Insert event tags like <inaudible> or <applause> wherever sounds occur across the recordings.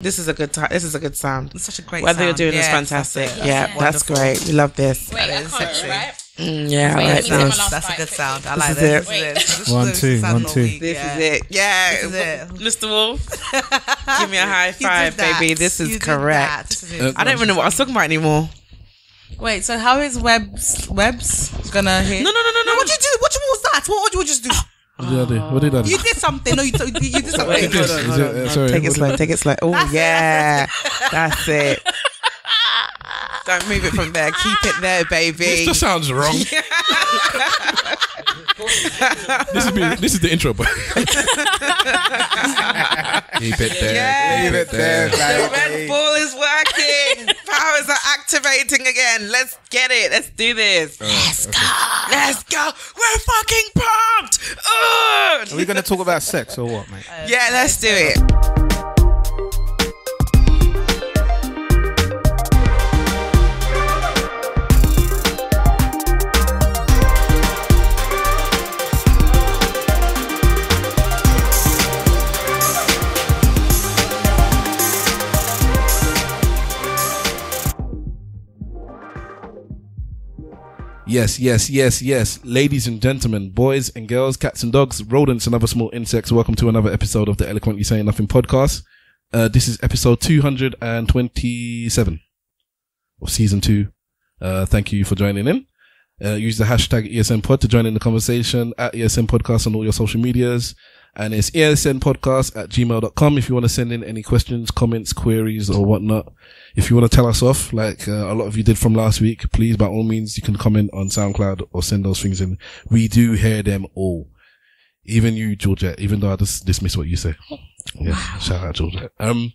This is a good time. This is a good sound. It's such a great Whether you're sound. doing is Yes, fantastic. that's it. yeah, That's that's great. We love this. Wait, I sexy. right. Mm, yeah, Wait, I like me get my this. last That's a good sound. I This like is it. This is it. This is One, the- sound one, all two. week, This yeah. is it. Yeah, This is it. <laughs> Mr. Wolf, give me a <laughs> high five, baby. This is did correct. that. I don't even know what I was talking about anymore. Wait, so how is Webs Webs gonna hit? No, no, no, no, no. What did you do? What was that? What, would you just do? <gasps> <laughs> What did I do? What did I do? You did something. No, you, you you did <laughs> something. Wait, hold on, hold on. uh, sorry, take it what slow. did- Take it slow. Oh That's it, yeah, that's it. Don't move it from there. Keep it there, baby. This baby. just sounds wrong. <laughs> this is me, this is the intro, but keep it there. Yeah. keep it there. The Red Bull is working. Powers are activating again. Let's get it. Let's do this. Uh, let's go. Let's go. We're fucking pumped. Ugh. Are we gonna talk about sex or what, mate? Yeah, let's do it. Yes, yes, yes, yes. Ladies and gentlemen, boys and girls, cats and dogs, rodents and other small insects, welcome to another episode of the Eloquently Saying Nothing podcast. Uh, this is episode 227 of season two. Uh, thank you for joining in. Uh, use the hashtag ESN pod to join in the conversation at ESN podcast on all your social medias. And it's ESN podcast at gmail.com if you want to send in any questions, comments, queries or whatnot. If you want to tell us off, like uh, a lot of you did from last week, please, by all means, you can comment on SoundCloud or send those things in. We do hear them all. Even you, Georgette, even though I just dismiss what you say. Yeah, shout out, Georgette. Um,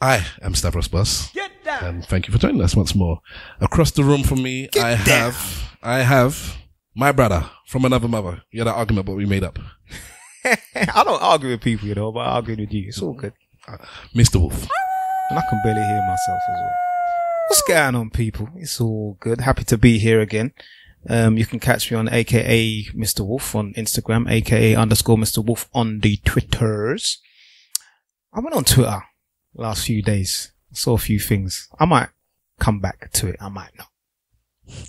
I am Stavros Bus. And thank you for joining us once more. Across the room from me, I have, I have my brother from another mother. You had that argument, but we made up. I don't argue with people, you know, but I argue with you. It's all good. Mr. Wolf. And I can barely hear myself as well. What's going on, people? It's all good. Happy to be here again. Um, you can catch me on AKA Mr. Wolf on Instagram, AKA underscore Mr. Wolf on the Twitters. I went on Twitter last few days. Saw a few things. I might come back to it. I might not.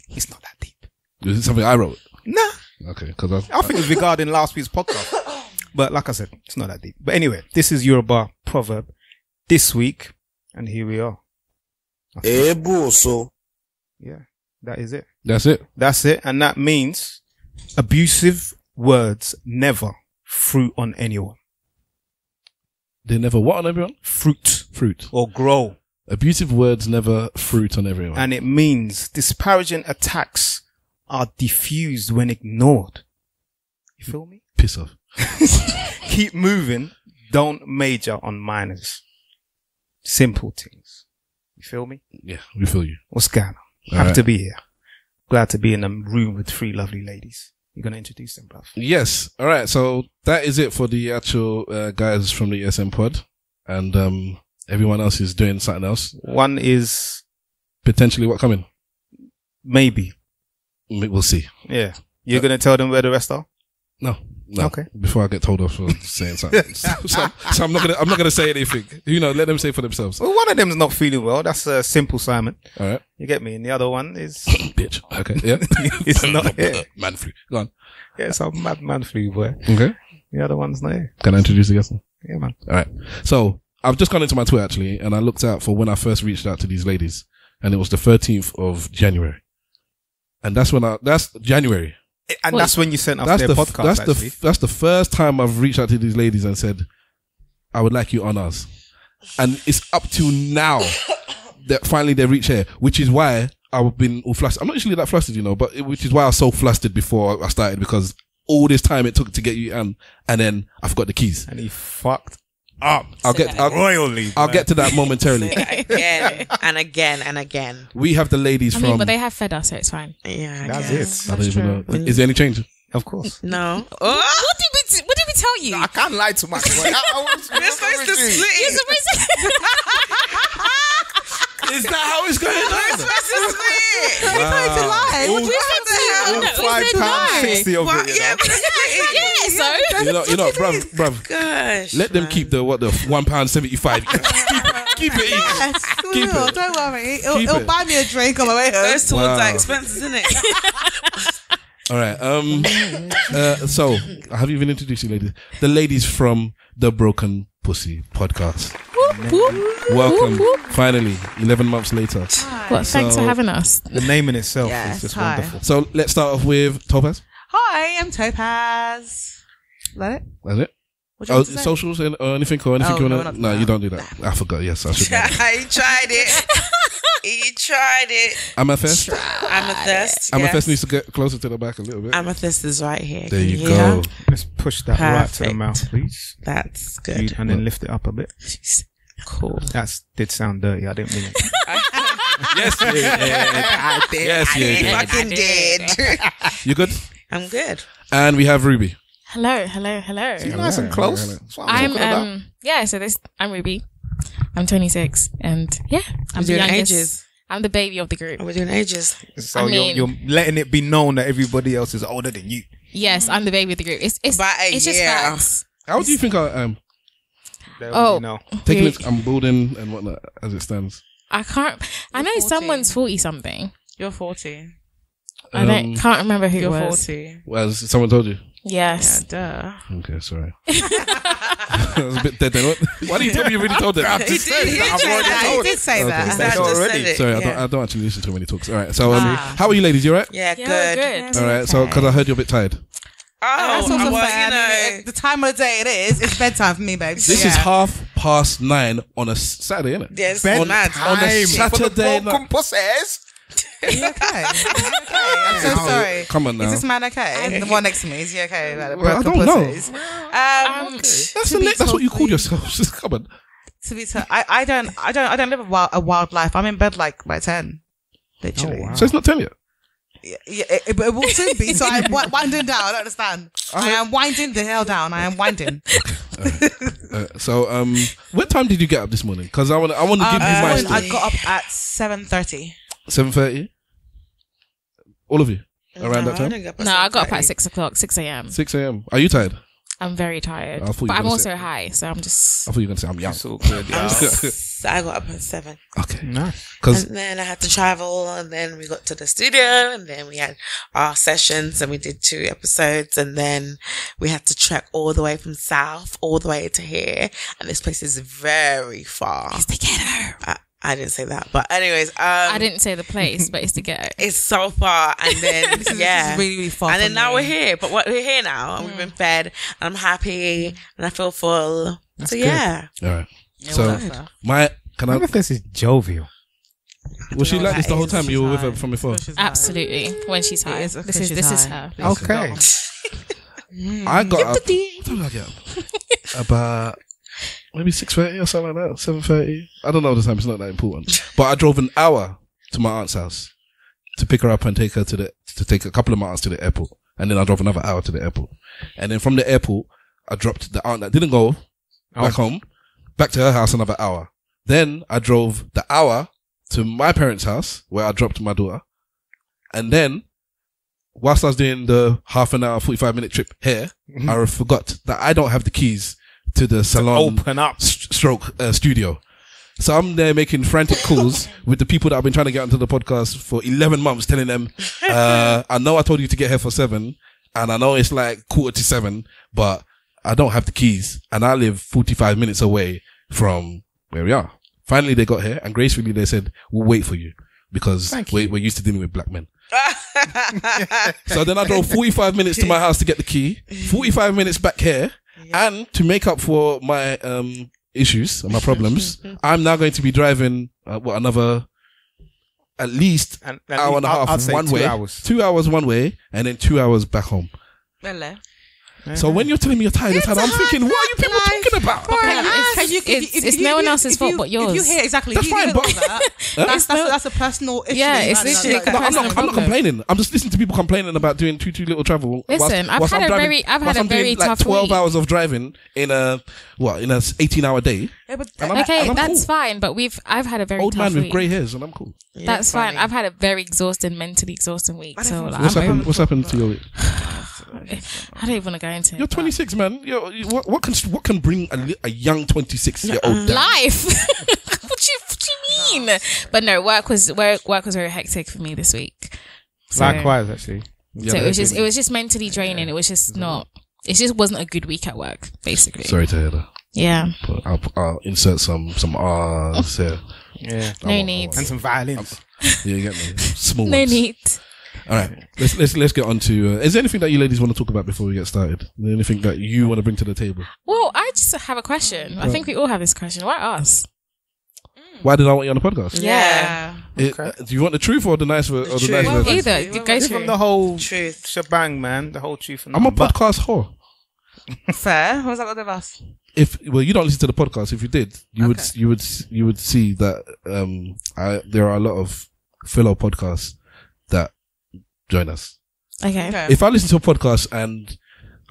It's not that deep. Is it something I wrote? Nah. Okay, cause I, I think it's regarding last week's podcast. But like I said, it's not that deep. But anyway, this is Yoruba proverb this week, and here we are. Ebuso. Yeah, that is it. that's it. That's it. And that means abusive words never fruit on anyone. They never what on everyone? Fruit Fruit. or grow. Abusive words never fruit on everyone. And it means disparaging attacks are diffused when ignored. You feel me? Piss off. <laughs> Keep moving. Don't major on minors. Simple things. You feel me? Yeah, we feel you. What's going on? Happy right. to be here. Glad to be in a room with three lovely ladies. You're gonna introduce them, bruv. Yes. All right. So that is it for the actual uh, guys from the ESN pod, and um, everyone else is doing something else. One is Potentially, what coming? maybe. We'll see. Yeah. You're gonna tell them where the rest are? No. No. Okay. Before I get told off for saying something, <laughs> so, so, so I'm not gonna. I'm not gonna say anything. You know, let them say for themselves. Well, one of them's not feeling well. That's a simple Simon. All right, You get me? And the other one is <coughs> bitch. Okay. Yeah. <laughs> it's not <laughs> here. Man flu. Go on. Yeah, it's a mad man flu boy. Okay. The other one's not here. Can I introduce the guest? Yeah, man. All right. So I've just gone into my Twitter actually, and I looked out for when I first reached out to these ladies, and it was the 13th of January, and that's when I. That's January. And that's when you sent us That's their the podcast. that's actually. the that's the first time I've reached out to these ladies and said, "I would like you on us," and it's up to now <coughs> that finally they reach here, which is why I've been all flustered. I'm not usually that flustered, you know, but it, which is why I was so flustered before I started because all this time it took to get you and and then I forgot the keys. and he fucked up I'll get I'll, royally. I'll man. get to that momentarily. <laughs> again and again and again. We have the ladies I mean, from. but they have fed us, so it's fine. Yeah, I That's guess. it. I don't even know. Is there any change? Of course. <laughs> No. Oh, <laughs> What did we? t- What did we tell you? I can't lie to my boy. I, I want to we're supposed to you. split. You're supposed to- Is that how it's going We're on? supposed to split. We told you to lie. What do you All say to you? five We said no. fifty honesty of What? it. You Yeah, know? but Yeah, so You know, you know, <laughs> bruv, bruv. Gosh. Let them man. keep the what the one pound seventy five. keep, <laughs> keep it. Yes, Keep will. it. Don't worry. It'll, Keep it'll it. buy me a drink on my way home. Goes towards Wow. our expenses, isn't it? <laughs> All right. Um. Uh, so I have you even introduced you, ladies. The ladies from the Broken Pussy podcast. Welcome. Finally, eleven months later. well, thanks So- for having us. The name in itself Yes, is just hi. wonderful. So let's start off with Topaz. Hi, I'm Topaz. Is that it? That's it. What do you Oh, want to say? socials and or anything or anything Oh, you no, wanna? not- No, no. you don't do that. I forgot. Yes, I should. <laughs> know. he tried it. he tried it. Amethyst. Amethyst. Amethyst yes. needs to get closer to the back a little bit. Amethyst is right here. there Can you hear her? go. Let's push that right to the Perfect. mouth, please. That's good. And then lift it up a bit. Cool. That did sound dirty. I didn't mean it. <laughs> yes, yeah, <laughs> yeah. Yes, I yeah. fucking did. <laughs> You good? I'm good. And we have Ruby. Hello, hello, hello. nice and close. That's what I'm talking about. um yeah. So this I'm Ruby. I'm 26, and yeah, I'm the doing youngest. ages. I'm the baby of the group. We're doing ages. So I mean- you're, you're letting it be known that everybody else is older than you. Yes, I'm the baby of the group. It's it's By a it's just year. facts. How do you think I am? They Oh. already know. Taking You- it, I'm building and whatnot as it stands. I can't. I know 40. someone's 40 something. You're 40. I Um, can't remember who it You're was. 40. Well, has someone told you? Yes. Duh. Okay, sorry. <laughs> <laughs> I was a bit dead then. What? Why did you tell me you already told them? <laughs> He did. He did I've say already that. told He did say Okay. that. That That's just already- said it. Sorry, I, don't, I don't actually listen to when he talks. All right, so um, Ah. how are you, ladies? You all right? yeah, Yeah, good. good. All right, so because I heard you're a bit tired. Oh, That's also well, fair. you I mean, know. the time of the day it is, it's bedtime for me, babe. This yeah. is half past nine on a Saturday, isn't it? Yes, Bed mad. on a Saturday for the broken night. Are <laughs> you okay? Are you okay? I'm so sorry. Come on now. Is this man okay? The one next to me, is he okay? Like, Well, I don't know. pussies? Um, That's, to the that's what you called yourself. <laughs> yourselves. Come on. To be, t- I, I don't, I don't, I don't live a wild, a wild life. I'm in bed like by ten, literally. Oh, wow. So it's not ten yet. Yeah, yeah it, it, it will soon be. So I'm wi- <laughs> winding down. I don't understand. I am winding the hell down. I am winding. <laughs> Uh, so um, what time did you get up this morning? Because I want I want to give Um, you my this story. I got up at seven thirty. Seven thirty. All of you around No, that time. didn't get up No, I got up at six o'clock, six a.m. Six a.m. Are you tired? I'm very tired, I but I'm also say- high, so I'm just. I thought you were gonna say I'm young. It's all <laughs> good. I'm <laughs> Yeah. s- I got up at seven. Okay. nice. Because And then I had to travel, and then we got to the studio, and then we had our sessions, and we did two episodes, and then we had to trek all the way from south all the way to here, and this place is very far. It's the ghetto. I, I didn't say that, but anyways, um, I didn't say the place, but it's the ghetto. <laughs> It's so far, and <laughs> then This is, yeah, this is really, really far. and then now me. we're here. But what we're here now, and we've been fed, and I'm happy, and I feel full. so yeah, all right. Yeah, So whatever. my can I? Amethyst is jovial. Was she like this the whole is- time you were with her from before? Absolutely, when she's high. is this because is she's this is her. Okay. I got up. What time did I get? About maybe six thirty or something like that. Seven thirty. I don't know the time. It's not that important. <laughs> But I drove an hour to my aunt's house to pick her up and take her to the to take a couple of miles to the airport, and then I drove another hour to the airport, and then from the airport I dropped the aunt that didn't go oh. back home, back to her house another hour. Then I drove the hour to my parents' house where I dropped my daughter, and then whilst I was doing the half an hour, 45 minute trip here, mm-hmm. I forgot that I don't have the keys to the salon Open up. s- stroke uh, studio. So I'm there making frantic calls <laughs> with the people that I've been trying to get onto the podcast for 11 months, telling them, <laughs> uh, I know I told you to get here for seven, and I know it's like quarter to seven, but I don't have the keys, and I live 45 minutes away from where we are. Finally, they got here, and gracefully they said, "We'll wait for you because we're, we're used to dealing with black men." <laughs> So then I drove 45 minutes to my house to get the key, 45 minutes back here, and to make up for my um issues and my problems, <laughs> I'm now going to be driving uh, what another at least and hour and a half I'd one two way, hours. two hours one way, and then two hours back home. Hello. So when you're telling me you're tired, you're tired, I'm thinking, what are you people life. talking about? Okay, Yes. it's, you- it's, if- it's no you- one if else's you- fault but yours. If you hear exactly, That's fine, but- that, <laughs> that's, that's, a, that's a personal issue. Yeah, it's had in that- literally like, a But I'm not, I'm not complaining. I'm just listening to people complaining about doing too too little travel. Listen, I've whilst had I'm a driving- very- I've had whilst a I'm doing very like tough 12 week. hours of driving in a what in a 18 hour day. Yeah, but- okay, that's cool. fine. But we've I've had a very Old man with grey hairs, and I'm cool. That's fine. I've had a very exhausting, mentally exhausting week. So What's happened? What's happened to your week? <sighs> <laughs> I eh, don't even want to go into it. You're 26, man. You're, you, what, what can what can bring a, a young 26 year old down? life. <laughs> what you what you mean? But no, work was work work was very hectic for me this week. So, Likewise, actually. Yeah, so it was just it was just mentally draining. It was just not. It just wasn't a good week at work, basically. Sorry to hear that. Yeah. But I'll, I'll insert some some R's <laughs> here. Yeah. No need. And some violins. Yeah, you get me. Small No ones. need. All right, let's let's let's get on to. Uh, is there anything that you ladies want to talk about before we get started? Is there anything that you want to bring to the table? Well, I just have a question. I think we all have this question. Why us? Why did I want you on the podcast? Yeah. It- uh, do you want the truth or the nice ver- or the truth. nice Well, version? Either. Give Go us Give them to. the whole Truth. shebang, man. The whole truth. and I'm a nothing but- podcast whore. Fair. What's that got to do with us? If well, you don't listen to the podcast. If you did, you would you would you would see that um, I, there are a lot of fellow podcasts that join us. Okay. Okay. If I listen to a podcast and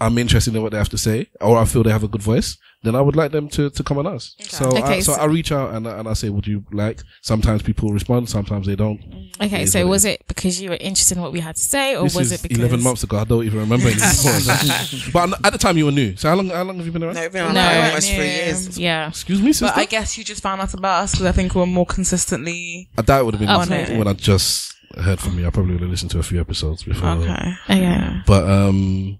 I'm interested in what they have to say, or I feel they have a good voice, then I would like them to, to come on us. So, I, Okay, so so- I reach out and, I- and I say, would you like? Sometimes people respond, sometimes they don't. Mm. Okay. So what it was it because you were interested in what we had to say, or this was is it because 11 months ago. I don't even remember <laughs> anymore. <laughs> but at the time you were new. So how long, how long have you been around? No, been on No. for almost three Yeah. years. Yeah. Excuse me, sister? But I guess you just found out about us because I think we're more consistently. I doubt it would have been On it. when I just heard from you. I probably would have listened to a few episodes before. Okay. Okay. But um,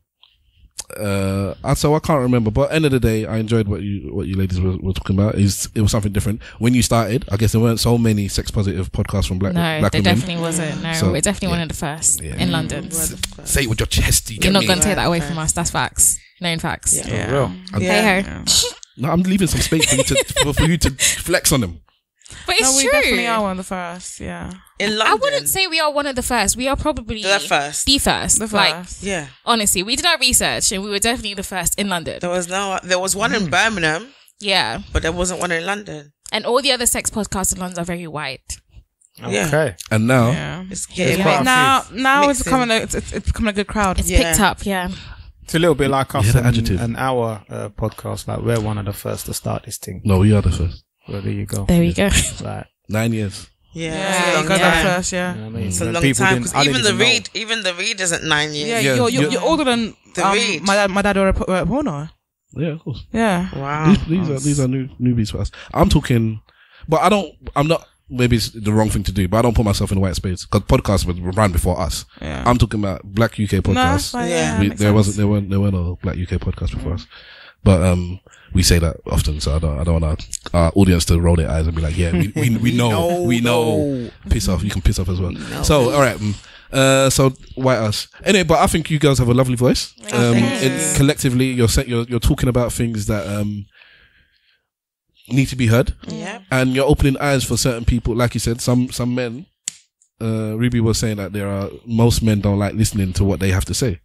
uh, so I can't remember. But end of the day, I enjoyed what you what you ladies were, were talking about. Is it was something different when you started? I guess there weren't so many sex positive podcasts from black No, black there women. definitely wasn't. No, So, we're definitely yeah. one of the first Yeah. in London. Say it with your chest. You You're not me? going to take that away from us. That's facts. Known facts. Yeah. Yeah. real. Hey Yeah. ho. No, I'm leaving some space for you to for, for you to flex on them. But it's no, we true. definitely are one of the first. Yeah. In London. I wouldn't say we are one of the first. We are probably the first. the first. The Like first. Yeah. honestly, we did our research and we were definitely the first in London. There was no. There was one in Birmingham, Yeah, but there wasn't one in London. and all the other sex podcasts in London are very white. Yeah. Okay. And now, yeah. It's There's getting quite a. Now, now it's becoming a it's, it's, it's becoming a good crowd. It's Yeah. picked up. Yeah, It's a little bit like us Yeah, the on adjective. an hour uh, podcast. Like we're one of the first to start this thing. no, we are the first. Well, there you go. there you go. Like, Nine years. Yeah. Yeah, it's a you long got that time. first. Yeah. you know I mean? It's a long time didn't- because even the even know. read, even the read isn't nine years. Yeah, Yeah, you're, you're, you're- you're older than The um, read. my dad. My dad wrote a, wrote porno. Yeah, of course. Yeah. Wow. These, these are these are new newbies for us. I'm talking, but I don't. I'm not. Maybe it's the wrong thing to do, but I don't put myself in the white space because podcasts were ran before us. Yeah. I'm talking about Black UK podcasts. fine. Yeah. Yeah. we, there sense. wasn't there weren't there were no Black UK podcasts before us, but um, we say that often, so I don't I don't want our audience to roll their eyes and be like, yeah, we we, we <laughs> know we know. Piss off, you can piss off as well. So all right. mm, Uh, so white us anyway, but I think you guys have a lovely voice. Um, thank it, collectively, you're, sa- you're you're talking about things that um need to be heard Yeah. and you're opening eyes for certain people. Like you said, some some men. Uh, Ruby was saying that there are most men don't like listening to what they have to say.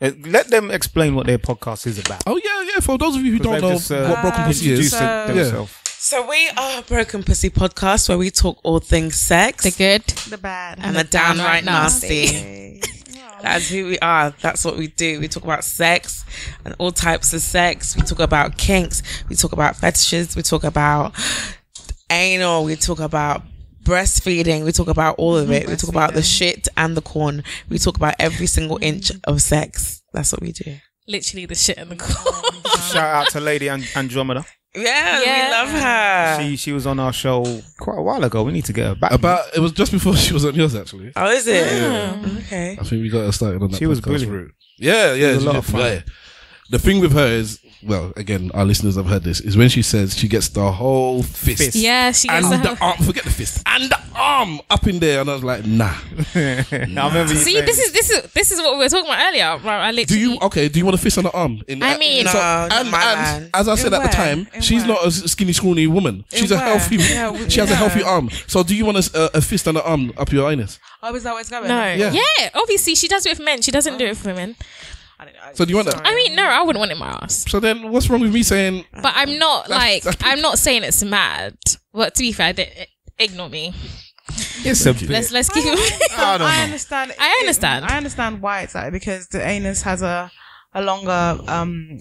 Uh, Let them explain what their podcast is about. Oh yeah, yeah. For those of you who don't know just, uh, what broken pussy Introduce is, So- themselves. So we are a Broken Pussy podcast where we talk all things sex The good. The bad. and the downright nasty. nasty. <laughs> That's who we are. That's what we do. We talk about sex and all types of sex. We talk about kinks. We talk about fetishes. We talk about anal. We talk about breastfeeding. We talk about all of it. We talk about the shit and the corn. We talk about every single inch of sex. That's what we do. Literally the shit in the car. <laughs> Shout out to Lady An- Andromeda. Yeah, Yeah. we love her. She she was on our show quite a while ago. We need to get her back. about it was just before <laughs> she was on yours actually. oh, is it? Okay. I think we got her started on that. She was podcast brilliant. route. Yeah, yeah, was a she lot did- of fun. yeah. The thing with her is, well, again, our listeners have heard this, is when she says she gets the whole fist. Fist. yeah, she And gets the the arm, forget the fist, and the arm up in there, and I was like, nah. <laughs> I remember you See, saying- this is this is this is what we were talking about earlier. Right, I Do literally. you okay? Do you want a fist on the arm? In, I mean- No, and, my and man. as I said In at the where? time, In she's where? not a skinny, scrawny woman. She's a where? healthy. Yeah, we- she has a yeah. healthy arm. So, do you want a, a, a fist on the arm up your anus? Oh, is that what it's going? No. Yeah. Yeah. obviously she does it with men. She doesn't do oh. it with women. I don't know. So, do you want that? I mean, no, I wouldn't want it in my ass. So then, what's wrong with me saying? But I'm not That's- like that's- I'm not saying it's mad. But to be fair, they, ignore me. it's a bit. Let's let's keep. I <laughs> don't I know. understand. I understand. I understand why it's like that because the anus has a a longer um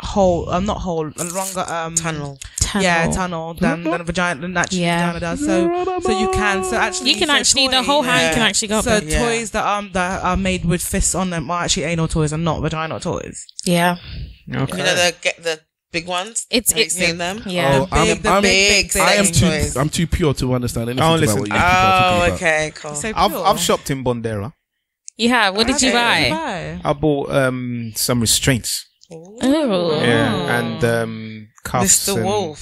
hole, um, not hole, a longer um Tunnel. Tunnel. Yeah, tunnel than, than a vagina than actually Yeah. vagina does. So so you can so actually You can so actually the whole hand Yeah. can actually go up. So. Yeah. toys that um that are made with fists on them are actually anal toys and not vaginal toys. yeah, Okay. You know the get the big ones. It's- Have it's- seen them? yeah. Oh, I'm, big- the I'm, big, big I am too. toys. I'm too pure to understand anything Oh, about listen. what you people are Oh, about. okay, cool. So I've pure. I've shopped in Bondara. you have. What did you Okay. buy? Buy. I bought um some restraints. Oh, Yeah, and um cuffs Mr. and Wolf.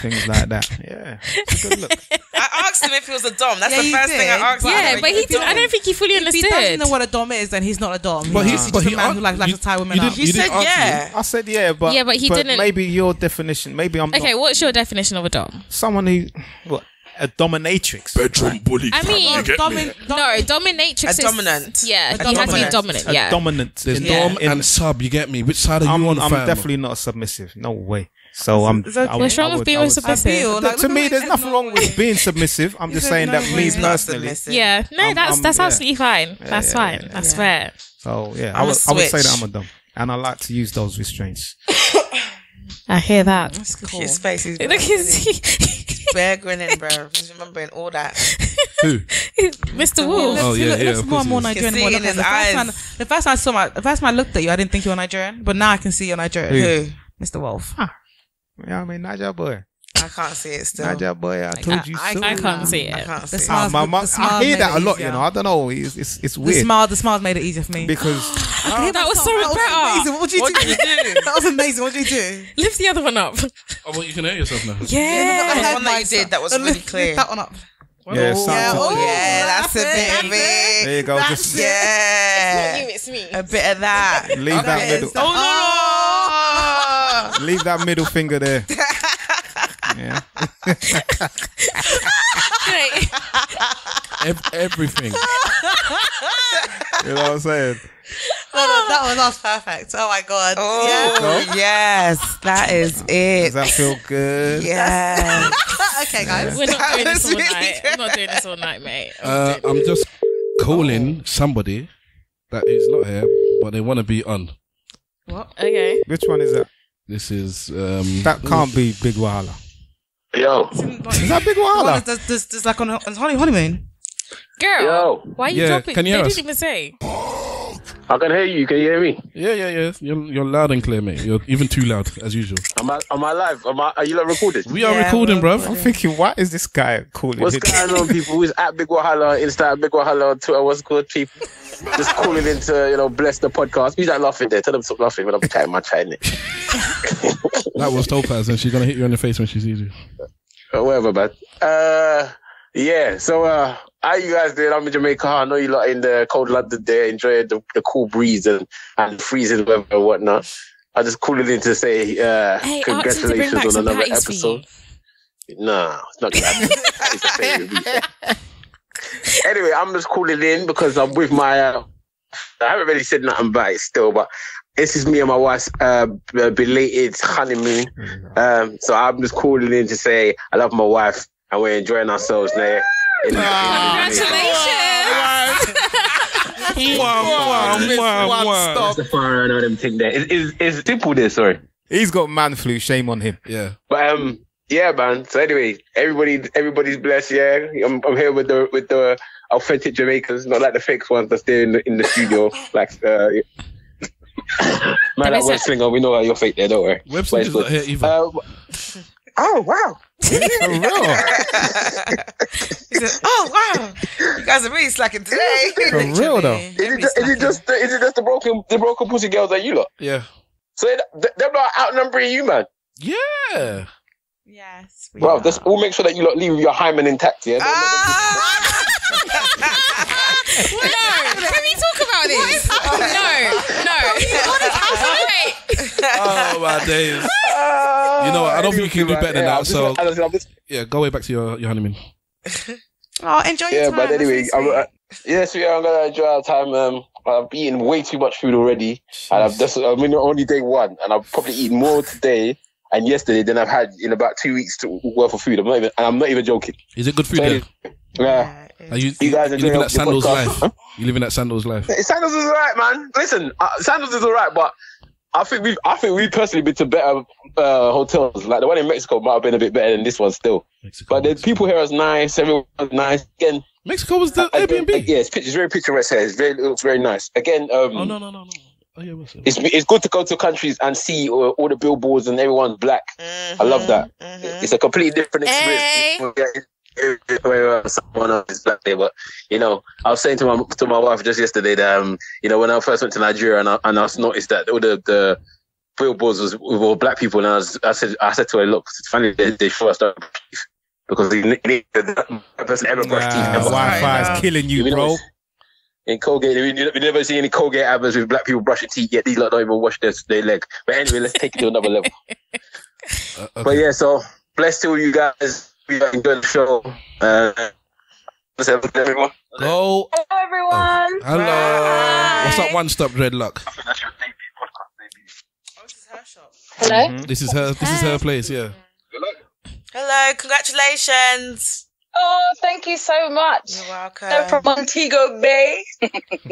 things like that. Yeah, it's a good look. <laughs> I asked him if he was a dom. That's Yeah, the you first thing I did, asked but- him. yeah, Like, but he you did. I don't think he fully If he understood. doesn't know what a dom is, then he's not a dom. But he's he- just but a he man an- who likes, likes you- to tie women you up. didn't- He You said answer me. yeah. I said yeah, but Yeah, but he didn't- Maybe your definition. Maybe I'm Okay, not what's your definition of a dom? someone who what a dominatrix. Bedroom bully. I mean, you get Domin- me? No, dominatrix. A is- dominant. Yeah, A he has to be dominant. dominant. A dominant. There's in- dom in- and sub. You get me? Which side are you I'm, on, I'm fam? definitely not submissive. No way. So I'm. Is that- I would- What's wrong I with being submissive? Feel like, to me, there's nothing wrong with being submissive. I'm just saying that way. me not personally. submissive. yeah. No, that's that's absolutely fine. That's fine. yeah, That's fair. So yeah, I'm would, I would say that I'm a dumb, and I like to use those restraints. <laughs> I hear that. That's cool. his face. He's Look, he's bare grinning, bro. He's remembering all that. Who? <laughs> Mr. Wolf. Oh, yeah, It looks yeah, of more and more course it is. Nigerian. More can see the his first time, eyes. the first time I saw my, the first time I looked at you, I didn't think you were Nigerian, but now I can see you're Nigerian. Who? Mr. Wolf. Yeah, I mean, Niger boy, I can't see it still. Niger boy. I told you I- so. I can't see I it. can't The see it. smile- Ah, my the mum- smile I hear made that a it lot. You know, I don't know. It's it's, it's The weird smile, the smiles made it easier for me. because <gasps> Oh, that was so that was better. amazing. What did you What do? did you do? <laughs> that was amazing. What did you do? Lift the other one up. Oh, well, you can hear yourself now. Yeah. was I one that you did that was Uh, really clear. lift that one up. yeah, Yeah, oh, yeah, that's a that's bit it, of that's there you go. That's Just it. Yeah. it's me. A bit of that. leave that Okay, middle. so- Oh, <laughs> Leave that middle finger there. <laughs> yeah. Wait. Ev- everything. You know what I'm saying? No, no, that one that was perfect. Oh my god. oh yes, that is it. Does that feel good? <laughs> Yeah. Yeah. okay, guys. We're not That doing this all night. I'm not doing this all night, mate. I'm Uh, I'm just calling somebody that is not here, but they want to be on. What? okay. Which one is that? This is um. That can't be Big Wahala. Yo, Is that Big What Wahala? is this, this, this like on, on honey, honeymoon? Girl, Yo. why are you Yeah, dropping? can you they hear didn't even say. I can hear you. Can you hear me? Yeah, yeah, yeah. You're, you're loud and clear, mate. You're even too loud as usual. Am I, am I live? Am I, are you not recorded? We are Yeah, recording, we're bruv. I'm thinking, what is this guy calling? What's it? going on, people? Who's at Big Wahala, Insta at Big Wahala on Twitter? What's good, people? Just calling in to, you know, bless the podcast. Who's that laughing there? Tell them to stop laughing when I'm chatting my chatting it. That was Topaz, and she's gonna hit you in the face when she sees you. Or whatever, man. Uh, yeah, so, uh, how you guys doing? I'm in Jamaica. I know you lot in the cold London there, enjoying the, the cool breeze and, and freezing weather and whatnot. I just calling in to say, uh, Hey, I to congratulations on another episode. you. No, it's not gonna happen. <laughs> It's the same with me. anyway, I'm just calling in because I'm with my. Uh, I haven't really said nothing about it still, but this is me and my wife's uh, belated honeymoon. Um, so I'm just calling in to say I love my wife and we're enjoying ourselves there. In, in- Congratulations. That's the fire and them thing there. Is is is simple there? Sorry. He's got man flu. Shame on him. Yeah. But um, yeah, man. So anyway, everybody, everybody's blessed. Yeah, I'm, I'm here with the with the authentic Jamaicans, not like the fake ones that's there in the, in the studio. <laughs> like, uh, man, like is Webslinger, we know how you're fake there. Don't worry. Web But Slinger's not here good. either. Um, oh wow! <laughs> For real. He said, "Oh wow, you guys are really slacking today." <laughs> For real though. Is it, just, is it just the, is it just the broken the broken pussy girls that you lot? yeah. So they, they're not outnumbering you, man. Yeah. Yes. we Well, just we'll make sure that you lot leave your hymen intact. Yeah. Ah! Don't let them- <laughs> no, can we talk about this? no, <laughs> no. Wait. Oh my days. You know what, I don't think you can do better than yeah, that, I'm just- so- I'm just- I'm just- Yeah. Go away back to your, your honeymoon. <laughs> Oh, enjoy your yeah, time. but anyway, I'm, uh, yes, we are gonna enjoy our time. Um, I've eaten way too much food already, and I've just I'm in only day one, and I've probably eaten more today and yesterday than I've had in about two weeks to, worth of food. I'm not even, and I'm not even joking. Is it good food So, there? yeah, Are you, You guys you enjoy living your- that Sandals your life? Podcast? You living that Sandals life? Sandals is alright, man. Listen, uh, Sandals is alright, but I think we, I think we personally been to better uh, hotels. Like the one in Mexico might have been a bit better than this one still. Mexico, But the Mexico. people here is nice. Everyone's nice. Again, Mexico was the again, Airbnb. yeah, it's, pictures very picturesque. Here. It's very, it looks very nice. Again, um, Oh no no no no. Oh yeah, what's it? it's it's good to go to countries and see all, all the billboards and everyone's black. I love that. Mhm. It's a completely different experience. Where uh, someone else is black there, but you know, I was saying to my to my wife just yesterday that um, you know, when I first went to Nigeria and I, and I noticed that all the the billboards was with all black people, and I was I said I said to her, look, it's funny they they show us that because they need they- that person ever brushed teeth. Nah, ever. Wi-Fi is killing you, You know, bro. In Colgate, we, we never see any Colgate adverts with black people brushing teeth yet. These lot don't even wash their, their leg. But anyway, let's take it to another level. <laughs> Uh, But yeah, so blessed to you guys. We enjoyed the show. Uh, what's up, everyone? Go. Hello, everyone. Hello. What's up? One stop dreadlock. Hello. Mhm. This is her. This is her place. Yeah. Hello, congratulations. Oh, thank you so much. You're welcome. I'm from Montego Bay.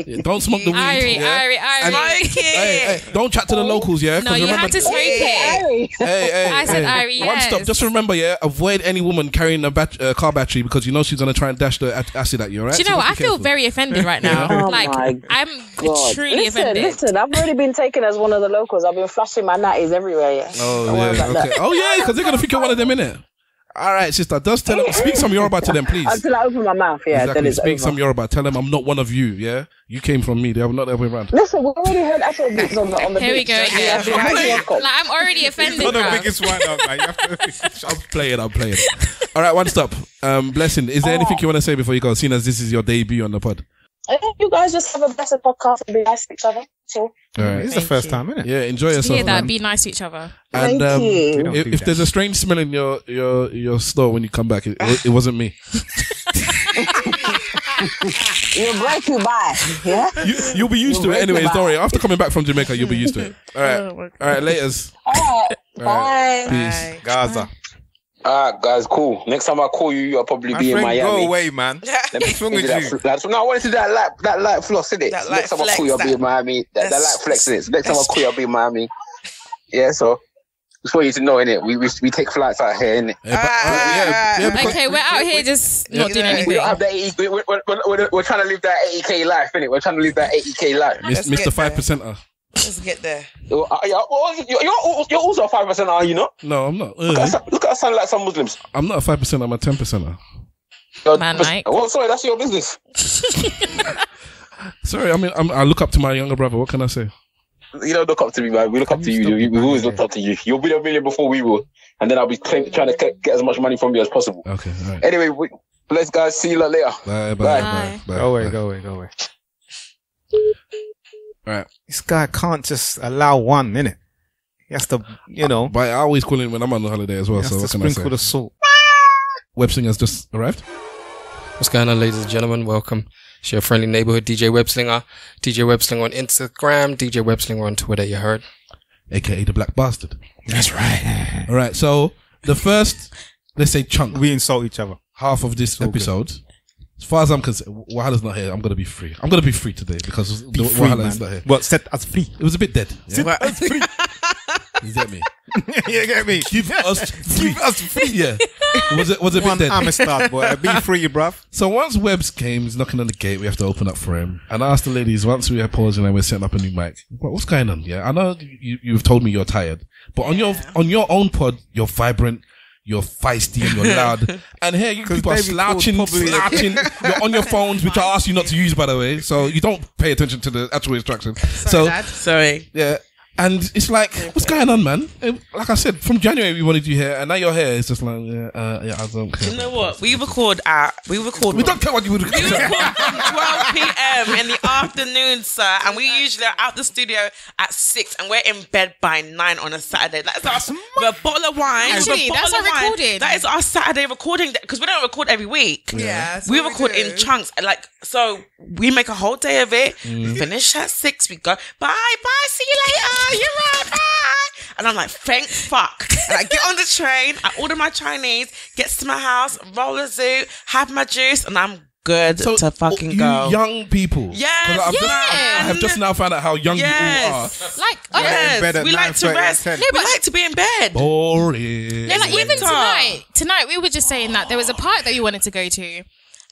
Yeah, Don't smoke the weed. Irie, yeah? Irie, And- Irie. Smoke it. Hey, hey, don't chat to the locals, yeah? 'Cause No, you remember, had to smoke it. Hey, hey, I said hey. Irie, One stop. Just remember, yeah. Avoid any woman carrying a bat- uh, car battery because you know she's gonna try and dash the a- acid at you. Right? Do you So know what? I feel very offended right now. <laughs> Oh like, my I'm God. truly listen, offended. listen, I've already been taken as one of the locals. I've been flashing my natties everywhere. Yeah. Oh yeah. Okay. Oh yeah, because they're gonna think you're one of them, innit? All right, sister. Just tell them. Speak some Yoruba to them, please. Until I open my mouth, yeah, then exactly. it's Speak over. some Yoruba. Tell them I'm not one of you. Yeah. You came from me. They have not the other way around. Listen, we already heard Afrobeats on the on the Here we go Yeah, again. I've been having welcome. Like, I'm already <laughs> offended. Not the biggest one up, man. You have to- <laughs> <laughs> I'm playing. I'm playing. All right, one stop. Um, blessing. Is there anything you want to say before you go? Seeing as this is your debut on the pod. I think you guys just have a blessed podcast and be nice to each other. So, All right. This is the first time, isn't it? Yeah. Enjoy yourself. Hear that? man. Be nice to each other. And Thank um, you. If, if there's a strange smell in your your your store when you come back, it, it wasn't me. <laughs> you're great to buy. Yeah. You, you'll be used to it anyways. Don't worry. After coming back from Jamaica, you'll be used to it. <laughs> All right. All right. Laters. All right. All right. Bye. Peace. Gaza. All right, guys, cool. Next time I call you, you'll probably My be in friend, Miami. go away, man. <laughs> Let me What's wrong <laughs> with that you? fl- that- no, I wanted to do that light, that light floss, innit? That light next time I call you, I'll be in Miami. That, that light flex, innit? Next time I call you, I'll be in Miami. Yeah, so just want you to know, innit? We, we, we take flights out here, innit? Yeah, but, uh, yeah, yeah, Okay, we're out here just not doing Yeah. We anything. don't have that 80, we're, we're, we're, we're, we're trying to live that 80k life, innit? We're trying to live that 80k life. Let's Mis- get Mr. Five there. Percenter. Let's get there. You're, uh, you're, you're, you're, you're also a 5%, are you not? No, I'm not. Look Uh, at, us- look at us sound like some Muslims. I'm not a five percent. I'm a ten percenter. Man, Mike. Well, sorry, that's your business. <laughs> Sorry, I mean, I'm, I look up to my younger brother. What can I say? You don't look up to me, man. We look up to you. We, we always looked up to you. You'll be a million before we will. And then I'll be claim, trying to get, get as much money from you as possible. Okay, all right. Anyway, we, let's guys see you later. Bye, bye, Bye. bye, bye. Go away, bye. go away, go away. All right. This guy can't just allow one, innit? He has to, you know, But I always call him when I'm on the holiday as well. he has So to what can I say? sprinkle the salt. Webslinger's just arrived. What's going on, ladies and gentlemen? Welcome. It's your friendly neighborhood DJ Webslinger. DJ Webslinger on Instagram, DJ Webslinger on Twitter, you heard? aka the Black Bastard. That's right. All right. So the first, let's say, chunk We insult each other. half of this episode. As far as I'm concerned, Wahala's not here. I'm gonna be free. I'm gonna be free today because Be the free, Wahala man. is not here. What set us free? It was a bit dead. Yeah? Right. <laughs> You get me? <laughs> you get me? Give us <laughs> free. Give us free. Yeah. Was it was a I'm a Amistad, boy. Be free, bruv. So once Webbs came, he's knocking on the gate. We have to open up for him. And I asked the ladies once we had pausing and we're setting up a new mic. What's going on? Yeah, I know you, you've told me you're tired, but on your on your own pod, you're vibrant, you're feisty, and you're loud. <laughs> And here you 'Cause people are David slouching, Cole's slouching. you're on your phones, which I asked you not to use, by the way. So you don't pay attention to the actual instructions. so Sorry. yeah. And it's like, what's going on, man? Like I said, from January we wanted you here, and now you're here. It's just like, yeah, uh, yeah, I don't care. You know what? We record at we record. We don't care what you would. We record from 12 p.m. in the afternoon, sir, and we usually are out the studio at six, and we're in bed by nine on a Saturday. That's our with a bottle of wine. Actually, that's our recording. That is our Saturday recording because we don't record every week. Yeah, that's we record do. in chunks. Like so, we make a whole day of it. Mm. Finish at six. We go bye bye. See you later. You're right. Bye. And I'm like, thank fuck. And I get on the train. I order my Chinese. Gets to my house. Roll a zoo. Have my juice, and I'm good So to fucking you go. young people. Yes, 'Cause I've just, yes. I have just now found out how young you all yes. Like, I don't Yes, bed at we like to rest. and 10. we like to be in bed. Boring. Yeah, like even tonight, tonight we were just saying that there was a park that we wanted to go to,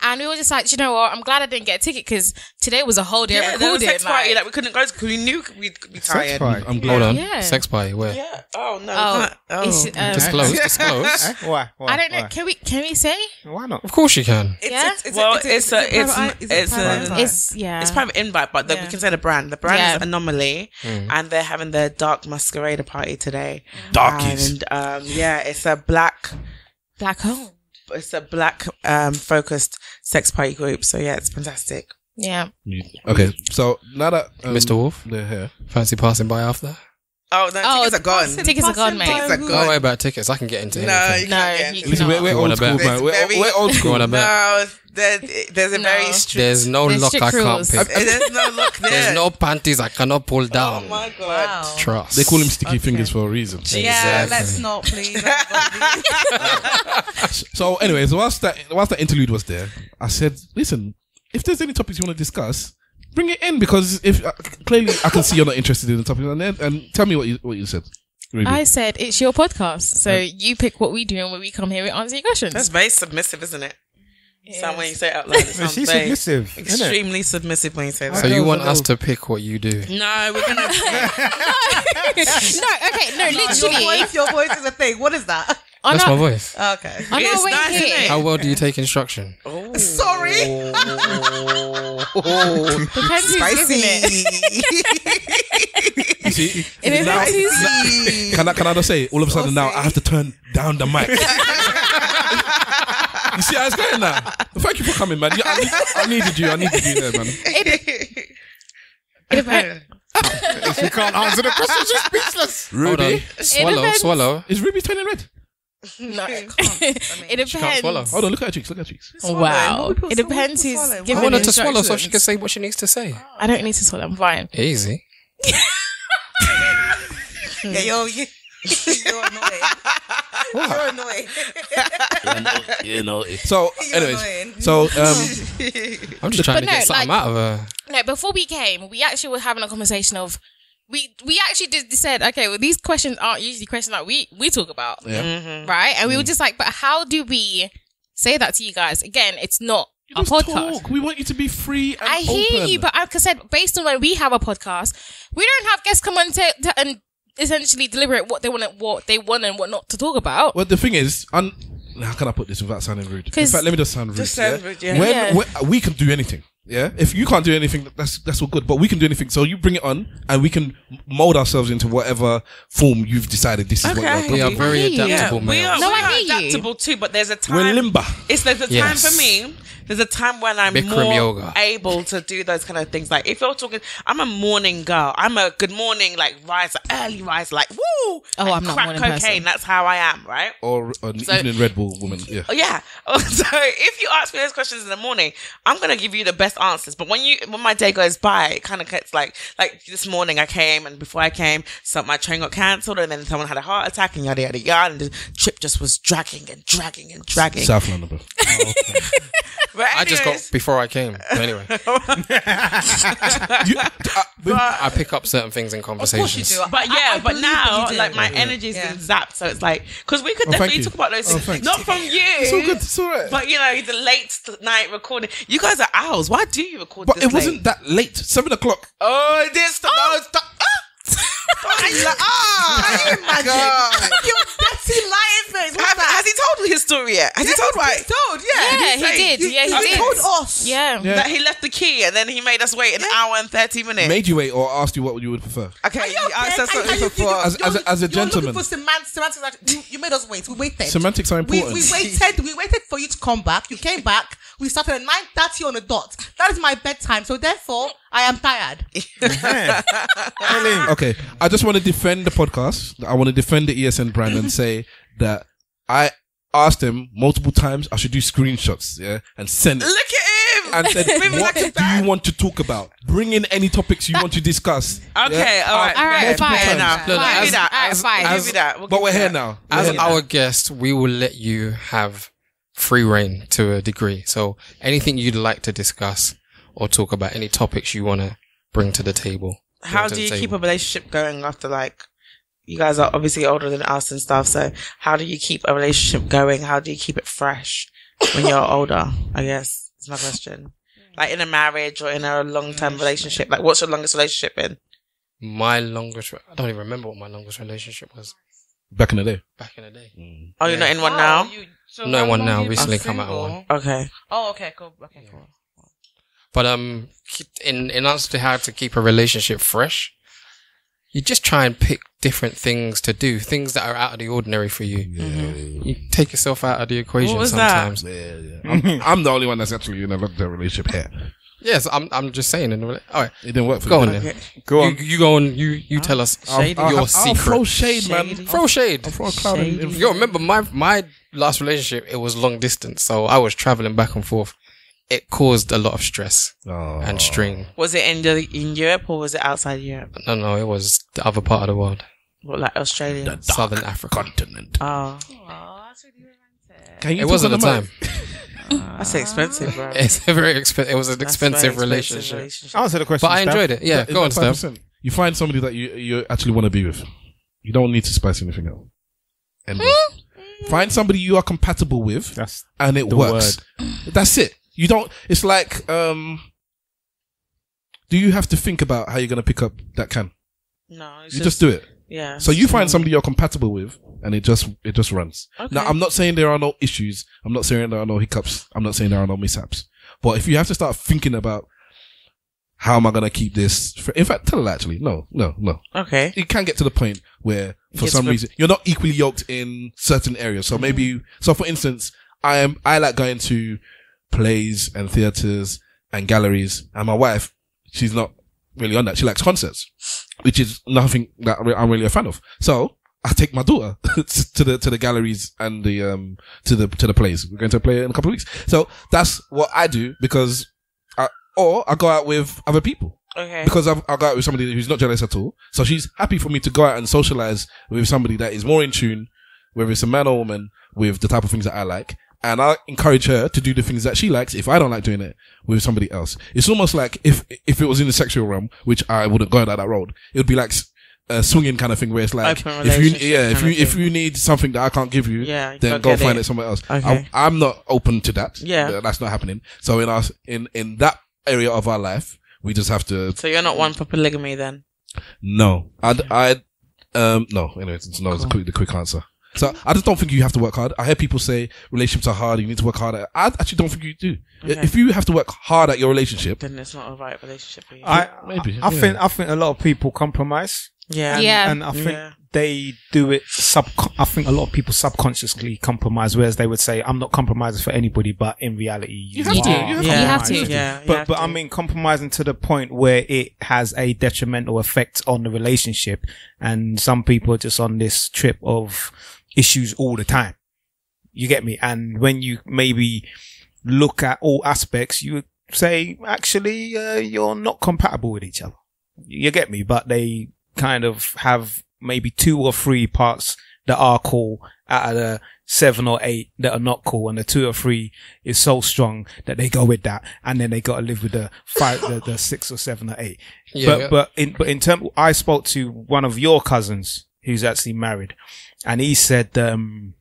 and we were just like, you know what? I'm glad I didn't get a ticket because today was a whole day Yeah, of there was recording. a sex party like- that we couldn't go to because we knew we'd be tired. party. I'm Hold glad. on. Yeah. Sex party. Where? Yeah. Oh no. oh, we can't- oh. it's, um, Disclose. Disclose. <laughs> Eh? Why? Why? I don't know. Why? Can we? Can we say? Why not? Of course you can. It's, Yeah? it's, it's, well, it's, it's a it's private- it's it's a private a invite. It's yeah. it's private invite, but the, we can say the brand. The brand Yeah. is Anomaly, and they're having their dark masquerade party today. Darkies. And um, yeah, it's a black Black hole. It's a black um focused sex party group. So yeah, it's fantastic. Yeah. Okay, so now that um, Mr. Wolf? they're here, Fancy passing by after? Oh no, Oh, tickets are gone. Tickets are gone, mate. by Tickets are who? Don't worry about tickets. I can get into No, anything. you No, can't get you listen, we're, we're You old school, bet? man. We're, Very- we're old You school. wanna bet? No, there, there's a No. very strict. There's no There's lock I strict can't rules. pick. There's no look <laughs> there. There's no panties I cannot pull oh down. Oh my god. Wow. Trust. They call him sticky fingers for a reason. Yeah, Exactly. let's not, please. everybody. <laughs> So, anyways, whilst that whilst that interlude was there, I said, "Listen, if there's any topics you want to discuss, bring it in because if uh, clearly I can see you're not interested in the topic, and then and tell me what you what you said." Ruby. I said it's your podcast, so you pick what we do, and when we come here, we answer your questions. That's very submissive, isn't it? So when you say it out loud, it <laughs> sounds She's very submissive, innit? extremely submissive when you say that. So you want us to pick what you do? no, we're gonna. <laughs> <laughs> no, okay, no, your, literally. voice, your voice is a thing. What is that? On That's our, my voice. Oh, okay. Oh, on our It's way nice, here. How well do you take instruction? Oh. Sorry. <laughs> depends who's giving it. <laughs> You see, It is now- nice. now- can I can I just say? All of a sudden now I have to turn down the mic. <laughs> you see how it's going now? Thank you for coming, man. Yeah, I, need- I needed you. I needed you there, man. It depends. If you can't answer the question, she's speechless. Hold. Ruby, Swallow, swallow. is Ruby turning red? No, it can't <laughs> swallow. depends. Hold on, look at her cheeks. Look at her cheeks. Wow, it depends what people who's swallow? giving I want her to swallow so she can say what she needs to say. I don't need to swallow. I'm fine. Easy. <laughs> Yeah, you're, you, you're annoying. You're annoying. <laughs> You know. So, You're anyways, annoying. so um, I'm just trying to no, get something like- out of her. No, before we came, we actually were having a conversation of we we actually just said, okay, well, these questions aren't usually questions that we we talk about, yeah. Mm-hmm. right? And we were mm. just like, but how do we say that to you guys? Again, it's not a Just podcast. talk. We want you to be free and I hear open. you, but like I said, based on when we have a podcast, we don't have guests come on to, to and essentially deliberate what they want, to, what they want, and what not to talk about. Well, the thing is, un- how can I put this without sounding rude? In fact, let me just sound rude. Just sound yeah? rude, yeah. When, Yeah. when- we can do anything. Yeah, if you can't do anything, that's that's all good. But we can do anything. So you bring it on, and we can mold ourselves into whatever form you've decided. This is what you're We are very I hear you. adaptable, we are, males. No, we I are hear you. adaptable too, but there's a time. We're limber. It's there's a Yes. time for me. There's a time when I'm Bikram more yoga. able to do those kind of things. Like if you're talking, I'm a morning girl. I'm a good morning like rise, early rise, like woo. Oh, like I'm not crack morning cocaine. person. That's how I am, right? Or an So- evening Red Bull woman. Yeah. Oh, yeah. <laughs> So if you ask me those questions in the morning, I'm gonna give you the best answers. But when you when my day goes by, it kind of gets like like this morning I came and before I came, so my train got cancelled and then someone had a heart attack and yada yada yada, and the trip just was dragging and dragging and dragging. South London, bro. <laughs> Oh, But I just anyways, got before I came. Anyway, <laughs> You- uh, with- I pick up certain things in Of course you conversations. do. But yeah, I- I but now that you do. like my energy's Yeah. been zapped, so it's like because we could Oh, definitely talk about those Oh, things, thanks. not from you. it's all good. It's all right. But you know the late night recording. You guys are owls. Why do you record? But this it wasn't that late. Seven o'clock. Oh, it did <laughs> stop. Oh. Ah, can you imagine? God. Your dirty lying face. What's Have, that? has he told his story yet? Has he told why? He's told, yeah. Yeah, he say- did. You- Yeah, you he did. told us. Yeah. Yeah. That he left the key and then he made us wait an hour and thirty minutes. Made you wait or asked you what you would prefer? okay, you he asked us what we you- prefer. As- as a- as a you're looking gentleman. for semant- semantics. that- You, you made us wait. We waited. Semantics are We, important. we waited. We waited for you to come back. You came back. We started at nine thirty on the dot. That is my bedtime. So therefore, I am tired. <laughs> Okay, I just want to defend the podcast. I want to defend the ESN brand and say that I asked him multiple times I should do screenshots, yeah, and send it. Look at him. And said, <laughs> what do you want to talk about? Bring in any topics you want to discuss. Okay, yeah? all right, All right, fair, fine. fair enough. Look, We'll give you as- that. as- We'll fine. give you that. We'll But give we're you here that. now. As We're here our now. guest, we will let you have free reign to a degree. So anything you'd like to discuss or talk about, any topics you want to bring to the table. Bring How do the you keep a relationship going after like you guys are obviously older than us and stuff, so how do you keep a relationship going? How do you keep it fresh when you're <coughs> older? I guess is my question. Like in a marriage or in a long term relationship. Like what's your longest relationship in? My longest, re- I don't even remember what my longest relationship was Back in the day. back in the day. Oh, you're not in one now? No, one now, recently come out of one. Okay. Oh, okay, cool. Okay, cool. But um, in in answer to how to keep a relationship fresh, you just try and pick different things to do, things that are out of the ordinary for you. You take yourself out of the equation What was that? sometimes. Yeah, yeah. <laughs> I'm, I'm the only one that's actually in a long-term relationship here. Yes, I'm. I'm just saying. In the, rela- all right, It didn't work for go me. on Okay. then. Go on. you go on. You you tell us Shady. your I'll, I'll secret. throw shade, man. Shady. Throw shade. I'll throw a cloud in, in You remember my my last relationship? It was long distance, so I was traveling back and forth. It caused a lot of stress Oh. and strain. Was it in the in Europe or was it outside Europe? No, no, it was the other part of the world, What like Australia? Southern Africa. continent. Oh, Can you It wasn't the on time. mic? <laughs> that's expensive, bro. It's a very expensive. It was an That's expensive very relationship. Answer the question. But I enjoyed it. Yeah, Is go on, that Steph. You find somebody that you you actually want to be with. You don't need to spice anything up. And hmm? find somebody you are compatible with, That's and it the works. That's it. You don't. It's like, um, do you have to think about how you're going to pick up that can? No, it's You just do it. Yeah. So you find somebody you're compatible with, and it just it just runs. Okay. Now I'm not saying there are no issues. I'm not saying there are no hiccups. I'm not saying there are no mishaps. But if you have to start thinking about how am I going to keep this, for, in fact, tell her actually, no, no, no. Okay. It can get to the point where, for some but- reason, you're not equally yoked in certain areas. So maybe, so for instance, I am I like going to plays and theaters and galleries, and my wife, she's not really on that. She likes concerts, which is nothing that I'm really a fan of. So I take my daughter <laughs> to the to the galleries and the um to the to the plays. We're going to play in a couple of weeks. So that's what I do because, I, or I go out with other people Okay. because I've, I go out with somebody who's not jealous at all. So she's happy for me to go out and socialize with somebody that is more in tune, whether it's a man or woman, with the type of things that I like. And I encourage her to do the things that she likes if I don't like doing it with somebody else. It's almost like if, if it was in the sexual realm, which I wouldn't go down that road, it would be like a swinging kind of thing where it's like, if you, yeah, if you, if you need something that I can't give you, Yeah, you then go find it. it somewhere else. Okay. I, I'm not open to that. Yeah. That's not happening. So in our, in, in that area of our life, we just have to So you're not one for polygamy then? no, I'd, I'd, um, no. Anyway, it's no, it's a quick, the quick answer. So I just don't think you have to work hard. I hear people say relationships are hard. You need to work harder. I actually don't think you do. Okay. If you have to work hard at your relationship, Then it's not a right relationship for you. I Maybe, I, I yeah. think I think a lot of people compromise. yeah. And, Yeah. and I think Yeah. they do it sub. I think a lot of people subconsciously compromise, whereas they would say, "I'm not compromising for anybody," but in reality, you, have to. You have. Yeah. You have to. Yeah. But but to. I mean compromising to the point where it has a detrimental effect on the relationship, and some people are just on this trip of issues all the time. You get me? And when you maybe look at all aspects, you would say actually uh, you're not compatible with each other. You get me? But they kind of have maybe two or three parts that are cool out of the seven or eight that are not cool, and the two or three is so strong that they go with that, and then they got to live with the five, the, the <laughs> six or seven or eight. Yeah, but yeah. but in but in term, I spoke to one of your cousins who's actually married, and he said um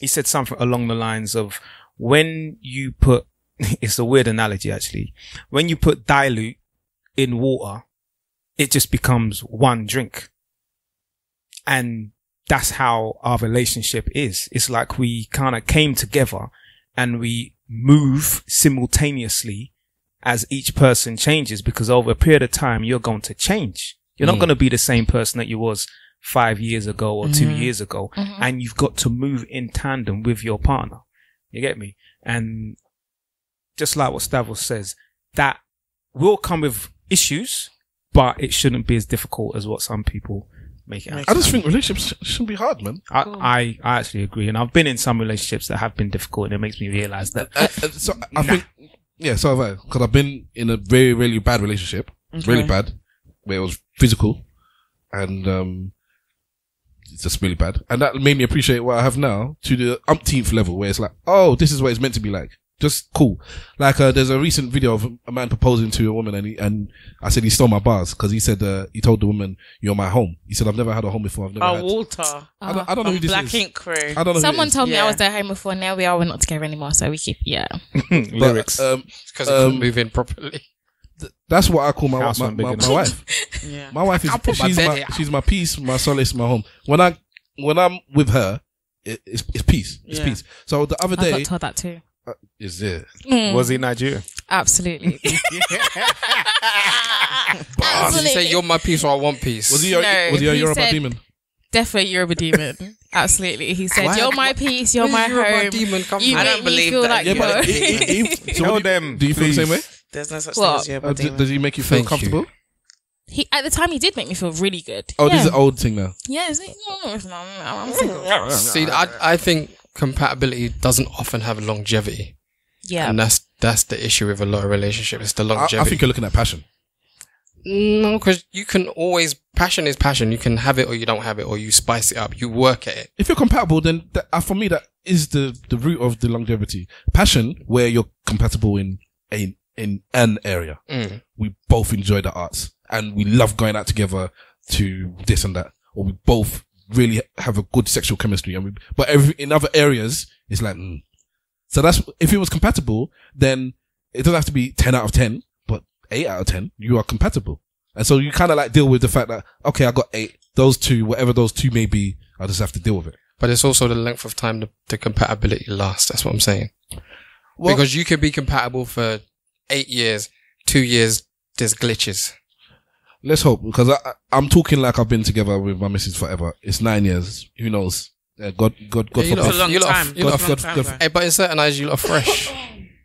he said something along the lines of when you put <laughs> it's a weird analogy actually when you put dilute in water, it just becomes one drink, and that's how our relationship is. It's like we kind of came together and we move simultaneously as each person changes because over a period of time, you're going to change. You're not Mm. going to be the same person that you was five years ago or two Mhm. years ago. Mhm. And you've got to move in tandem with your partner. You get me? And just like what Stavros says, that will come with issues, but it shouldn't be as difficult as what some people make it out. I just think relationships shouldn't be hard, man. I, I, I actually agree. And I've been in some relationships that have been difficult and it makes me realize that Uh, uh, so I think, yeah, so have I. Because I've been in a very, really bad relationship, Okay. really bad, where it was physical, and um, it's just really bad. And that made me appreciate what I have now to the umpteenth level where it's like, oh, this is what it's meant to be like. Just cool. Like, uh, there's a recent video of a man proposing to a woman and he, and I said he stole my bars because he said, uh, he told the woman, you're my home. He said, I've never had a home before. I've never Oh, had. Walter. I don't, I don't know who this Black is. Ink Crew. I don't know Someone it is. told me I was their home before. Now we are. We're not together anymore. So we keep. Yeah. <laughs> But, Lyrics. um, because it couldn't Um, move in properly. That's what I call my, House my, my, my wife. <laughs> Yeah. My wife is I'll my she's my, here. she's my peace, my solace, my home. When I when I'm with her, it, it's it's peace. It's Yeah. peace. So the other day, I day got told that too. is it Mm, Was he Nigerian? absolutely. <laughs> <laughs> Did you absolutely. say you're my piece or I want peace? was he a, No, was he a he Yoruba said- demon? Definitely, you're a demon. Absolutely. He said, Why- "You're my peace. You're my Yoruba home. demon come You from? I make don't believe feel that. like Yeah, you're." but he, he, he, so Tell do you- them, Do you feel the same way? Please. There's no such What? thing as Yoruba Uh, d- demon. does he make you feel Thank you. comfortable? he at the time he did make me feel really good. Oh, yeah. this is an old thing now. Yeah, it's like, no, it's not. I'm <laughs> single. See, I, I think compatibility doesn't often have longevity, Yeah. and that's that's the issue with a lot of relationships. It's the I, longevity. I think you're looking at passion. no, because you can always passion is passion. You can have it or you don't have it, or you spice it up. You work at it. If you're compatible, then that, uh, for me that is the the root of the longevity. Passion, where you're compatible in a in an area. Mm. we both enjoy the arts and we love going out together to this and that, or we both really have a good sexual chemistry. And we, but every, in other areas, it's like, mm. so that's, if it was compatible, then it doesn't have to be 10 out of 10, but 8 out of 10, you are compatible. And so you kind of like deal with the fact that, okay, I got eight, those two, whatever those two may be, I just have to deal with it. But it's also the length of time the, the compatibility lasts. That's what I'm saying. Well- because you could be compatible for eight years, two years. There's glitches. Let's hope, because I, I- I'm talking like I've been together with my missus forever. It's nine years. Who knows? Uh, God, God, God Yeah, you forbid. lot- It's a long you lot- time. you lot- It's a God- God- Hey, but in certain eyes, you look fresh.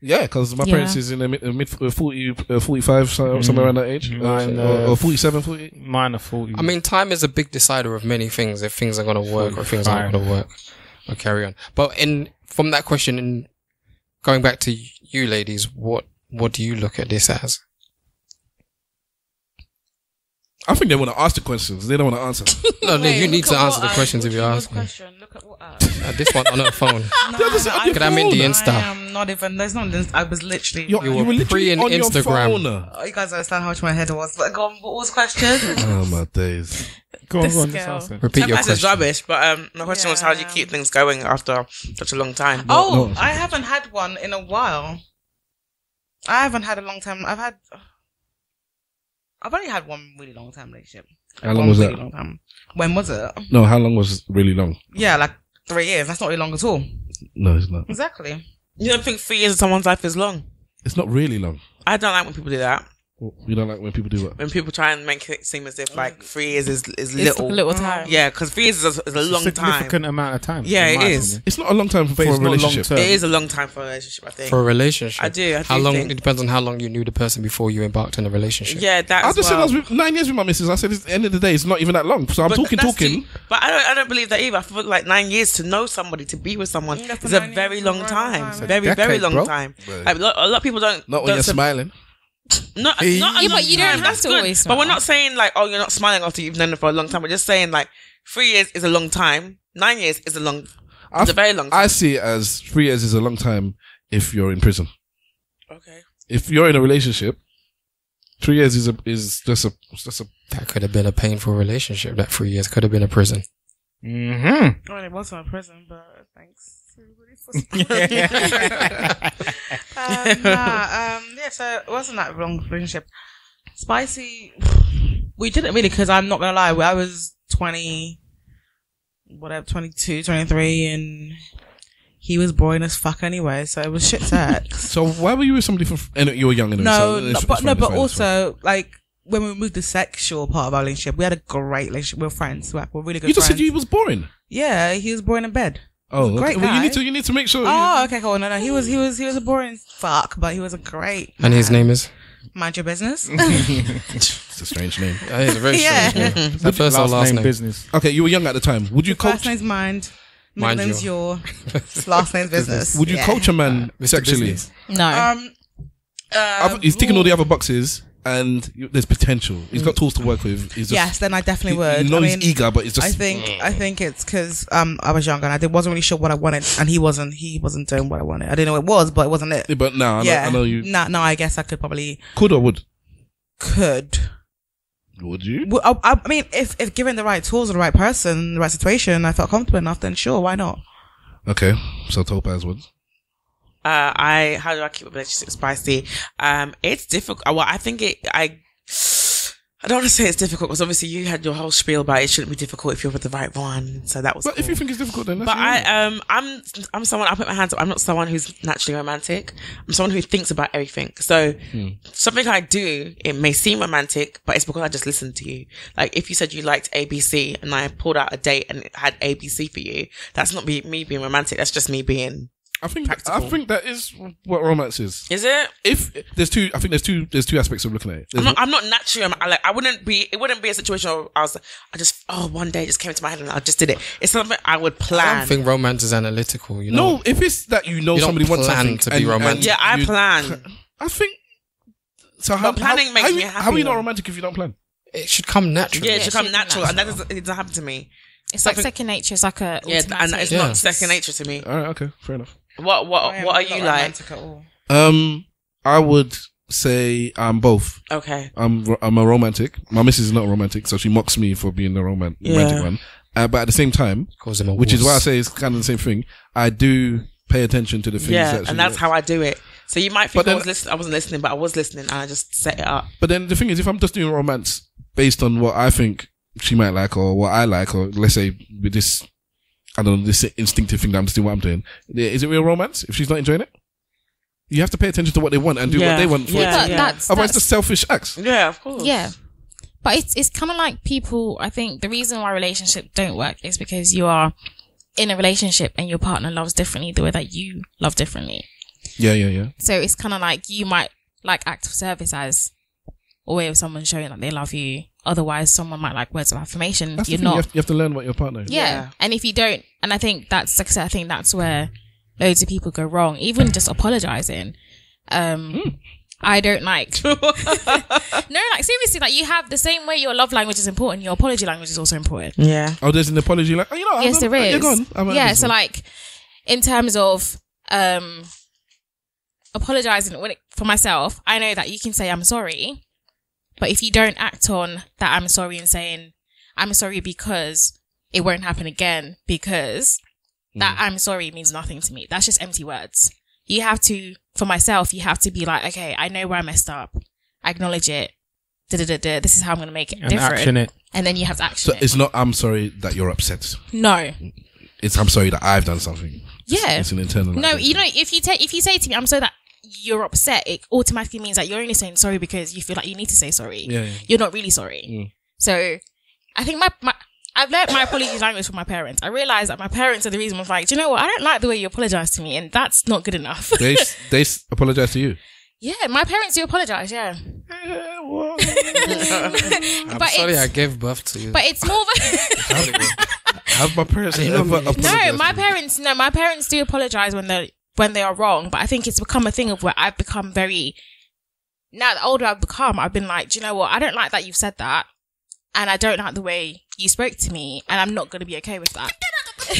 Yeah, because my Yeah. parents is in the mid, uh, mid uh, 40, uh, 45, so, somewhere around that age. Uh, Mine, or, uh, or 47, 40. Mine are 40. I mean, time is a big decider of many things. If things are going to work or things aren't going to work, or carry on. But in from that question, in going back to you, ladies, what what do you look at this as? I think they want to ask the questions. They don't want to answer. <laughs> No, no, Wait, you need to answer the I- questions if you do ask me. question? Look at what I- Uh, this one on her phone. <laughs> Just on your I mean the phone. Insta? I am not even. There's not. I was literally. You're, You you were were literally pre and on your Instagram. phone. Oh, you guys understand how much my head was. But go on. What was the question? <laughs> Oh my days. go on, this go on, just girl. answer. Repeat your Sometimes it's question. rubbish, but um, my question was, how do you keep things going after such a long time? oh, no. I haven't had one in a while. I haven't had a long time. I've had. <sighs> I've only had one really long time relationship. How long One was really that? Long time. When was it? No, how long was it really long? Yeah, like three years. That's not really long at all. No, it's not. Exactly. You don't think three years of someone's life is long? It's not really long. I don't like when people do that. You don't like when people do what? When people try and make it seem as if like three years is, is It's little. a little time. Yeah, because three years is a, is a long time. significant amount of time. Yeah, in it my is. opinion. It's not a long time for But a relationship. It is a long time for a relationship, I think. For a relationship, I do, I how do long? think- It depends on how long you knew the person before you embarked on a relationship. yeah, that. I just said I was with nine years with my missus. I said at the end of the day, it's not even that long. So I'm But talking, talking. too- but I don't, I don't believe that either. I feel like nine years to know somebody, to be with someone, Yeah, is a very long time. time. Very, It's very long bro. time. Like, a, lot, a lot of people don't. Not when don't you're sub- smiling. Not, Hey. not a Yeah, but long you don't have That's to good. always But we're not saying like, oh, you're not smiling after you've known them for a long time. We're just saying like, three years is a long time. Nine years is a long. I, It's a very long time. I see it as three years is a long time if you're in prison. okay. If you're in a relationship, three years is a is just a just a That could have been a painful relationship. That three years could have been a prison. Mm-hmm. I mean, it was in a prison, but thanks. For <laughs> um, nah, um, yeah, so it wasn't that long relationship. Spicy, we didn't really because I'm not gonna lie, I was 20, whatever, 22, 23, and he was boring as fuck anyway, so it was shit sex. <laughs> So why were you with somebody from? And you were young anyway. no, so it's- but it's no, but also like when we moved the sexual part of our relationship, we had a great relationship. We We're friends. We're really good you just friends. said you was boring. yeah, he was boring in bed. Oh, He's a great okay. Well, you need to you need to make sure. Oh, okay, cool. No, no, he was he was he was a boring fuck, but he was a great. And his name is. Mind your business. <laughs> <laughs> it's a strange name. Uh, it's a very Yeah. strange name. <laughs> Is that first or last, last name, name? business. Okay, you were young at the time. Would you First coach? name's mind. Mind Middle name's your. last name's business. Would you Yeah. coach a man Mr. sexually? No. Um. Uh, He's ticking all the other boxes, and there's potential. He's got tools to work with. He's just, yes, then I definitely would. You know I he's mean, eager, but it's just I think I think it's because um I was younger and I did, wasn't really sure what I wanted, and he wasn't he wasn't doing what I wanted. I didn't know what it was, but it wasn't it. But now I know, I know you No, no, I guess I could probably could or would. could. Would you? Well, I, I mean, if if given the right tools or the right person, the right situation, I felt comfortable enough, then sure, why not? Okay, so Topaz would. Uh, I how do I keep a relationship spicy? Um, it's difficult. Well, I think it. I I don't want to say it's difficult because obviously you had your whole spiel about it shouldn't be difficult if you're with the right one. So that was. But if you think it's difficult, then that's But. I um I'm I'm someone I put my hands up. I'm not someone who's naturally romantic. I'm someone who thinks about everything. So something I do, it may seem romantic, but it's because I just listened to you. Like if you said you liked ABC and I pulled out a date and it had ABC for you, that's not be, me being romantic. That's just me being. I think I think that is what romance is. Is it? If there's two, I think there's two. There's two aspects of looking at it. I'm not, I'm not naturally. I'm, I like. I wouldn't be. It wouldn't be a situation where I was. I just. Oh, one day it just came into my head and I just did it. It's something I would I plan. don't think romance is analytical. You know, no, if it's that you know You don't somebody wants something to be romantic. yeah, I you- plan. <laughs> I think. So how, But planning how, makes how me you- How are you not romantic if you don't plan? it should come naturally. Yeah, it Yeah, should it come should be natural, and that doesn't, it doesn't happen to me. It's like Something- second nature. It's like a Yeah, and it's Yeah. not second nature to me. All right, okay, fair enough. What what what are you like? Um, I would say I'm both. Okay, I'm I'm a romantic. My missus is not romantic, so she mocks me for being the roman- Yeah. romantic one. Uh, but at the same time, Calls which is why I say it's kind of the same thing. I do pay attention to the things. yeah, that and that's likes. how I do it. So you might think But I was listening. I wasn't listening, but I was listening, and I just set it up. But then the thing is, if I'm just doing romance based on what I think she might like or what I like, or let's say with this, I don't know, this instinctive thing that I'm just doing what I'm doing, is it real romance if she's not enjoying it? You have to pay attention to what they want and do Yeah, what they want. For yeah, it. But yeah. that's, Otherwise, that's it's selfish acts. Yeah, of course. Yeah. But it's it's kind of like people. I think the reason why relationships don't work is because you are in a relationship and your partner loves differently the way that you love differently. Yeah, yeah, yeah. So it's kind of like you might like act of service as a way of someone showing that they love you. Otherwise, someone might like words of affirmation. That's You're thing. You not. have, you have to learn what your partner is. yeah. Yeah. And if you don't, and I think that's like I said, I think that's where loads of people go wrong. Even just apologizing. Um, I don't like. <laughs> no, like seriously, like you have the same way your love language is important, your apology language is also important. Yeah. Oh, there's an apology. Like, oh, you know, I yes, don't- there is. You're gone. I'm yeah, so one. like in terms of um apologizing when it, for myself, I know that you can say I'm sorry, but if you don't act on that I'm sorry and saying I'm sorry because it won't happen again because hmm. that I'm sorry means nothing to me. That's just empty words. You have to, for myself, you have to be like, okay, I know where I messed up. I acknowledge it. Da, da, da, da. This is how I'm going to make it And different. action it. And then you have to action So it. it's not. I'm sorry that you're upset. No. It's I'm sorry that I've done something. Yeah. It's an internal. No, you know, if you take if you say to me, "I'm sorry that you're upset," it automatically means that you're only saying sorry because you feel like you need to say sorry. Yeah, yeah. You're not really sorry. Mm. So, I think my my I've learned my apology language from my parents. I realized that my parents are the reason. I was like, do you know what? I don't like the way you apologize to me, and that's not good enough. They <laughs> they apologize to you. yeah, my parents do apologize. Yeah, <laughs> I'm but sorry I gave birth to you. but it's more. Of a, Have my parents <laughs> ever apologized? no, my parents. No, my parents do apologize when they when they are wrong. But I think it's become a thing of where I've become very. Now the older I've become, I've been like, do you know what? I don't like that you've said that, and I don't like the way you spoke to me, and I'm not going to be okay with that. <laughs> so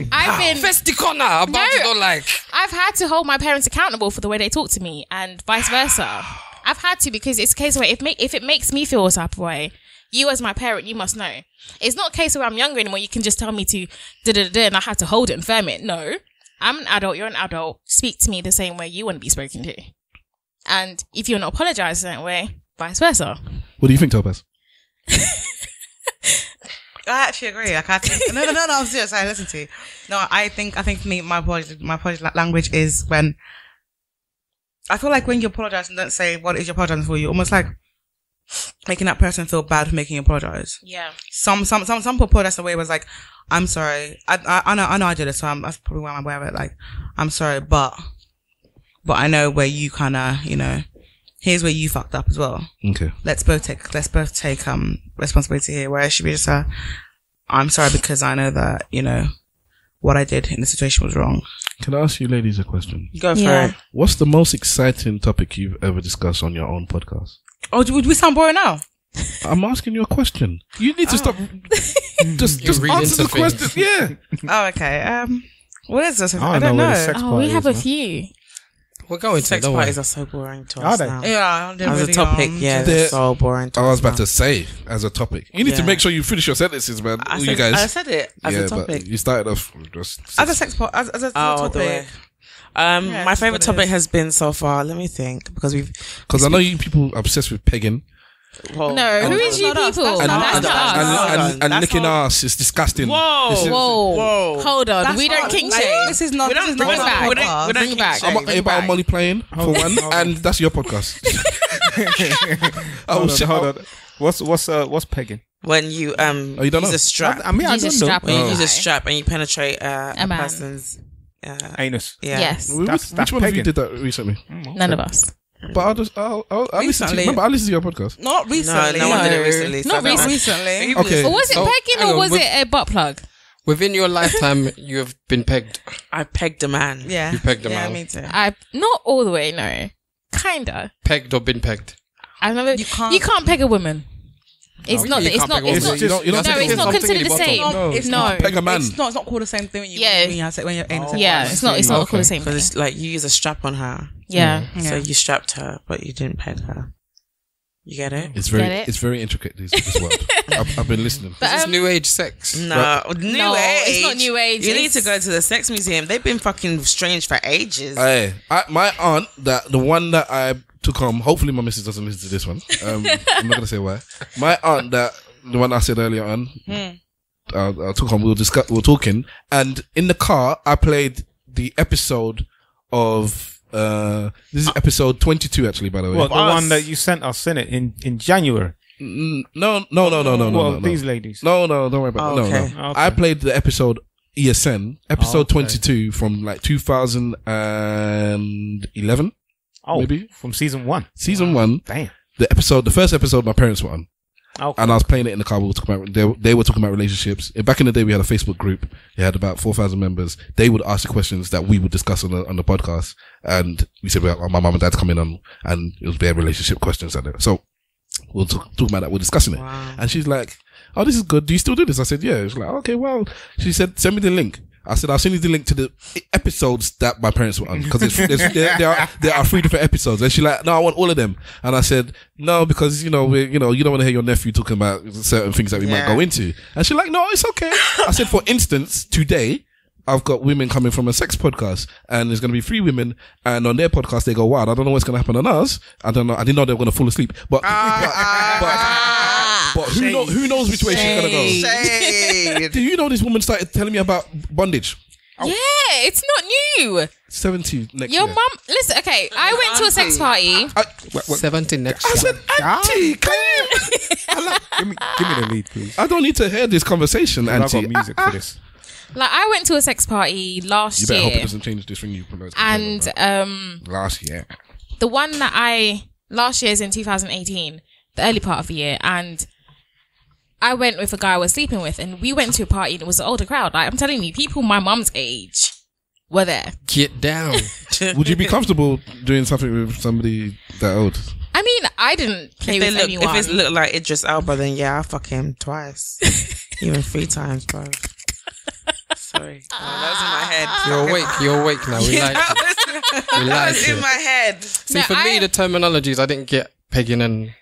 <laughs> I've been. Festy corner about No. you don't like. I've had to hold my parents accountable for the way they talk to me, and vice versa. <sighs> I've had to because it's a case where if make, if it makes me feel a type of way, you as my parent, you must know. It's not a case where I'm younger anymore. You can just tell me to da da da, da, and I have to hold it and firm it. No, I'm an adult. You're an adult. Speak to me the same way you want to be spoken to. And if you're not apologizing that way, vice versa. What do you think, Topaz? I actually agree. Like I think, no, no, no, no. I'm serious. I listen to you. No, I think, I think for me, my apology, my apology language is when I feel like when you apologize and don't say what is your you're apologizing for, you almost like making that person feel bad for making you apologize. Yeah. Some, some, some, some people apologize in a way was like, I'm sorry. I, I, I know, I know I did it, so I'm, that's probably why I'm aware of it. Like, I'm sorry, but, but I know where you kind of, you know, here's where you fucked up as well Okay. let's both take let's both take um responsibility here. Where it should be just uh, I'm sorry because I know that you know what I did in the situation was wrong. Can I ask you ladies a question? Go for Yeah. it. What's the most exciting topic you've ever discussed on your own podcast? Oh, do- would we sound boring now? I'm asking you a question. You need to stop. <laughs> just just answer the things. question. Yeah. Oh, okay. Um, what is this? I I, don't don't know know. where the sex Oh, we have is, a man. few. We're going to. Sex Don't worry. parties are so boring to Are us they? now. Yeah, they're As a topic, um, yeah, just- they're They're- so boring to I was us about now. to say as a topic. You need to make sure you finish your sentences, man. I All said, you guys. I said it as yeah, a topic. but you started off just. as a sex part, as, as a Oh, topic. The way. Um, Yeah, my favorite topic has been so far. Let me think because we've Because I know you people are obsessed with pegging well, No, who is you not us, people? that's and, not That's and, and, and, and licking not- ass is disgusting. Whoa. Is- Whoa. Whoa. Hold on. That's we don't not- kink like, shame. This is not. We This don't is not bring our back. We don't, we podcast. don't Bring back. I'm a, about Molly playing for one, and that's your podcast. <laughs> oh Hold on, shit! hold on. What's what's uh what's pegging? when you um Oh, you don't use know? a strap. I mean, I Use a don't know. strap when you Oh. use a strap and you penetrate uh, A a, person's uh, Anus. yeah. Yes. Which, That's- which that's one of you did that recently? None of us. But I'll just I'll I'll, I'll listen to Recently. remember I listen to your podcast. Not No, recently. no one did it recently. so Not I recently. Okay. But was it So, pegging or on, was with- it a butt plug? Within your lifetime, you have been pegged. I pegged a man. Yeah. You pegged a yeah, man. me too. I not all the way. No, kinda. Pegged or been pegged. I remember You you can't- can't, peg a woman. It's No, not. It's can't not. peg a It's not. You don't- you don't No, it's not considered the same. No, it's not. Peg a man. It's not. It's not called the same thing when you Yeah. when you have sex when you're anal sex. Yeah, it's not. It's not Okay. called the same Because it's like you use a strap on her. Yeah. So Yeah. you strapped her, but you didn't peg her. You get it? It's very it? it's very intricate this, this world. <laughs> I've, I've been listening. But This is um, new age sex. No, new No, age. it's not new age, You need to go to the sex museum. They've been fucking strange for ages. Hey, I, my aunt, that the one that I took home. Hopefully, my missus doesn't listen to this one. Um, I'm not gonna say why. My aunt, that the one I said earlier on, uh, I took home. We were discuss, we were talking, and in the car, I played the episode of. Uh, this is episode 22, actually. By the way, Well, the us. one that you sent us, in it in in January. Mm, no, no, no, no, no, no, well, no, no. these ladies. No, no, don't worry about Oh, it. No, okay. no. Okay. I played the episode ESN, episode Oh, okay. 22 from like 2011, Oh, maybe. from season one. season one. Damn. The episode, the first episode my parents were on. Okay. And I was playing it in the car. We were talking about, they, they were talking about relationships. Back in the day, we had a Facebook group. It had about 4,000 members. They would ask the questions that we would discuss on the, on the podcast. And we said, well, my mum and dad's coming on and it was their relationship questions. And so we'll talk, talk about that. We're discussing it. And she's like, Oh, this is good. Do you still do this? I said, yeah. She's like, okay, well, she said, send me the link. I said, I'll send you the link to the episodes that my parents were on because there, there are there are three different episodes. And she's like, no, I want all of them. And I said, no, because you know, we you know, you don't want to hear your nephew talking about certain things that we might go into. And she's like, no, it's okay. I said, for instance, today. I've got women coming from a sex podcast and there's going to be three women and on their podcast they go, wow, I don't know what's going to happen on us. I don't know. I didn't know they were going to fall asleep, but, ah. but, but who, know, who knows which way she's going to go. Shade. <laughs> Do you know this woman started telling me about bondage? Yeah, it's not new. 70 next Your year. mum, listen, okay, I went to a sex party. I, what- what- 70 next I year. said, Auntie, can <laughs> you? give, me, give me the lead, please. I don't need to hear this conversation, I've Auntie. got music for this. Like, I went to a sex party last year. You better hope it year. doesn't change this thing you promote. And um, last year. the one that I, last year's in 2018, the early part of the year, and I went with a guy I was sleeping with, and we went to a party, and it was an older crowd. Like, I'm telling you, people my mum's age were there. Get down. <laughs> Would you be comfortable doing something with somebody that old? I mean, I didn't play If, they with look, anyone. if it look like Idris Elba, then yeah, I'll fuck him twice, <laughs> even three times, bro. Sorry, no, <laughs> that was in my head. Ah. You're awake. You're awake now. We like that was, We that like was in my head. See, No, for me, the terminologies, I didn't get pegging and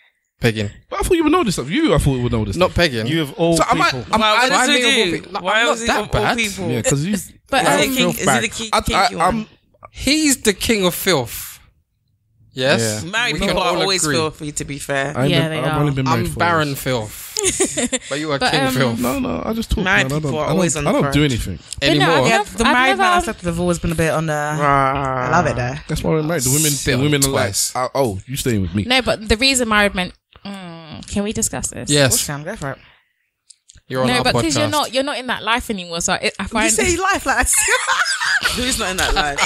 pegging. But I thought you would know this stuff. You, I thought, you would know this Not stuff. pegging. You have all So am I- people. I'm- Why, what why does me he do? Like, Why I'm not he that all bad. people? Yeah, because you. <laughs> but Is, um, it the king, is it the key, I, I, I'm, He's the king of filth. Yes. Yeah. Married We people are always agree. filthy, to be fair. I've Yeah, been, they I've are. only been married I'm for barren years. filth. <laughs> but you are But, king um, filth. No, no, I just talk. Married man. I don't, people are I don't, always on I don't do anything. But Anymore. I've Yeah, the I've married never- man I slept with have always been a bit on the. I love it there. That's why I'm married. The women, the women are like, uh, oh, you staying with me? No, but the reason married men. Can we discuss this? yes. Sam, go for it. You're on No, our but because podcast. you're not, you're not in that life anymore. So I, I You find say life like that. <laughs> Who's not in that life?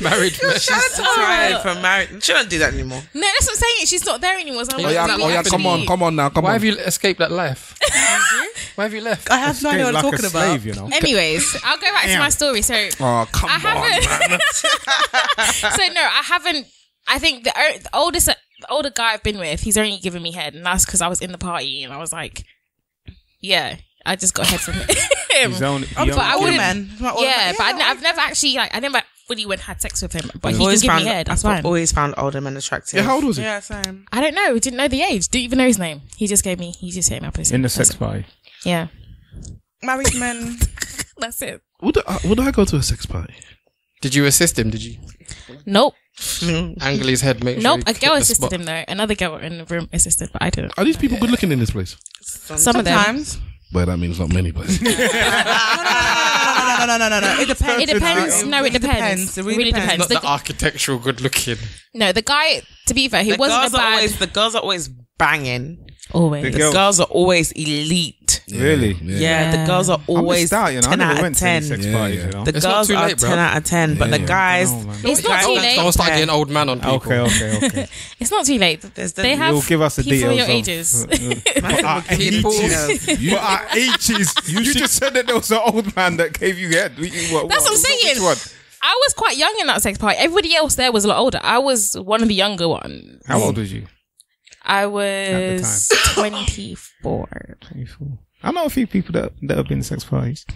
married. men. She's tired from married. She don't do that anymore. no, that's what I'm saying. She's not there anymore. So I'm Oh like, yeah, we oh yeah, have to come on, leave. come on now, come on. Why on. have you escaped that life? <laughs> Why have you left? I have no idea what like I'm a talking slave, about. you know. <laughs> Anyways, I'll go back to my story. So Oh, come I on, haven't. man. so no, I haven't. I think the, o- the oldest, the older guy I've been with, he's only given me head, and that's because I was in the party and I was like, yeah, I just got head from him. <laughs> <laughs> He's only, he but only- I Older wouldn't- men. Yeah, men. but I, ne- I've never actually like I never fully went had sex with him, but I've he can always give found, me head. That's I've fine. always found older men attractive. Yeah, how old was he? Yeah, same. I don't know. Didn't know the age. Didn't even know his name. He just gave me. He just hit me up. and in the sex that's it. party. Yeah, Married <laughs> men. that's it. Would I, would I go to a sex party? Did you assist him? Did you Nope, angle his head? Make nope. sure A girl assisted spot? him though. Another girl in the room assisted, but I didn't. Are these people good looking in this place? Some of them. Sometimes. Well, that means not many places. No, no, no, no, no, no. It depends. It depends. No, it depends. It really depends. Not The- the architectural good looking. no, the guy. To be fair, he The wasn't girls a are bad. always the girls are always banging. Always. The The girl- girls are always elite. Really? Yeah, the Yeah. girls are always missed out, you know. I ten never out of went to any ten. sex Yeah, parties, yeah. you know. The It's not girls too are late, bro. ten out of ten, but the guys. Man. <laughs> It's not too late. Don't start getting old man on people. Okay, okay, okay. It's not too late. There's the They have You'll give us the people details. your of- ages. <laughs> <laughs> But our People. ages. You- But our ages. You, just said that there was an old man that gave you head. We- What, That's what I'm saying. Which one? I was quite young in that sex party. Everybody else there was a lot older. I was one of the younger ones. How old was you? I was <laughs> 24. 24. I know a few people that that have been sex parties.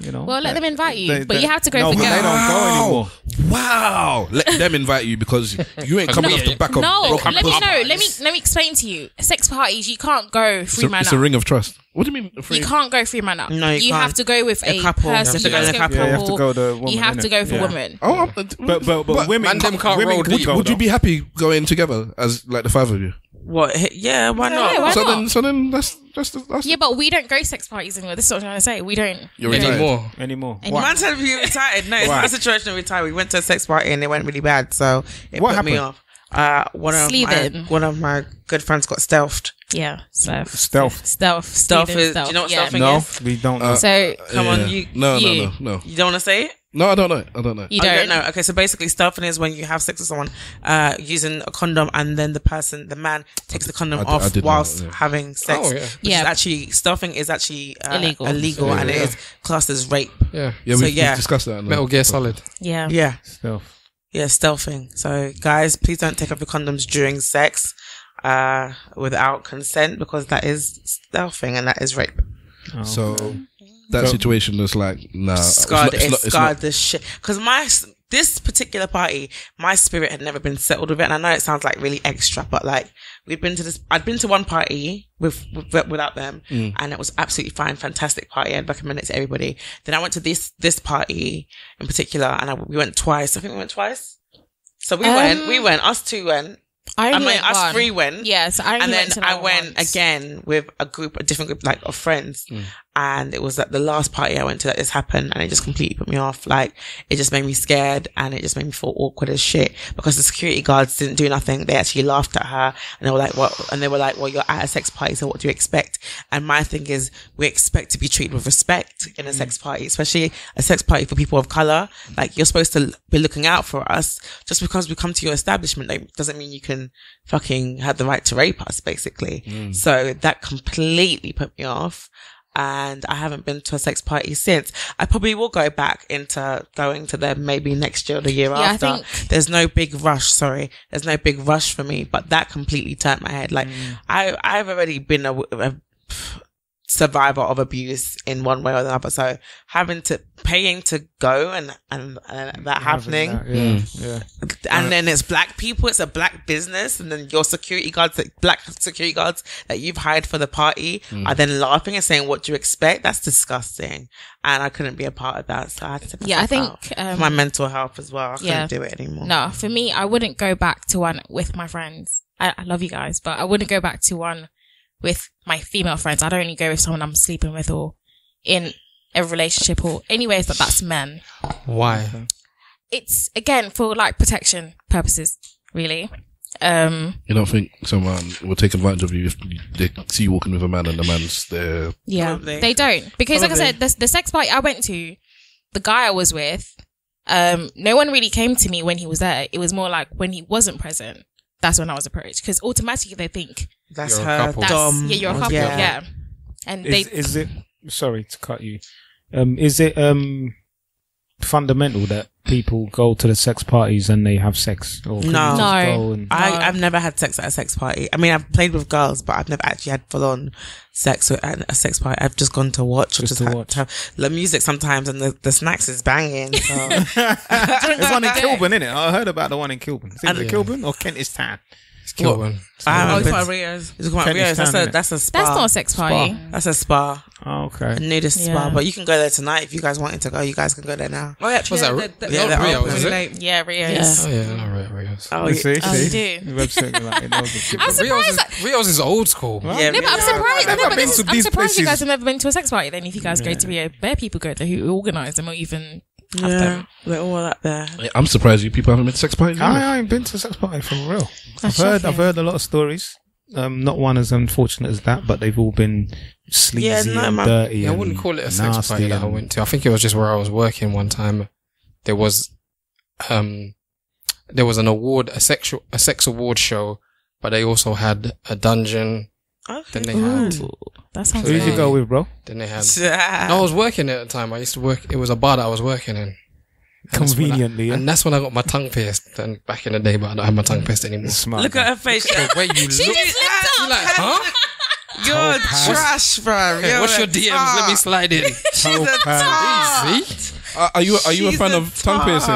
You know. Well, let that- them invite you, they- but they- you have to go no, for but they don't go anymore. Wow. Let them invite you because you ain't coming No. off the back of No, broken let me pussy. know. Let me let me explain to you. Sex parties, you can't go It's free a, man it's up. a ring of trust. What do you mean? a free- You can't go free man up. No, you can't. have to go with A a, couple. You have to go with a have to Yeah, you have to go go with the woman. You have to go for Yeah. women. Oh, I'm- uh, But but but women man, them can't women roll would, go, would you be happy going together as like the five of you? What? Yeah, why Yeah, not? why so not? then, so then that's that's the, that's Yeah, but we don't go sex parties anymore. This is what I'm trying to say. We don't. you're retired. Anymore. anymore? Anymore. Man said we retired. No, it's Why? not a situation of retire. We went to a sex party and it went really bad, so it What put me happened? off. Uh, one of my one of my good friends got stealthed. Yeah, so Stealth. stealth. Stealth Stealing is- do you know what yeah. stealthing No, is? we don't. know. So Come Yeah. on, you No, no, you. no, no. you don't want to say it? No, I don't know. I don't know. you don't. you don't know. Okay, so basically, stealthing is when you have sex with someone uh, using a condom, and then the person, the man, takes the condom did- off did whilst that, yeah. having sex. Oh, yeah. Which Yeah. is actually stealthing is actually uh, Illegal. illegal, Yeah. and it Yeah. is classed as rape. Yeah. Yeah, So, we've, yeah. discussed that. in Metal Gear Solid. Yeah. Yeah, Stealth. Yeah, stealthing. So, guys, please don't take off your condoms during sex uh, without consent because that is stealthing and that is rape. Oh, So that So- situation is like nah. it's scarred not- it's it not- it's scarred not- the shit because my this particular party my spirit had never been settled with it and i know it sounds like really extra but like we've been to this i'd been to one party with, with without them Mm. and it was absolutely fine fantastic party i'd recommend it to everybody then i went to this this party in particular and I, we went twice i think we went twice so we Um, went we went us two went I, i mean went us one. three went Yes, I only and then went I went once. again with a group, a different group, like of friends, Mm. And it was at the last party I went to that this happened, and it just completely put me off. Like it just made me scared, and it just made me feel awkward as shit because the security guards didn't do nothing. They actually laughed at her, and they were like, "What?" And they were like, "Well, you're at a sex party, so what do you expect?" And my thing is, we expect to be treated with respect in a mm. sex party, especially a sex party for people of color. Like you're supposed to be looking out for us. Just because we come to your establishment, like, doesn't mean you can fucking have the right to rape us, basically. Mm. So that completely put me off. And I haven't been to a sex party since. I probably will go back into going to them maybe next year or the year Yeah, I after. think- There's no big rush. Sorry. There's no big rush for me, but that completely turned my head. Like mm. I, I've already been a, a survivor of abuse in one way or another. So having to paying to go and, and, and that happening Yeah, mm. yeah. and uh, then it's black people. It's a black business, and then your security guards, that black security guards that you've hired for the party, mm. are then laughing and saying, "What do you expect?" That's disgusting, and I couldn't be a part of that. So I had to. take Yeah, I think, um, my mental health as well. I yeah. couldn't do it anymore. No, for me, I wouldn't go back to one with my friends. I, I love you guys, but I wouldn't go back to one with my female friends. I'd only go with someone I'm sleeping with or in a relationship or anyways that that's men. Why? It's again for like protection purposes, really. Um, You don't think someone will take advantage of you if they see you walking with a man and the man's there? yeah, Probably. they don't because, like I said, the, the sex party I went to, the guy I was with, um, no one really came to me when he was there. It was more like when he wasn't present. That's when I was approached because automatically they think That's You're a her couple. that's dom. yeah, you're a or- couple, yeah. and Is, they is it? Sorry to cut you. Um, is it um fundamental that people go to the sex parties and they have sex? Or No. No. and- I, I've never had sex at a sex party. I mean, I've played with girls, but I've never actually had full on sex at a sex party. I've just gone to watch or Just just, to had watch. to have the music sometimes, and the, the snacks is banging. So. <laughs> There's one in Kilburn, isn't it I heard about the one in Kilburn. Is it And- Kilburn or Kentish Town? It's Kilburn. I Oh, haven't it's been my to- Rios. It's quite Kentish weird. That's Town, a that's a spa. that's not a sex party. That's a spa, Oh, a okay. nudist spa. But you can go there tonight if you guys wanted to go. You guys can go there now. Oh, yeah, Was yeah, that- the- the- yeah, the- they're open, is it? late. Yeah, Rio's. Oh yeah, all right, Rios. Oh, You yeah. see, Oh, see? you do. Website, like, it I'm surprised. Rios, That, is, Rios is old school. yeah, no, but I'm surprised. I've No, never but been this, to I'm these surprised you guys have never been to a sex party. Then, if you guys go to Rio, bare people go there who organise them or even have Yeah, they're all up there. I'm surprised you people haven't been to sex parties. I, I ain't been to a sex party for real. I've That's heard, shocking. I've heard a lot of stories. Um, not one as unfortunate as that, but they've all been sleazy Yeah, no, and man. dirty. Yeah, I wouldn't call it a sex nasty party that I and- went to. I think it was just where I was working one time. There was, um, there was an award, a sexual, a sex award show, but they also had a dungeon. Okay. Then they had, Ooh, that sounds. Who did you go with, bro? then they had. <laughs> No, I was working at the time. I used to work. It was a bar that I was working in. And that's I- Conveniently, and that's when I got my tongue pierced. And back in the day, but I don't have my tongue pierced anymore. Smart. Look at her face. The way you <laughs> She look, just looked you up. like, huh? <laughs> You're pass. trash, bro. You're What's your DMs? Let me slide in. She's a tart. Easy. Uh, are you are you a She's fan of tongue piercing?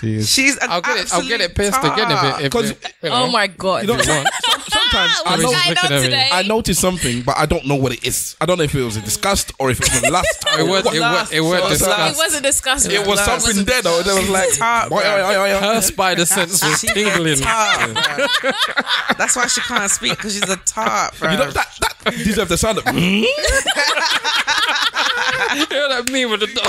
Tart. She is. She's an I'll get it. I'll get it pissed pierced again if tart. it. If 'Cause- it you know, Oh my god! You know, <laughs> some- sometimes I What's know going on today? I noticed something, but I don't know what it is. I don't know if it was a disgust or if it was a lust. It was. It was. It was It was it disgust. wasn't disgusting. It was Lust. something there though. There was like, Tart, boy, bro. oy, oy, oy, oy. Her spider sense was She's a tingling. tart, bro. That's why she can't speak because she's a tart, bro. You know that that deserves the sound of. mm? <laughs> Yeah, that meme with the dog.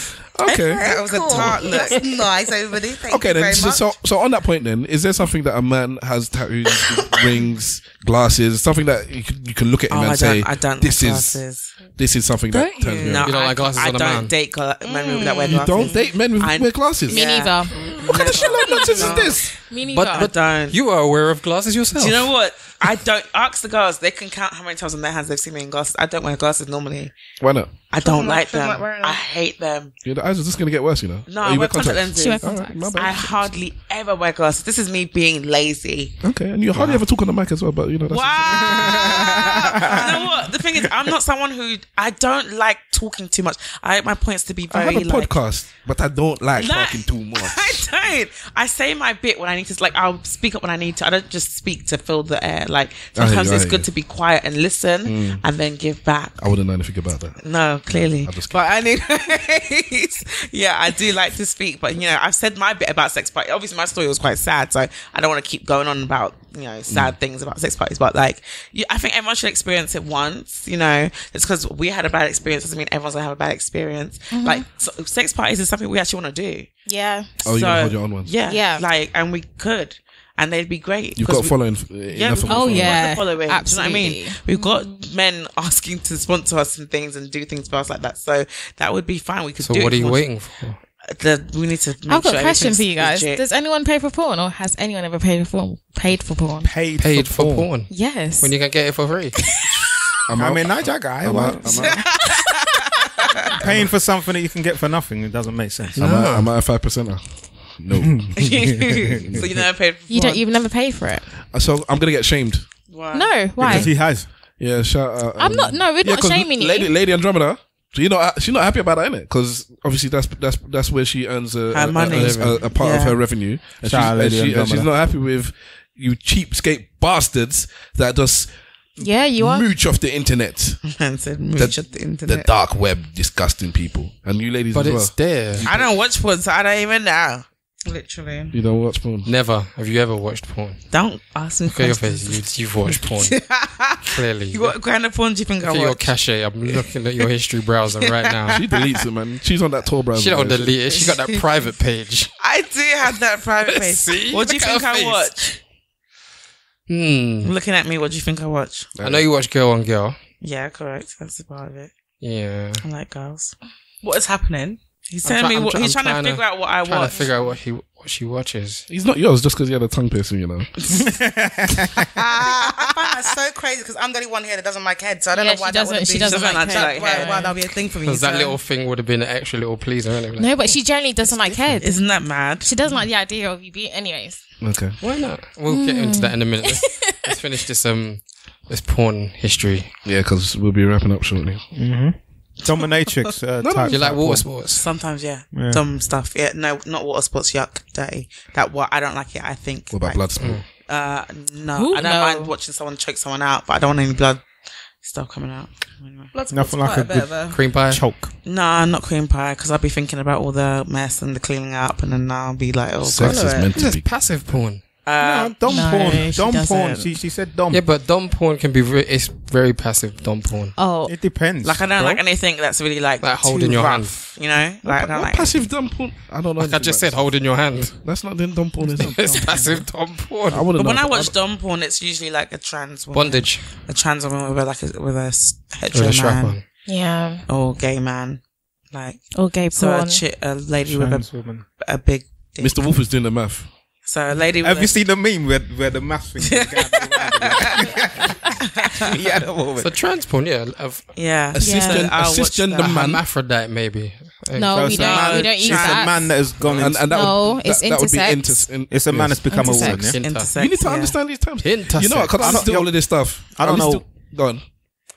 <laughs> Okay. <laughs> that was a tart look. nice, everybody. Thank Okay you then. very So, much. so so on that point then, is there something that a man has tattoos, <laughs> rings, glasses, something that you can, you can look at him oh, and I say, don't, I don't this like is glasses. this is something that Don't turns you? me No, on. You don't I, like glasses I on a don't man? date gla- men mm. that wear You glasses. don't date men with I- wear glasses. Me neither. What kind of shit like nonsense is this? Me. But I but don't. you are aware of glasses yourself. Do you know what? I don't ask the girls. They can count how many times on their hands they've seen me in glasses. I don't wear glasses normally. Why not? I don't Doesn't like like- doesn't them. like wearing them. I hate them. Your eyes are just gonna get worse, you know. No, Oh, I wear contact lenses. She wear contacts. my. I hardly ever wear glasses. This is me being lazy. Okay, and you hardly ever talk on the mic as well, but you know that's Wow. <laughs> you know what? The thing is, I'm not someone who I don't like talking too much. I like my points to be very. I very have a like. podcast, but I don't like Like- talking too <laughs> much. I don't. I say my bit when I need to. Like I'll speak up when I need to. I don't just speak to fill the air. Like sometimes you, it's good to be quiet and listen, Mm. and then give back. I wouldn't know anything about that. No, clearly. Just but anyways, <laughs> yeah, I do like to speak. But you know, I've said my bit about sex parties. Obviously, my story was quite sad, so I don't want to keep going on about you know sad Mm. things about sex parties. But like, you, I think everyone should experience it once. You know, it's because we had a bad experience doesn't mean everyone's gonna have a bad experience. Like, so, sex parties is something we actually want to do. Yeah. Oh, you So, gonna hold your own ones? Yeah, Yeah. Like, and we could, and they'd be great. You've got we- following. uh, yeah, enough we've of Oh, following. yeah. following. Do you know what I mean? Absolutely. We've got men <laughs> asking to sponsor us and things and do things for us like that. So that would be fine. We could So do what it are you for- waiting for? The, we need to. Make I've got sure a question for you guys. legit. Does anyone pay for porn, or has anyone ever paid for porn? Paid for porn? Paid, Paid for porn. Yes. When you can get it for free. <laughs> I'm I out. mean, Niger guy. I'm what? out. I'm out. <laughs> Paying for something that you can get for nothing, it doesn't make sense. I'm. I'm out a five percenter. No. <laughs> so you never paid for you don't. porn? You've never paid for it. so I'm gonna get shamed. Why? No. Why? Because he has. Yeah, shout out. I'm um, not. No, we're yeah, not 'cause shaming you. Lady, Lady Andromeda. So you know, she's not happy about that, innit? Because obviously that's that's that's where she earns a, Her a, money. a, a, a part of Yeah. her revenue, and, she's, Shout out and, Lady she, and she's not happy with you cheapskate bastards that just yeah, you are. mooch off the internet, <laughs> Man said mooch at the the internet. dark web, disgusting people, and you ladies But as it's there. I don't watch porn, so I don't even know. Literally. You don't watch porn. Never. Have you ever watched porn? Don't ask me Look at your questions. face. You, you've watched porn. <laughs> Clearly. You- <laughs> What kind of porn do you think Look I at your watch? cache. I'm looking at your history browser right now. She deletes it, man. She's on that Tor browser. She don't delete it. She got that private page. I do have that private page. See? What do you Look at think I face. watch? Hmm. Looking at me, what do you think I watch? I know you watch Girl on Girl. Yeah, correct. That's a part of it. Yeah. I like girls. What is happening? He's telling me what he's trying, to trying to- figure out what I Trying watch. to figure out what he what she watches. He's not yours just because he had a tongue piercing, you know. <laughs> I find that so crazy because I'm the only one here that doesn't like head, so I don't Yeah, know why she that doesn't- would she be. doesn't like that, head. why, why that would be a thing for me. Because that little thing would have been an extra little pleaser anyway. No, but she generally doesn't like head. Isn't that mad? She doesn't like the idea of you being. Anyways, Okay. Why not? We'll get into that in a minute. Let's, let's finish this um this porn history. <laughs> Yeah, because we'll be wrapping up shortly. Dominatrix uh, <laughs> no, type. You like water porn. sports? Sometimes, yeah. Yeah. Dumb stuff. Yeah, no, not water sports. Yuck, dirty. That what I don't like it. I think. What about like, blood sport? Uh, no, Ooh, I don't no. mind watching someone choke someone out, but I don't want any blood stuff coming out. Anyway. Nothing like quite a bit good a- Cream pie. Choke. Nah, not cream pie because I'll be thinking about all the mess and the cleaning up, and then I'll be like, oh, Sex God. is meant to be. passive porn. Uh, no, dom no, porn. she Dom porn. doesn't. She, she said dom. Yeah, but dom porn can be very, it's very passive dom porn. oh, It depends. like I don't bro. like anything that's really like, Like holding your rough, You know, like I don't What like passive dumb porn? I don't know. Like I just said, holding your hand. That's not then dumb porn. Is <laughs> It's it? passive dom porn. I wouldn't But when know. I watch dom porn, it's usually like a trans woman, Bondage. a trans woman with like a, with a s- With hetero a man on. yeah, or gay man, like or gay so porn. a, chi- a lady with Trans a, woman. a big. Dick. Mr. Wolf is doing the math. So a lady with Have a, you seen the meme where, where the math thing is going around? yeah, the woman. So trans porn, yeah. Of yeah, A cisgen- I'll a watch man. hermaphrodite, maybe. no, So we don't. man- we don't use It's that. a man that has gone And, and that No, would, it's that, that would be intersex. inter- in, It's a man that's become a woman. Yeah? Intersex, You need to yeah. understand these terms. Intersex. You know, because I I'm listen to not- all of this stuff. I don't listen know. To, go on.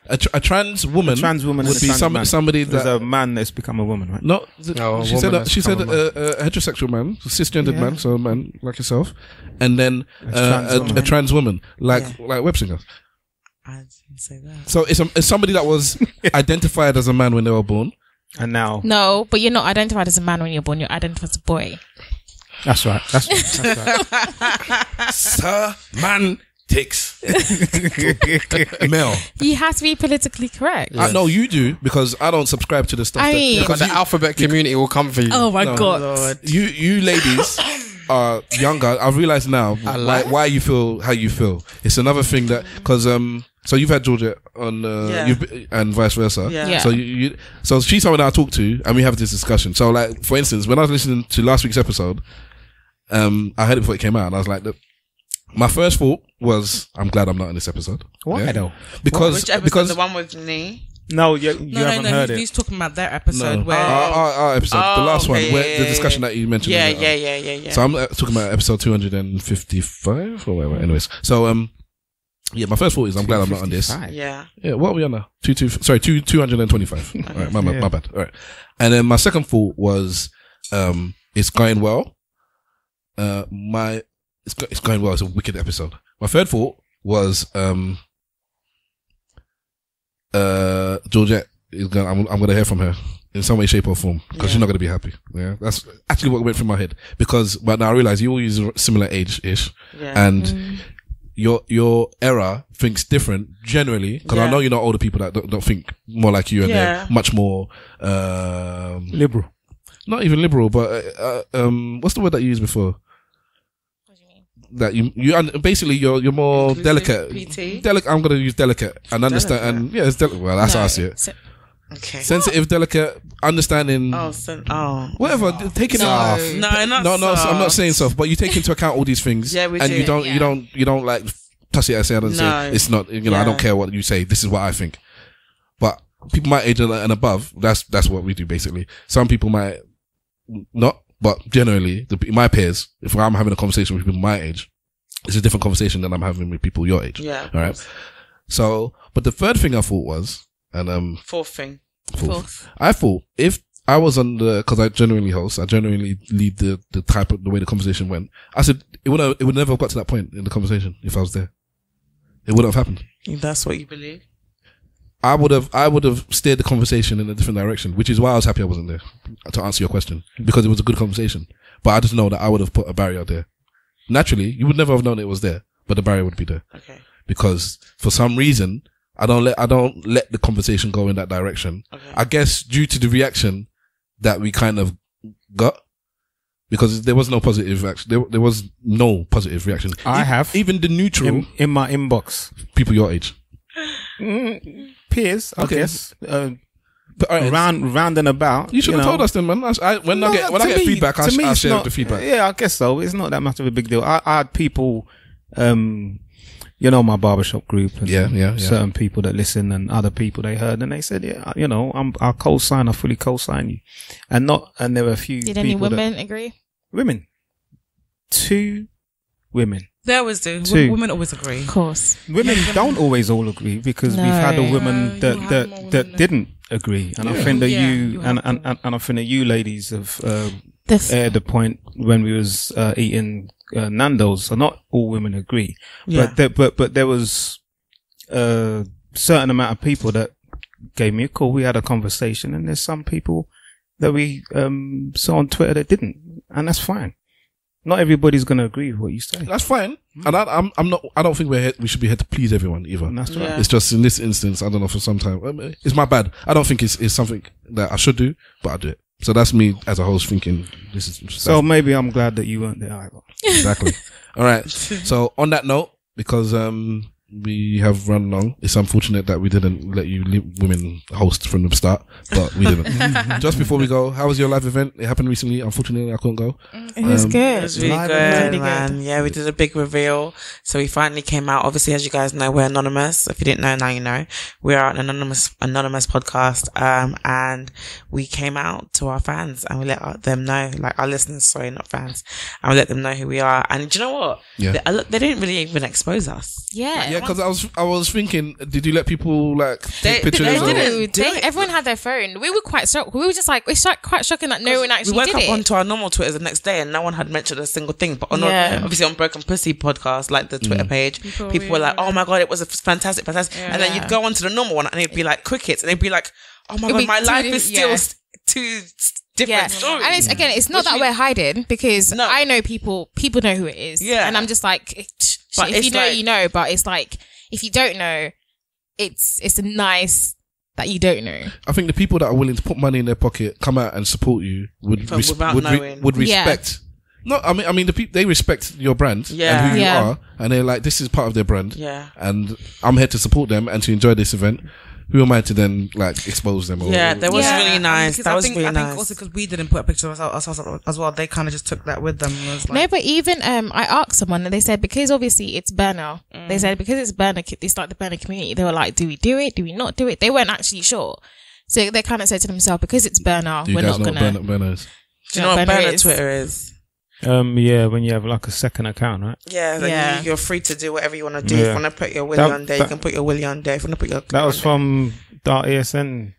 A, tr- a trans woman, A trans woman would be trans some, man. somebody There's that a man that's become a woman, right? No, th- No, she said a, she said a, a a, heterosexual man, cisgendered Yeah. man, so a man like yourself, and then A uh, trans a, woman. a trans woman like Yeah. like Webslinger. I didn't say that. So it's, a, it's somebody that was <laughs> identified as a man when they were born. And now, No, but you're not identified as a man when you're born. You're identified as a boy. that's right. That's <laughs> right. That's <laughs> Semantics. <laughs> Male. You have to be politically correct. I know you do because I don't subscribe to the stuff. I that, mean- Because the alphabet community will come for you. Oh my No. god. you you ladies are younger. I've realized now why, like- why you feel how you feel. It's another thing that because um so you've had Georgia on uh, Yeah. you've, and vice versa. Yeah. Yeah. So you, you so she's someone I talk to and we have this discussion. So like for instance, when I was listening to last week's episode, um I heard it before it came out and I was like, look, my first thought was I'm glad I'm not in this episode. Why Yeah. though? Because Which episode? because the one with me? No, you, you No, no, haven't no. heard He's, it. he's talking about that episode no, where. our, our, our episode, the Oh, last one, okay, where yeah, the yeah, discussion yeah. that you mentioned. Yeah, earlier. yeah, yeah, yeah, yeah. So I'm uh, talking about episode 255 or whatever. Anyways, so um, yeah, my first thought is I'm glad I'm not on this. 255. yeah. Yeah, what are we on now? Two two. Sorry, two two hundred and twenty-five. <laughs> All right, my, my, my bad. All right, and then my second thought was um, it's going well. Uh, my it's go, it's going well. It's a wicked episode. My third thought was um, uh, Georgette is going. I'm, I'm going to hear from her in some way, shape, or form because she's not going to be happy. Yeah, that's actually what went through my head because. But now I realize you all use a similar age ish, Yeah. and your your era thinks different generally because I know you're know older people that don't, don't think more like you and Yeah. they're much more um, Liberal. not even liberal, but uh, uh, um, what's the word that you used before? That you you basically you're you're more Inclusive, delicate. PT? Delicate. I'm gonna use delicate and understand and yeah, it's delicate. Well, that's how I see it. so- okay. Sensitive, delicate, understanding. Oh, so, oh. Whatever, taking it No, off. no, not no, no. I'm not soft. saying soft, but you take into account all these things. Yeah, we and do. you don't, Yeah. you don't, you don't like touch it aside and No. say it's not. You know, I Yeah. don't care what you say. This is what I think. But people my age and and above, that's that's what we do basically. Some people might not, but generally, the, my peers, if I'm having a conversation with people my age, it's a different conversation than I'm having with people your age. Yeah. All right. So, but the third thing I thought was, and um, Fourth thing. fourth, I thought if I was on the, because I genuinely host, I genuinely lead the the type of the way the conversation went. I said it would have, it would never have got to that point in the conversation if I was there. It wouldn't have happened. That's what you believe? I would have I would have steered the conversation in a different direction, which is why I was happy I wasn't there to answer your question because it was a good conversation. But I just know that I would have put a barrier there. Naturally, you would never have known it was there, but the barrier would be there Okay. because for some reason I don't let I don't let the conversation go in that direction. Okay. I guess due to the reaction that we kind of got because there was no positive reaction. There, there was no positive reaction. I have. even the neutral In, in my inbox. people your age. Mm, peers, I Okay. guess. Uh, But, all right, round round and about. You should have know. told us then, man. I, I, when I get when I get me- feedback, I'll, to me I'll share not- the feedback. Yeah, I guess so. It's not that much of a big deal. I, I had people, um, you know, my barbershop group and Yeah, yeah, yeah. certain people that listen and other people they heard and they said, yeah, you know, I'm, I'll co-sign, I fully co-sign you. And not, and there were a few Did any people that- women agree? women, two women. They always do. Two. Women always agree. Of course. Women don't always all agree because we've had a No. woman No, that that, that didn't agree, and I think that Yeah, you, you and, and, and and I think that you ladies have uh, The aired the point when we was uh, eating uh, Nando's. So not all women agree, Yeah. but there, but but there was a certain amount of people that gave me a call. We had a conversation, and there's some people that we um, saw on Twitter that didn't, and that's fine. Not everybody's going to agree with what you say. That's fine. And I, I'm I'm not. I don't think we're here, we should be here to please everyone either. And that's right. Yeah. It's just in this instance, I don't know. For some time, um, it's my bad. I don't think it's, it's something that I should do, but I do it. So that's me as a host thinking this is So maybe I'm glad that you weren't there either. exactly. <laughs> All right. So on that note, because um we have run long, it's unfortunate that we didn't let you li- women host from the start, but we didn't. <laughs> Just before we go, how was your live event? It happened recently. Unfortunately, I couldn't go. it was Um, It was really Live good, event. Really good. man. Yeah, we did a big reveal. So we finally came out. Obviously, as you guys know, we're anonymous. If you didn't know, now you know. We are an anonymous, anonymous podcast. Um, and we came out to our fans and we let them know, like our listeners, sorry, not fans. And we let them know who we are. And do you know what? Yeah. They, they didn't really even expose us. Yeah. Yeah, because I was I was thinking, did you let people like They- take pictures? they or- didn't. They, everyone had their phone. We were quite shocked. We were just like, it's like quite shocking that no one actually we woke did up it. onto our normal Twitter the next day and no one had mentioned a single thing. But on Yeah. our, obviously on Broken Pussy podcast, like the Mm. Twitter page, people, were like, "Oh my god, it was a fantastic, fantastic!" And then you'd go onto the normal one and it'd be like crickets, and they'd be like, "Oh my It'd god, my life is still yeah. s- two s- different yeah, stories." and it's again, it's not Which that we- we, are hiding because No. I know people. People know who it is. Yeah. and I'm just like, it- But if it's you know, like- you know. But it's like, if you don't know, it's it's a nice that you don't know. I think the people that are willing to put money in their pocket, come out and support you would From res- without would, re- knowing. would Yeah. respect. No, I mean, I mean, the people they respect your brand Yeah. and who Yeah. you are, and they're like, this is part of their brand. Yeah. and I'm here to support them and to enjoy this event. Who am I to then like expose them? Or, Yeah, that was Yeah. really nice. That I was think, really I think also because we didn't put a picture of ourselves as well, they kind of just took that with them. And was like, no, but even um, I asked someone and they said because obviously it's burner. Mm. They said because it's burner, it's like the burner community. They were like, do we do it? Do we not do it? They weren't actually sure. So they kind of said to themselves, because it's burner, Do you we're guys not know gonna. what Burner, Burner is? Do you know what Burner Burner is? Twitter is? Um, yeah, when you have like a second account, right? Yeah, like Yeah. You, you're free to do whatever you want to do. If Yeah. you want to put your willy That- on there, that- you can put your willy on there. If you want to put your That was from Dart ESN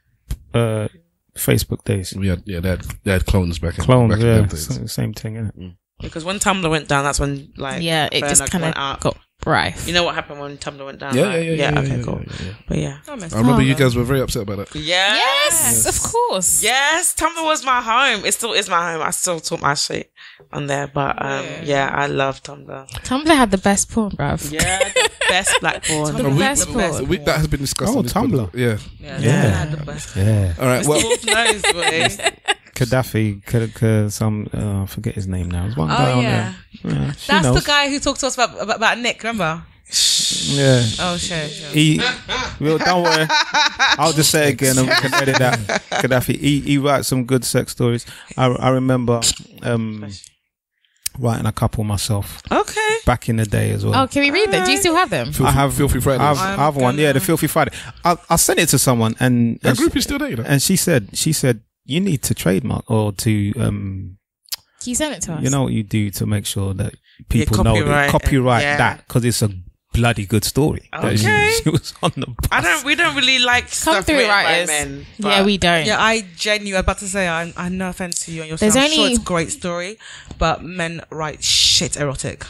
uh, Facebook days. We had, yeah, they had, they had clones back in Clones, back yeah, them days. same, same thing, innit? there. Because when Tumblr went down, that's when like yeah, it just kind of up. got rife. You know what happened when Tumblr went down? Yeah, right? yeah, yeah, yeah, okay, yeah, cool. yeah, yeah. But yeah, I remember you guys were very upset about that. yeah, yes, of course. yes. Tumblr was my home. It still is my home. I still talk my shit on there. But um, yeah, I love Tumblr. Tumblr had the best porn, bruv. Yeah, the best <laughs> black porn. The No, best we- porn. we- that has been discussed. Oh, on Tumblr. pod. Yeah. Yeah, Yeah. Yeah. All right. Well, Wolf knows, boy. <laughs> Gaddafi, K- K- some, uh, I forget his name now. There's one guy Oh, on yeah. there. Yeah, she That's knows. the guy who talked to us about about, about Nick. Remember? Yeah. Oh sure. sure. He, well, don't worry. I'll just say it again and we can edit that. Gaddafi, he, he writes some good sex stories. I, I remember, um, writing a couple myself Okay. back in the day as well. Oh, can we read them? Do you still have them? Filthy, I have Filthy Friday. I've, I'm I've one. Yeah, the Filthy Friday. I, I sent it to someone and, that and, group she, is still there, you know. and she said, she said, you need to trademark or to, um, Can you send it to us? you know what you do to make sure that people know copyright that copyright yeah. that because it's a bloody good story. <laughs> that she- Okay. She, <laughs> was on the bus. I don't. We don't really like Come stuff through, written by writers. men. yeah, we don't. Yeah, I genuinely about to say I I no offense to you and your There's I'm sure only- it's a great story, but men write shit erotic.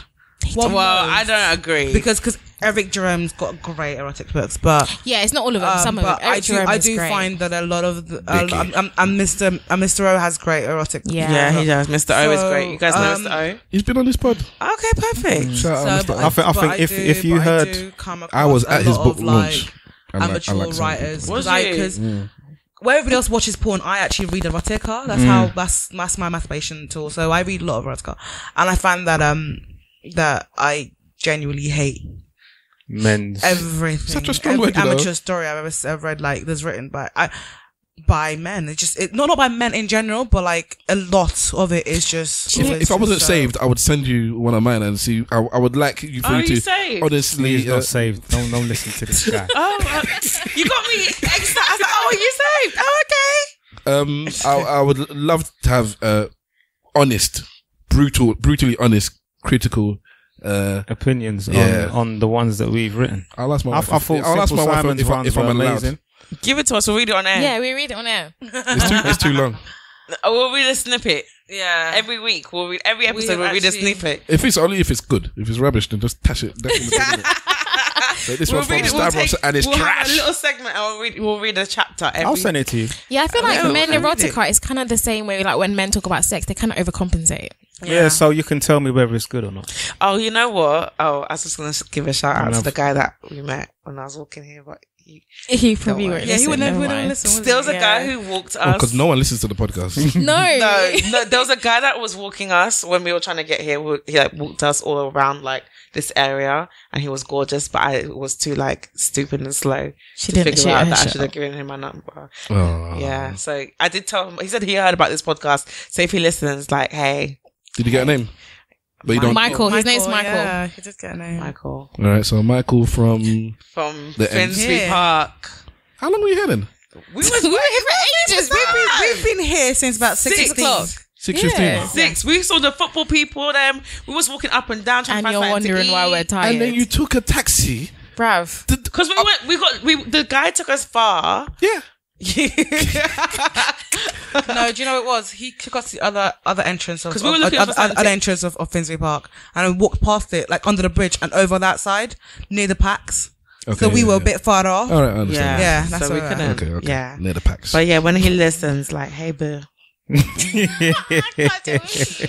Well, Well, I don't agree because because Eric Jerome's got great erotic books, but Yeah, it's not all of them. um, Some of them. but I Eric do Jerome I do great. find that a lot of the, uh, Vicky. um, um, and Mr. and Mr. O has great erotic. Yeah. Yeah, he does. Mr. O is So, great. You guys know um, Mr. He's been on this pod. Okay, perfect. Shout out, So, Mr. but O. I think- I but think if- do- if you but heard- I, do come I was across at a his lot book of, launch. like, and, like, I amateur like some writers. people. Was like, you? 'cause where everybody else watches porn, I actually read erotica. That's Mm. how that's that's my masturbation tool. So I read a lot of erotica, and I find that um that I genuinely hate men's. everything. Such a strong every word, you know. amateur story I've ever, s- ever read, like that's written by I. by men. It's just it, not not by men in general, but like a lot of it is just. If, if I wasn't so- saved, I would send you one of mine and see. I, I would like you for Are you you to saved? honestly. He's uh, not saved. Don't don't listen to this <laughs> guy. Oh, uh, you got me excited. I was like, oh, you saved? Oh, okay. um, I, I would love to have uh, honest, brutal, brutally honest, critical. Uh, Opinions Yeah. on, on the ones that we've written. I'll ask my I, I wife. thought I'll ask my wife Simon's if, I, if I'm were allowed. amazing. Give it to us. We'll read it on air. Yeah, we read it on air. It's too, it's too long. <laughs> Oh, we'll read a snippet Yeah. every week. We'll read every episode. have We'll read a snippet. If it's only if it's good. If it's rubbish, then just touch it. That's in the <laughs> beginning. So this We'll one's from read it. We'll take, and it's we'll have trash. a little segment and we'll read, we'll read a chapter every I'll send it to you. Yeah, I feel like Yeah, men we'll read it. erotica is kind of the same way. Like when men talk about sex, they kind of overcompensate. Yeah. so you can tell me whether it's good or not. Oh, you know what? Oh, I was just gonna give a shout out to the guy that we met when I was walking here. But he, He probably worry. won't Yeah, he would listen, never, never never mind. listen. would there was he? a guy who walked Oh, us. because no one listens to the podcast. <laughs> No, no, no, there was a guy that was walking us when we were trying to get here. We- He like walked us all around like this area, and he was gorgeous, but I was too like stupid and slow She to didn't figure shoot out that I should have given him my number. Oh. Yeah, so I did tell him. He said he heard about this podcast, so if he listens, like, hey, Did you get a name? But you don't. Michael. His name's Michael. Yeah, he did get a name. Michael All right. So Michael from. from The end. Finsbury Yeah. Park. How long were you here then? We was <laughs> we were here for ages. We've been, we've been here since about six, Six o'clock. Six Yeah. fifteen. six. We saw the football people. Them. We was walking up and down trying And to you're find something to wondering why we're tired. And then you took a taxi. bruv. Did- Because we oh. went, we got, we the guy took us far. yeah. No, do you know what it was? He took us to the other other entrance of 'Cause we were of- looking other, for something other entrance of, of Finsbury Park, and we walked past it like under the bridge and over that side near the packs. Okay. so we yeah, were yeah. a bit far off. All right. I understand. Yeah, that's so we all right. couldn't. Okay. Okay. Yeah, Near the packs. but yeah, when he listens, like, hey, boo. <laughs>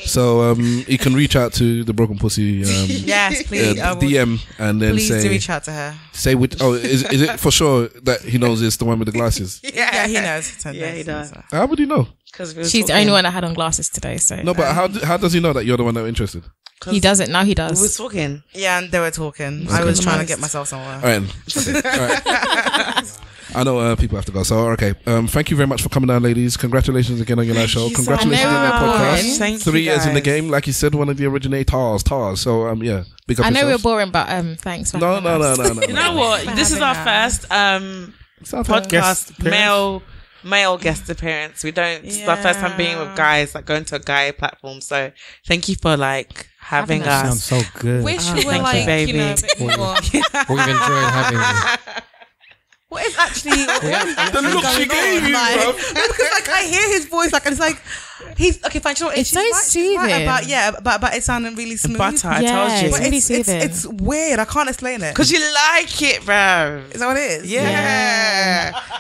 So um, you can reach out to the broken pussy um, <laughs> Yes, please. I uh, DM and then please do say reach out to her. say which. Oh, is is it for sure that he knows it's the one with the glasses? <laughs> Yeah, he knows. Yeah, he does. How would he know? Because we were She's the only one that had on glasses today, so No, but how do- how does he know that you're the one that interested? He does it now. He does. We were talking. Yeah, and they were talking. I was trying to get myself somewhere. All right. All right. <laughs> I know uh, people have to go. So okay. Um, thank you very much for coming down, ladies. Congratulations again on your live show. you so Congratulations on that podcast. Thank Three you years in the game, like you said, one of the originators, tars. So um, yeah, big up I know we're boring, but um, thanks. For No, having no, no, no, no. <laughs> You know what? This is our first um podcast male male guest appearance. We don't. It's our first time being with guys, like going to a guy platform. So thank you for like having, Having us. Sounds so good. Wish Oh, we were thank you, like, you, baby. know, a bit more. We've enjoyed having you. <laughs> What is actually <laughs> what is actually The look she gave on? you, like, bro. no, <laughs> because like I hear his voice, like and it's like he's okay. Fine, you know what? It's she's so right, she's right about yeah, about, about it sounding really smooth. Butter, I Yeah, told you. it's But really it's, it's, soothing. it's weird. I can't explain it. Cause you like it, bro. Is that what it is? Yeah. <laughs>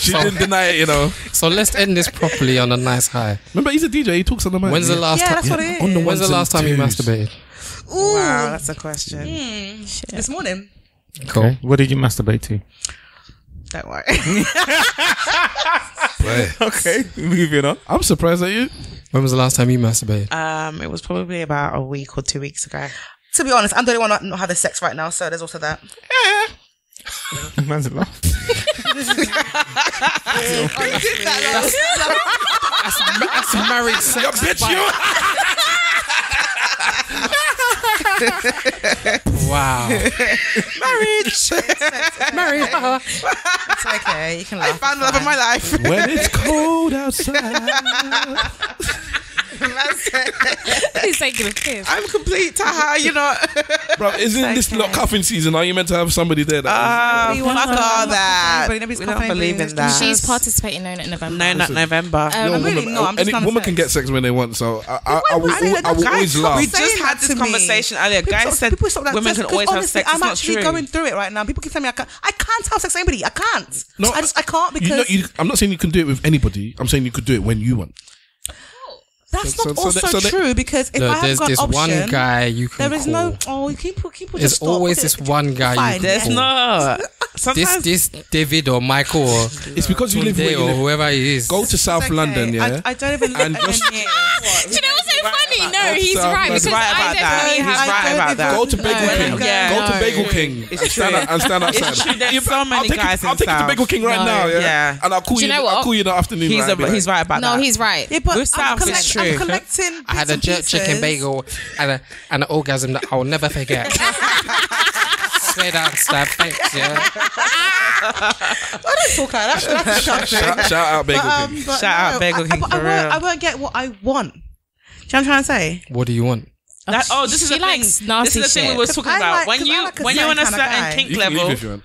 She didn't deny it, you know. So let's end this properly on a nice high. Remember, he's a DJ. He talks on the mic. When's the last Yeah, time? that's what it is. on the When's the last time you masturbated? Ooh, Wow, that's a question. Hmm. this morning. Cool. Okay. What did you masturbate to? Don't worry. <laughs> Okay, moving on. I'm surprised at you. When was the last time you masturbated? Um, it was probably about a week or two weeks ago. to be honest, I'm the only one not, not having sex right now, so there's also that. <laughs> Man's laugh. That's married sex. <laughs> Wow. Marriage. Marriage. it's okay. You can laugh. Found love in my life. When it's cold outside. He's taking a piss. I'm complete, Taha. You know. Bro, isn't this not cuffing season? Are you meant to have somebody there? That Ah, We want fuck all I'm that. cuffing. Nobody's We don't believe in that. She's participating in it in November. No, not November. Um, You're really woman. not, I'm Any trying to woman can get sex when they want. So I, I, I, will, I mean, I will always laugh. we just had this conversation earlier. People Guys stop- said people stop that women sex, can 'cause always have sex. I'm It's not actually true. going through it right now. People keep telling me I can't. I can't have sex with anybody. I can't. No, I just I can't You because know, you, I'm not saying you can do it with anybody. I'm saying you could do it when you want. That's so- not so also so they- true. Because if I have got this option, one guy you can there is call. no. Oh, you keep people There's just stop. always this one guy Fine, you can. There's call. not. <laughs> This Sometimes this David or Michael or It's because you live where or whoever he is. Go to South okay. London, yeah. I, I don't even live And just- near. Do you know what's so funny. No, he's right because He's right I about that. definitely He's have. right about that. Go to Bagel No, King. yeah, Go to no. Bagel King. It's and stand true. and stand outside. It's true. There's Yeah, so many take guys you, I'll in take you to Bagel King right now. Yeah. Yeah. And I'll call Do you. you know I'll call you in the afternoon. He's right, a, be like, he's right No, he's right. Yeah, but South, I'm, it's collect- I'm <laughs> collecting. I had a jerk and chicken bagel and, a, and an orgasm that I'll never forget. <laughs> Swear down, stab. Thanks, yeah. I don't talk like that. That's shocking. Shout, shout out Bagel But, um, King. but Shout out Bagel I, King I, for I, won't, real. I won't get what I want. Do you know what I'm trying to say? What do you want? That, oh, this is She the thing. likes This is the thing we were talking I about. like- when 'cause I you like when you're on a certain certain kind kink You can leave level.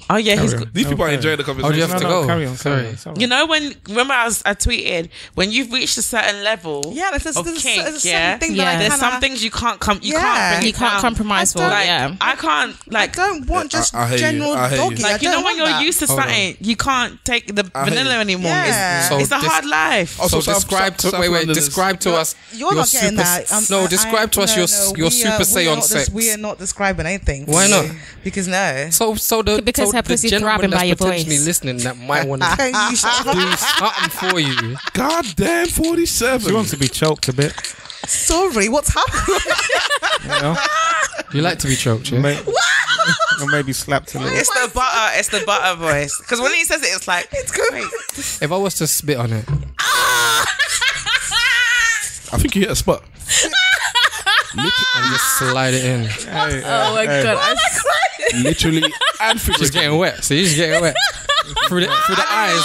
If you want. Oh yeah, he's Carry good. These people are Okay. enjoying the Oh, you conversation. have to No, no, go? carry on, carry Sorry. on. Sorry. You know when remember I was I tweeted when you've reached a certain level Yeah, there's, there's, of there's, kink, there's yeah. certain things Yeah. that I There's kinda, some things you can't come you Yeah. can't bring You can't down. compromise for. I Like Yeah. I can't I like don't want just I- I hear you. general I hear you. doggy. like I you know when you're that. used to Hold on. something you can't take the vanilla anymore. Yeah. It's, So it's a this- hard life. Also, So South- describe South- to wait wait describe to us You're not getting that. Um, no describe to us your your super are- we say on sex. We are not describing anything. Why not? Because no. So so the Because so her the pussy's gentleman grabbing that's by your potentially voice. listening that might want to Okay, you shut up. do something for you. God damn, 47. She wants to be choked a bit. Sorry, what's happening? You know? You like to be choked, yeah? May- or maybe slapped a little. It's the butter. It's the butter voice. Because when he says it, it's like it's great. If I was to spit on it, ah! I think you hit a spot. and just slide it in. Hey, Oh my hey, god. I- Literally and She's getting wet. See, she's getting wet. Through the through the eyes.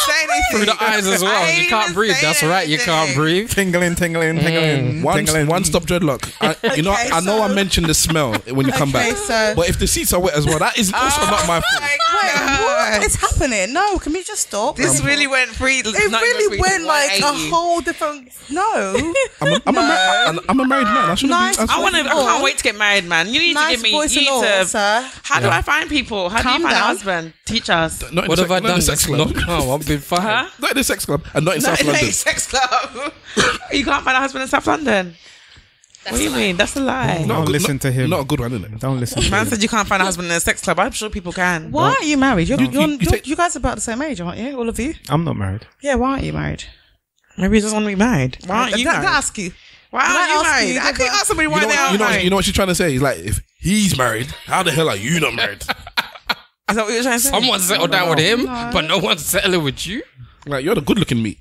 Through the eyes as well. You can't breathe. saying That's right. You can't breathe. Tingling, tingling, tingling, mm. One, tingling. one stop dreadlock. I, you know, Okay, I know I mentioned the smell when you come Okay, back, so- but if the seats are wet as well, that is oh also not my fault. Wait, what is happening? No, can we just stop? This really went free. it really went like a whole different. No, <laughs> I'm a, I'm, a, mar- I'm a married man. I shouldn't Nice be. I I want to. I voice and can't wait to get married, man. You need nice to give me. voice You need to. sir. How do I find people? How do you find a husband? Teach us. Not What have I sex- not in done? the sex That's club. not. Oh, I've been fired. Huh? Not in the sex club and not in South Not in London. a <laughs> sex club. you can't find a husband in South London. what do you mean? That's a lie. Not a Don't good- listen not- to him. Not a good one, isn't it? Don't listen to Man him. said you can't find a husband in a sex club. I'm sure people can. Why aren't you married? You're, You- you're, you- you're, take- you guys are about the same age, aren't you? All of you? I'm not married. Yeah. Why aren't you married? Maybe he doesn't want to be married. Why aren't you Did I married? ask you? Why aren't you ask married? you? I can't ask somebody why You know, they what, aren't you, know, what- married. you know what she's trying to say? He's like, if he's married, how the hell are you not married? <laughs> Is that what you're trying to say? Someone settled down with him, but no one's settling with you. like, you're the good looking meat.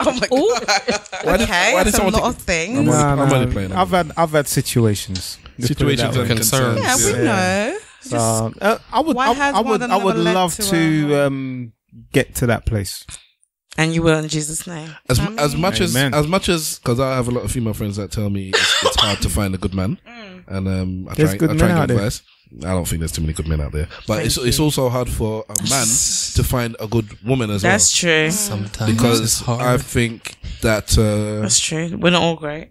Oh my god. Why did- Okay, why did that's a someone lot take- of things. I'm only- Nah, I'm nah, only playing. I've had I've had situations. Let's put it that Situations way. and Concerns. concerns. yeah, we know. So, uh, I would, Why I, has I one would, I would never led love to to, a- um, get to that place. And you will in Jesus' name. As, as much Amen. as as much as because I have a lot of female friends that tell me it's, it's hard to find a good man, and um, I There's try, good I try men and out give there. advice. I don't think there's too many good men out there, but it's it's also hard for a man to find a good woman as well. That's true. Sometimes well it's because hard. I think that uh, That's true. We're not all great.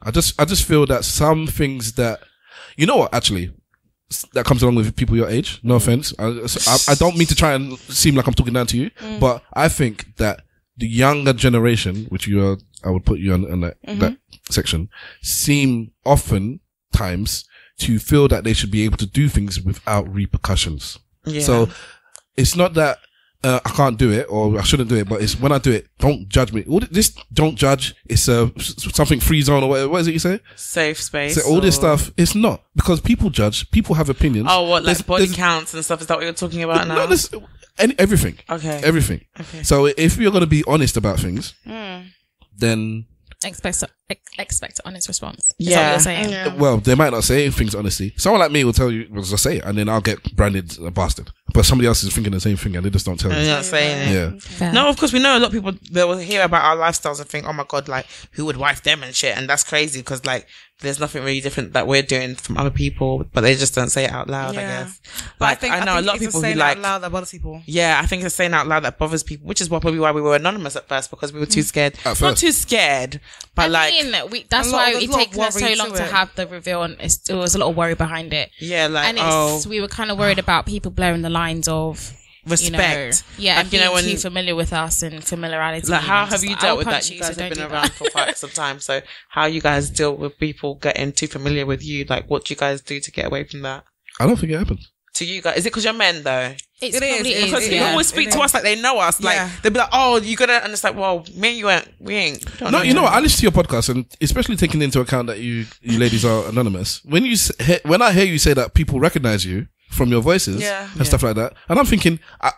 I just I just feel that some things that you know what actually s- that comes along with people your age. No offense, I, I, I don't mean to try and seem like I'm talking down to you, but I think that the younger generation, which you are, I would put you on, on that, that section, seem often times to feel that they should be able to do things without repercussions. Yeah. So it's not that uh, I can't do it or I shouldn't do it, but it's when I do it, don't judge me. All this, don't judge. It's uh, something free zone or what, what is it you say? safe space. So all this stuff, it's not because people judge. People have opinions. Oh, what like There's- body there's- counts and stuff? Is that what you're talking about now? No, there's any, everything. Okay. Everything. Okay. So if you're going to be honest about things, then expect ex- expect an honest response. Is Yeah. that what you're saying? well, they might not say things honestly. Someone like me will tell you, well, just say it, and then I'll get branded a bastard. But somebody else is thinking the same thing, and they just don't tell I'm you. not saying it. Yeah. No, of course we know a lot of people. They will hear about our lifestyles and think, "Oh my god, like who would wife them and shit," and that's crazy because like there's nothing really different that we're doing from other people, but they just don't say it out loud. I Yeah. guess. But I think I know a think lot of it's people the who saying like out loud that bothers people. Yeah, I think it's saying out loud that bothers people, which is why probably why we were anonymous at first because we were too mm. scared. At Not first. too scared, but I like mean, we, that's lot- why there's it a takes us so long to to have the reveal, and it's, it was a lot of worry behind it. yeah, like and it's, oh, we were kind of worried about people blowing the lines of respect. You know, yeah, Like, and you know, when- too familiar with us and familiarity. Like, how have you like, dealt with that? You so guys have been around that. for quite some time, so how you guys deal with people getting too familiar with you? Like, what do you guys do to get away from that? I don't think it happens. To you guys? Is it because you're men though? It's It is, probably it is. is, Because it people yeah. always speak it to is. us like they know us. Like Yeah. they'll be like, "Oh, you gotta," and it's like, "Well, me and you ain't, we ain't." don't No, know you know what? I listen to your podcast, and especially taking into account that you you ladies are anonymous. When you when I hear you say that people recognize you from your voices Yeah. and stuff like that, and I'm thinking I,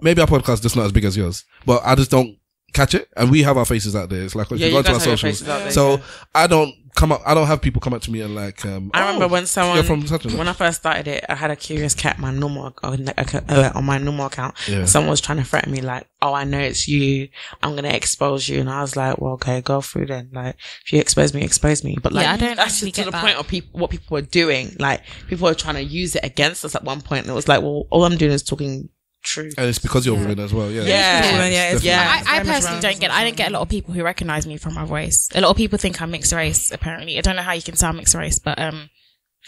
maybe our podcast is just not as big as yours, but I just don't catch it. And we have our faces out there. It's like Yeah, you go you to our guys have your socials, faces out there, so yeah. I don't come up. I don't have people come up to me and like. Um, I remember "Oh, when someone from such and such." when I first started it, I had a curious cat, my normal on uh, on my normal account. Yeah. Someone was trying to threaten me, like, "Oh, I know it's you. I'm gonna expose you." And I was like, "Well, okay, go through then. Like, if you expose me, expose me." But like, Yeah, I don't that's actually just to the that. point of people what people were doing. Like, people were trying to use it against us at one point, and it was like, "Well, all I'm doing is talking truth." and it's because you're women as well. Yeah, Yeah. Yeah, yeah, it's- Yeah. I, I personally don't get. I don't get a lot of people who recognize me from my voice. A lot of people think I'm mixed race. Apparently, I don't know how you can sound mixed race, but um,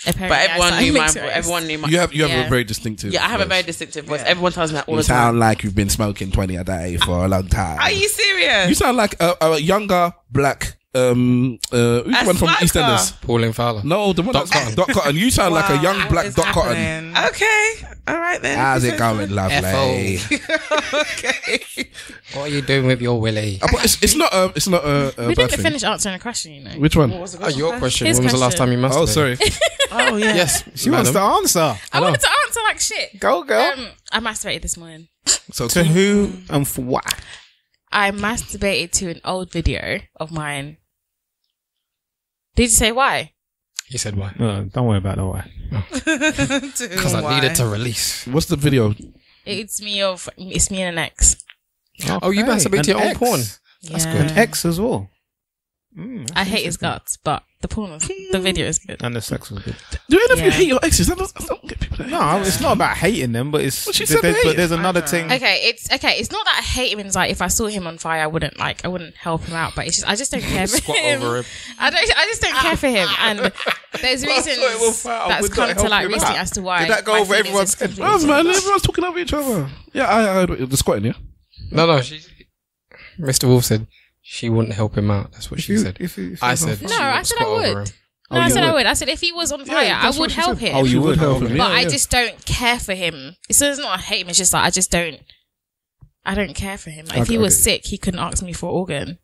apparently, But everyone I knew my. mixed. Everyone knew my. You have you have Yeah. a very distinctive. yeah, I have a voice. very distinctive voice. Everyone tells me that all You the time. sound like you've been smoking twenty a day for a long time. Are you serious? You sound like a, a younger black. Um, uh, who's the one from smoker. EastEnders? Pauline Fowler. No, the one Dot that's Cotton. Dot Cotton. You sound like a young black is Dot Cotton. okay, all right then. How's it <laughs> going, lovely? okay. <laughs> What are you doing with your willy? Uh, but it's, it's not a it's not a, a we bad didn't thing. finish answering a question, you know. Which one? Oh, your question. His when was the last question. time you masturbated? Oh, sorry. <laughs> Oh yeah. Yes, She wants to answer. I wanted to answer like shit. Go, girl. Um, I masturbated this morning. So to who and for what? I masturbated to an old video of mine. Did you say why? He said why? No, don't worry about the Why? <laughs> Because I needed to release. what's the video? It's me of it's me and an ex. Oh, you masturbate to your own porn. That's good. An ex as well. Mm, I hate his guts, but the porn, was, the video is good. and the sex was good. Do any of you Yeah. hate your exes? I don't, I don't get people that. No, it's not about hating them, but it's Well, she said there's, hate but there's another thing. Okay, it's okay. It's not that I hate him. It's like if I saw him on fire, I wouldn't like. I wouldn't help him out. But it's just I just don't <laughs> care for Squat him. over him. I don't. I just don't care for him. And there's <laughs> reasons saw him on fire, that's would come not to help like him recently out. as to why. Did that go my over feelings everyone's is head? completely Oh man, everyone's talking over each other. Yeah, I, I heard the squatting. Yeah. No, no. She, Mr. Wolf said she wouldn't help him out. That's what If she you- said. if you- if I said No, I said I would. No, Oh, I you said I would? would. I said if he was on fire, I would help said. him. Oh, you would help him. but Yeah, I yeah. just don't care for him. So it's not I hate him. It's just like I just don't. I don't care for him. Like, if Okay, he was okay. sick, he couldn't ask me for organ.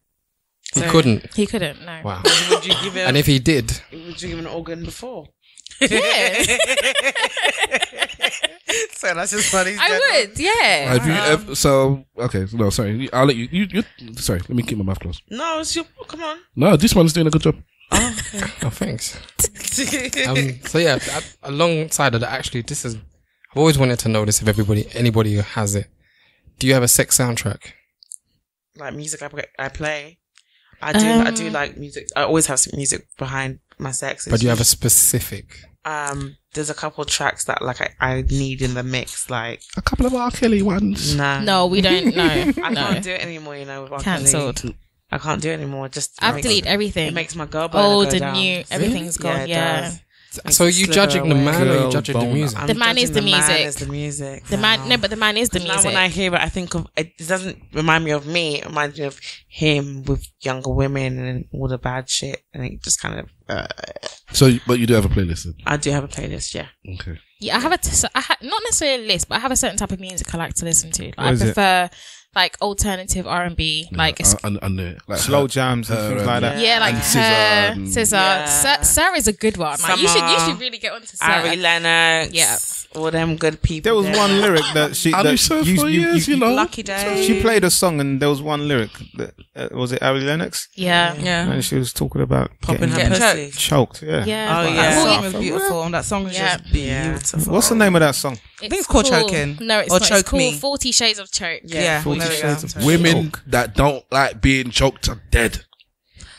He couldn't. He couldn't. No. Wow. Would you give him? And if he did, would you give an organ before? <laughs> Yeah, <laughs> so that's just funny. I would. Yeah. Have you ever, so okay, no, sorry. I'll let you, you. You. Sorry, let me keep my mouth closed. No, it's your. Come on. No, this one's doing a good job. oh, <laughs> thanks. Um, so yeah, that- alongside of that, actually, this is. I've always wanted to know this if everybody, anybody who has it. Do you have a sex soundtrack? like music I, I play. I do. I Um, do like music. I always have music behind my sex. But do you have a specific? Um, there's a couple tracks that like I, I need in the mix. Like A couple of R. Kelly ones. nah, No, we don't. No, <laughs> I no. can't do it anymore. You know, with R. Kelly. Cancelled. I can't do it anymore. Just it I've deleted everything. It makes my girl boner Old go and down. new, everything's Yeah, gone. it Yeah. Does. So are you slither judging the away. man or are you Girl judging the music? I'm The man is judging the man music. is the music. The man, now. no, but the man is the Now music. when I hear it, I think of it doesn't remind me of me. It reminds me of him with younger women and all the bad shit. And it just kind of. Uh, So, but you do have a playlist. Then. I do have a playlist. Yeah. Okay. Yeah, I have a t- so ha- not necessarily a list, but I have a certain type of music I like to listen to. Like, I prefer. it? Prefer like alternative R and B, like I, I, I knew it. Like Slow her- jams and her, things like that. yeah, like And her, SZA and- Scissor, Yeah. Sir, Sir is a good one. Like you should, you Summer. should really get onto Sir. Ari Lennox. Yeah. All them good people. There was there. one lyric that she I that knew so for years, you know. Lucky Day. She played a song and there was one lyric that uh, was it Ari Lennox Yeah, Yeah. and she was talking about Popping getting her Getting pussy. choked. Yeah. yeah. Oh, That yeah. song Well, was beautiful. That song is Yeah. just beautiful. What's the name of that song? I think it's called Choking. No, it's Or not. it's called Me. Forty Shades of Choke. Yeah. Forty there Shades go. of Women that don't like being choked are dead.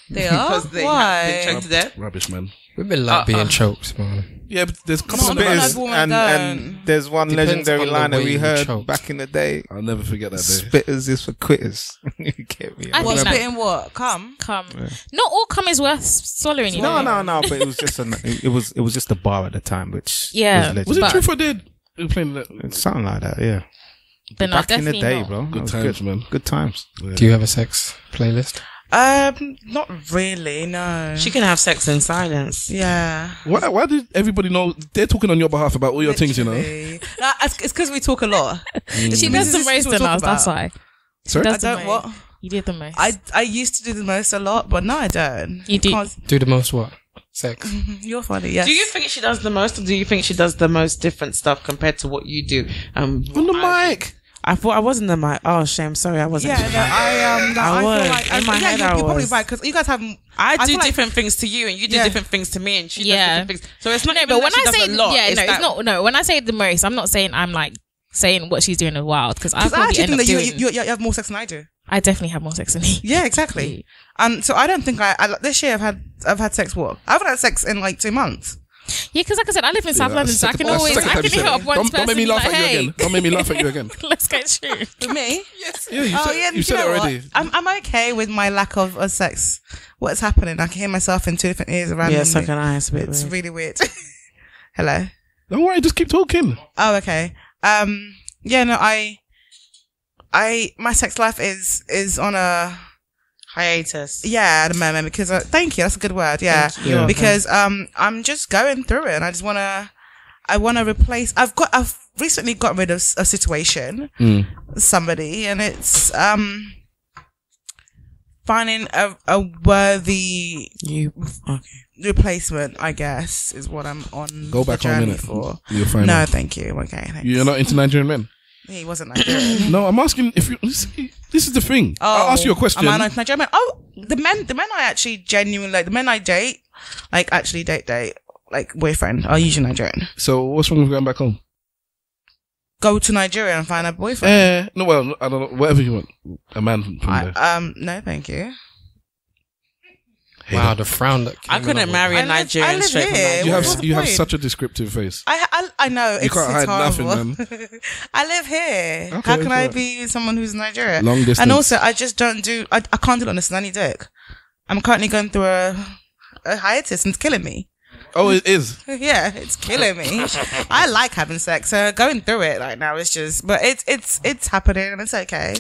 They <laughs> are? Because they have Why? been choked to death. Rubbish, man. Women like Uh, being uh. choked, man. Yeah, but there's a couple No, of no, no, spitters. no. women and, and there's one Depends legendary on line that we heard choked. back in the day. I'll never forget that day. Spitters is for quitters. <laughs> you get me? I What, think that- spitting what? Come? Come, not all cum is worth swallowing. You No, know? no, no. But it was just an, it was it was just a bar at the time, which Yeah. was, Was it But- Truth or Dead? We were playing that. It's something like that. Yeah, But no, back in the day, not. bro. Good was times, man. Good times. Do you have a sex playlist? Um, not really. No. She can have sex in silence. yeah. Why, why did everybody know they're talking on your behalf about all your things? You know. No, it's because we talk a lot. She does the is most what we than talk us. That's why. Sorry. I don't most. what. You did the most. I I used to do the most a lot, but now I don't. You do- Because- Do the most what? Sex. You're funny. Yes. Do you think she does the most, or do you think she does the most different stuff compared to what you do? Um, on the I, mic. I thought I wasn't the mic. Oh, shame. Sorry, I wasn't. Yeah, no, I um, no, I I, was. like In my yeah, head, you're, I you're probably right because you guys have. I do feel like- different things to you, and you do Yeah. different things to me, and she Yeah. does different things. So it's not no, but when I say a lot. yeah, no, that- it's not. No, when I say the most, I'm not saying I'm like saying what she's doing is wild because I I actually think that you, you, you, you have more sex than I do. I definitely have more sex than you. Yeah, exactly. <laughs> And so I don't think I, I this year I've had I've had sex what I haven't had sex in like two months. Yeah, because like I said, I live in South Yeah, London, so I the can second- always that's the I second can time hit you up said one it. person. Don't, don't make me and be laugh like, at you hey, again. Don't make me laugh at you again. <laughs> Let's get true. <laughs> For me, Yeah, you oh said, yeah, you said know it what? already. I'm I'm okay with my lack of, of sex. What's happening? I can hear myself in two different ears around. Yeah, so can I. It's a bit It's weird. really weird. Hello. Don't worry, just keep talking. Oh, okay. Um, yeah, no, I, I, my sex life is is on a hiatus. yeah at the moment because uh, thank you. That's a good word. Yeah, Thank you. Because um, I'm just going through it, and I just wanna, I wanna replace. I've got. I've recently got rid of a situation, Mm. somebody, and it's um. Finding a, a worthy You okay? replacement, I guess, is what I'm on. Go the back home, journey innit? for. You'll find No, out. thank you. Okay, thanks. You're not into Nigerian men. He wasn't Nigerian. <coughs> No, I'm asking if you. This, this is the thing. I'll ask you a question. Am I not Nigerian? Oh, the men, the men I actually genuinely like, the men I date, like actually date, date, like boyfriend, are usually Nigerian. So what's wrong with going back home? Go to Nigeria and find a boyfriend. Eh, no, well, I don't know. Whatever you want. A man from I, there. um, no, thank you. Wow, the frown that I couldn't over. marry I a live- I Nigerian live straight from here. Nigeria. you what's have the you have point? such a descriptive face. I, I, I know it's, can't it's hide nothing, horrible. <laughs> I live here. Okay, How can I alright. be someone who's Nigerian? Long distance. And also, I just don't do. I, I can't do it on a sunny dick. I'm currently going through a, a hiatus and it's killing me. Oh, it is. <laughs> Yeah, it's killing me. I like having sex, so going through it right now is just, but it's it's it's happening and it's okay.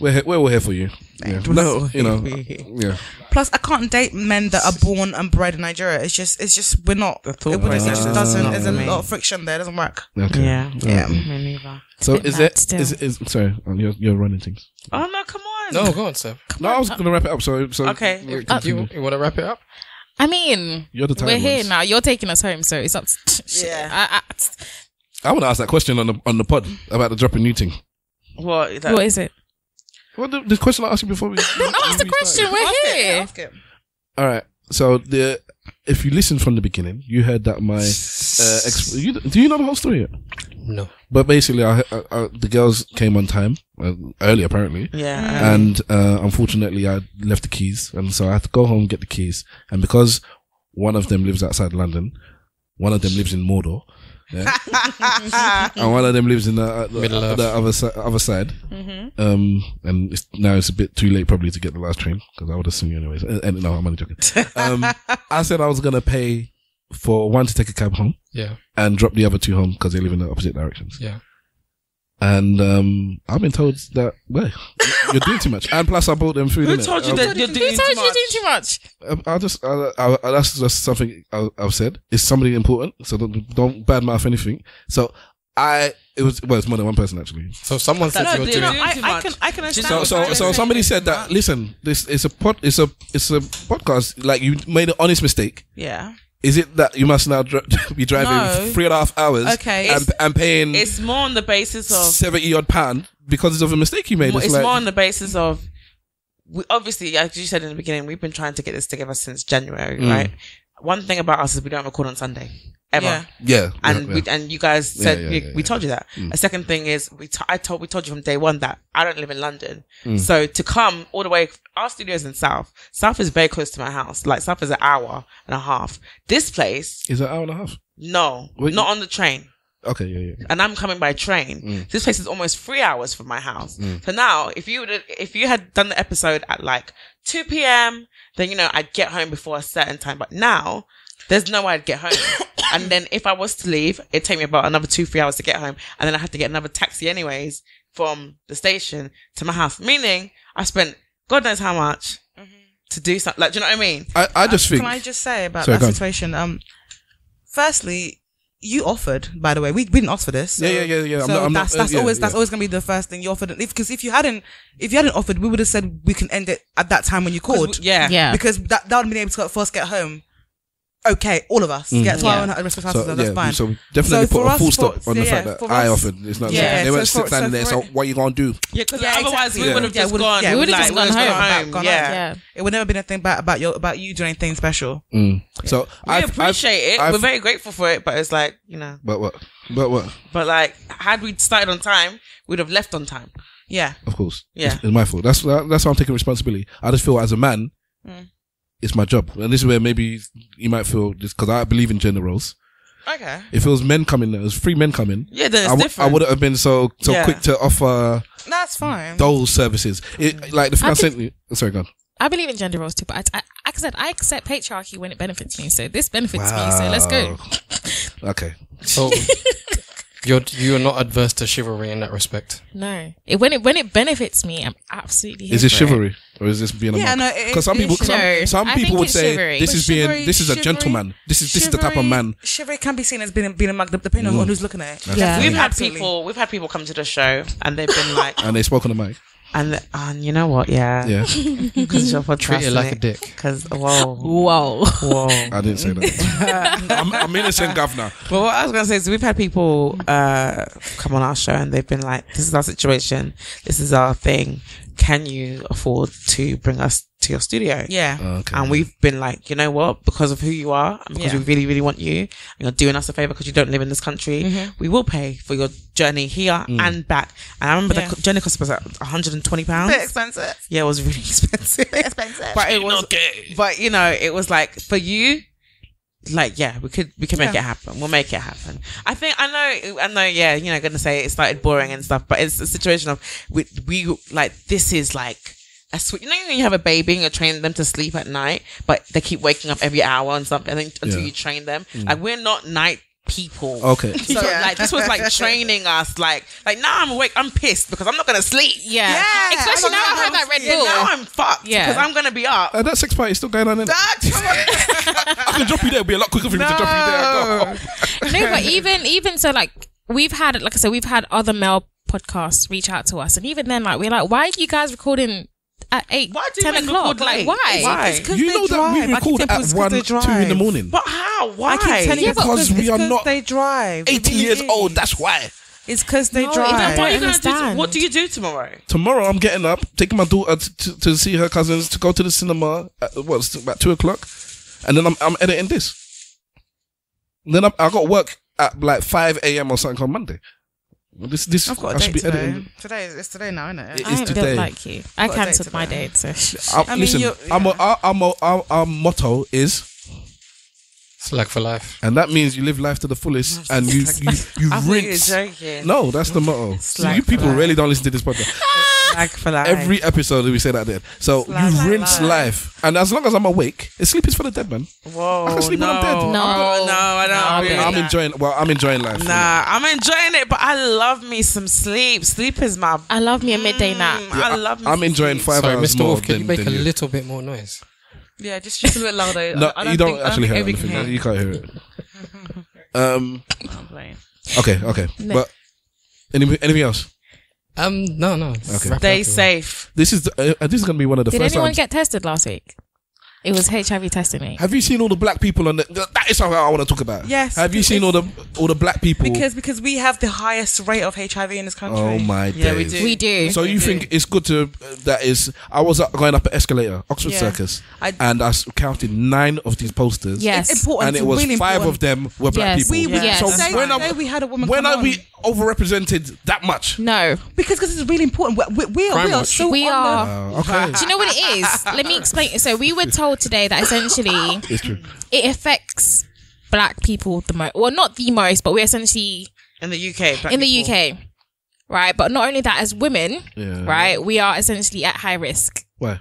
We're he- we're all here for you. Yeah. No. <laughs> you know. Yeah. Plus, I can't date men that are born and bred in Nigeria. It's just it's just we're not. The thought it, wouldn't- it just doesn't. not There's a lot of friction there. It doesn't work. Okay. Yeah, Yeah. Me neither. So is mad it is is sorry, oh, you're you're running things. Oh no, come on. No, go on, Seb. No, I was gonna wrap it up. So so Okay. we'll uh, You, you want to wrap it up? I mean, You're the we're here ones. now. You're taking us home, so it's up. To, <laughs> Yeah. I, I, I want to ask that question on the on the pod about the dropping new thing. What? That, what is it? Well, the, the question I asked you before we. <laughs> Don't ask the question. We're here. Ask it. All right. So the if you listen from the beginning, you heard that my uh, ex- you, do you know the whole story yet? No. But basically, I, I, I, the girls came on time uh, early apparently, Yeah. and uh, unfortunately, I left the keys, and so I had to go home and get the keys. And because one of them lives outside London, one of them lives in Mordor, yeah, <laughs> and one of them lives in the, uh, the, Middle Earth. the other si- other side. Um, and it's, now it's a bit too late probably to get the last train because I would assume seen you anyways. And, and no, I'm only joking. Um, <laughs> I said I was gonna pay for one to take a cab home Yeah. and drop the other two home because they live in the opposite directions. Yeah. And um, I've been told that well, you're doing too much. And plus, I bought them food. Who innit? told you that you're Who doing told too you you're doing too much? I, I just, I, I, I, that's just something I, I've said. It's somebody important, so don't, don't badmouth anything. So I, it was, well, it's more than one person actually. So someone said No, you're do doing. you No, I, too I can I can understand. So, so, so somebody said that. Listen, this is a pod. It's a, it's a podcast. Like you made an honest mistake. Yeah. Is it that you must now dri- <laughs> be driving No. three and a half hours? Okay. and, It's- and paying It's more on the basis of seventy odd pound because of a mistake you made. It's, it's like, more on the basis of we obviously, as you said in the beginning, we've been trying to get this together since January, Mm. right? One thing about us is we don't record on Sunday ever. Yeah. yeah, And yeah, we yeah. and you guys said yeah, we, yeah, we yeah. told you that. Mm. A second thing is we t- I told we told you from day one that I don't live in London, Mm. so to come all the way our studio is in South. South is very close to my house. Like South is an hour and a half. This place, is an hour and a half? no, Wait, not on the train. Okay, yeah, yeah. and I'm coming by train. Mm. This place is almost three hours from my house. Mm. So now, if you would, if you had done the episode at like 2 p.m., then, you know, I'd get home before a certain time. But now, there's no way I'd get home. <coughs> and then if I was to leave, it'd take me about another two, three hours to get home. And then I had to get another taxi anyways from the station to my house. Meaning, I spent God knows how much to do something. Like, do you know what I mean? I, I just think Can I just say about Sorry, that situation? Um, firstly, you offered. By the way, we, we didn't ask for this. so- Yeah, yeah, yeah, yeah. I'm So not- I'm not- that's that's uh, yeah, always that's yeah. always gonna be the first thing you offered. If Because if, you hadn't if you hadn't offered, we would have said we can end it at that time when you called. we- yeah. Yeah. Because that that would have been able to first get home. Okay, all of us get to our own respective houses. Mm. so. that's Yeah, fine. so definitely So put for a us, full for- stop on the yeah, fact that for I us- offered. It's not. Yeah, they weren't so for- standing so there. for So it- what you gonna do? Yeah, because Yeah, otherwise exactly. we would have Yeah, just would've- gone. yeah, We would've like, just we gone would've home. Gone Yeah. home. Yeah. it would never been a thing about about your about you doing anything special. Mm. So We I've- appreciate I've- it. I've- We're very grateful for it, but it's like you know. But what? But what? But like, had we started on time, we'd have left on time. Yeah, Of course. Yeah. It's, it's my fault. That's that's why I'm taking responsibility. I just feel as a man, Mm. It's my job, and this is where maybe you might feel this because I believe in gender roles. Okay. If it was men coming, there was three men coming. Yeah, then it's I, w- I different. I wouldn't have been so so Yeah. quick to offer that's fine. those services. It, mm. like the thing I, I sent you. Oh, sorry, go on. I believe in gender roles too, but I, I, like I said, I accept patriarchy when it benefits me. So this benefits me. So let's go. Okay. So <laughs> oh, you're you're not adverse to chivalry in that respect. No, it, when it when it benefits me, I'm absolutely. Here Is this for it. chivalry or is this being a Yeah, monk? no, Because some people, it's some, chivalry. some I people think would it's say chivalry. this But is being this is a chivalry- gentleman. This is this is the type of chivalry- man. Chivalry can be seen as being being a mug, depending Mm. on who's looking at it. Yeah. We've had Absolutely. people. We've had people come to the show, and they've been like, <laughs> And they spoke on the mic. and and you know what? Yeah, Yeah, <laughs> because you're Treat it like a dick. Because whoa, Whoa. whoa. I didn't say that. <laughs> I'm, I'm innocent, governor. But what I was gonna say is we've had people uh, come on our show and they've been like, "This is our situation. This is our thing. Can you afford to bring us to your studio?" Yeah. Okay. And we've been like, you know what? Because of who you are, and because Yeah. we really, really want you, and you're doing us a favor because you don't live in this country, Mm-hmm. we will pay for your journey here and back. And I remember Yeah. the journey cost us like 120 pounds. Bit expensive. Yeah, it was really <laughs> expensive. Expensive. but it was, but you know, it was like for you, like yeah, we could we can make Yeah. it happen. We'll make it happen. I think I know I know. Yeah, you know, gonna say it started boring and stuff, but it's a situation of we we like this is like. A sweet, you know, when you have a baby and you're training them to sleep at night, but they keep waking up every hour and something and then, until Yeah. you train them. Mm. Like we're not night people. Okay. So Yeah. like this was like training us. Like like now I'm awake. I'm pissed because I'm not gonna sleep. Yeah. Yeah. Especially now I have that Red Yeah, Bull. now I'm fucked. Yeah. because I'm gonna be up. Uh, that sex party is still going on. Innit? <laughs> I can drop you there. It'll be a lot quicker for me to drop you there. <laughs> No, but even even so, like we've had, like I said, we've had other male podcasts reach out to us, and even then, like we're like, why are you guys recording at eight, Why do 10 men o'clock? record Like, late? why? Why? You they know that we record at people it's 'cause one, two in the morning. But how? Why? I keep telling Yeah, you because we are not they drive. It 80 really years is. old. That's why. It's because they No, drive. What are you gonna do? What do you do tomorrow? Tomorrow I'm getting up, taking my daughter to, to, to see her cousins, to go to the cinema at what, it's about two o'clock, and then I'm I'm editing this. And then I'm, I got work at like five a.m. or something on Monday. This this I've got I a should date be today. editing. Today it's today now, isn't it? It I is don't today. like you. I Got a date cancelled my date. So Our- <laughs> I mean, listen, you're- our, our, our, mo- our, our motto is, Slack for life. and that means you live life to the fullest, and you you, you <laughs> I thought you were rinse. joking. No, that's the motto. See, like you people life. really don't listen to this podcast. Like for like <laughs> Every episode we say that there. So like you rinse life. life, and as long as I'm awake, sleep is for the dead, man. Whoa, I can sleep no, when I'm dead. No. no, I don't. No, agree babe. with I'm that. enjoying. Well, I'm enjoying life. Nah, I'm enjoying it, but I love me some sleep. Sleep is my. I love me a midday nap. Mm, I love. Me I'm some enjoying sleep. five Sorry, hours Mr. more Wolf, can than, you make than a you. little bit more noise? Yeah, just just a little louder. <laughs> No, I don't you don't think- I actually hear think anything. You can't hear it. <laughs> Um. I'm playing. Okay. Okay. But any, anything else? Um, no, no. Okay. Stay safe. This is the, uh, this is gonna be one of the Did first anyone times. get tested last week? It was HIV testing me. Have you seen all the black people on the? That is something I want to talk about. Yes, Have you seen all the all the black people? Because because we have the highest rate of HIV in this country. oh my Yeah, we days. do. We do. So you think it's good to uh, that is? I was up, going up an escalator, Oxford Yeah. Circus, I- and I counted nine of these posters. Yes. It's important. and it was really five important. of them were black Yes. people. We, we Yes. So say, when are say we had a woman when come are on. we overrepresented that much? No. Because this is really important. We, we, we, are, Crime we are watch. so We on are- Uh, okay, Do you know what it is? Let me explain. So we were told today that essentially <laughs> it's true. it affects black people the most. Well, not the most, but we're essentially in the UK. black in the people. UK, right? But not only that, as women, Yeah. right, we are essentially at high risk Why?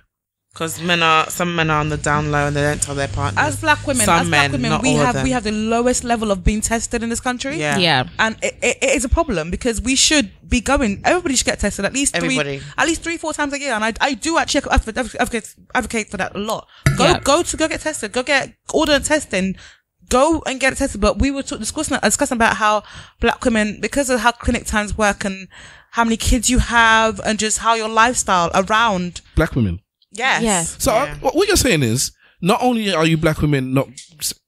Because men are some men are on the down low and they don't tell their partners. As black women, Some as black women, we have we have the lowest level of being tested in this country. Yeah. Yeah. and it, it, it is a problem because we should be going. Everybody should get tested at least three, Everybody. at least three, four times a year. And I, I do actually advocate, advocate, advocate for that a lot. Go, Yeah. go to go get tested. Go get order testing. Go and get it tested. But we were talk, discussing discussing about how black women, because of how clinic times work and how many kids you have, and just how your lifestyle around. Black women. Yes. Yes. So uh, what what you're saying is, not only are you black women not.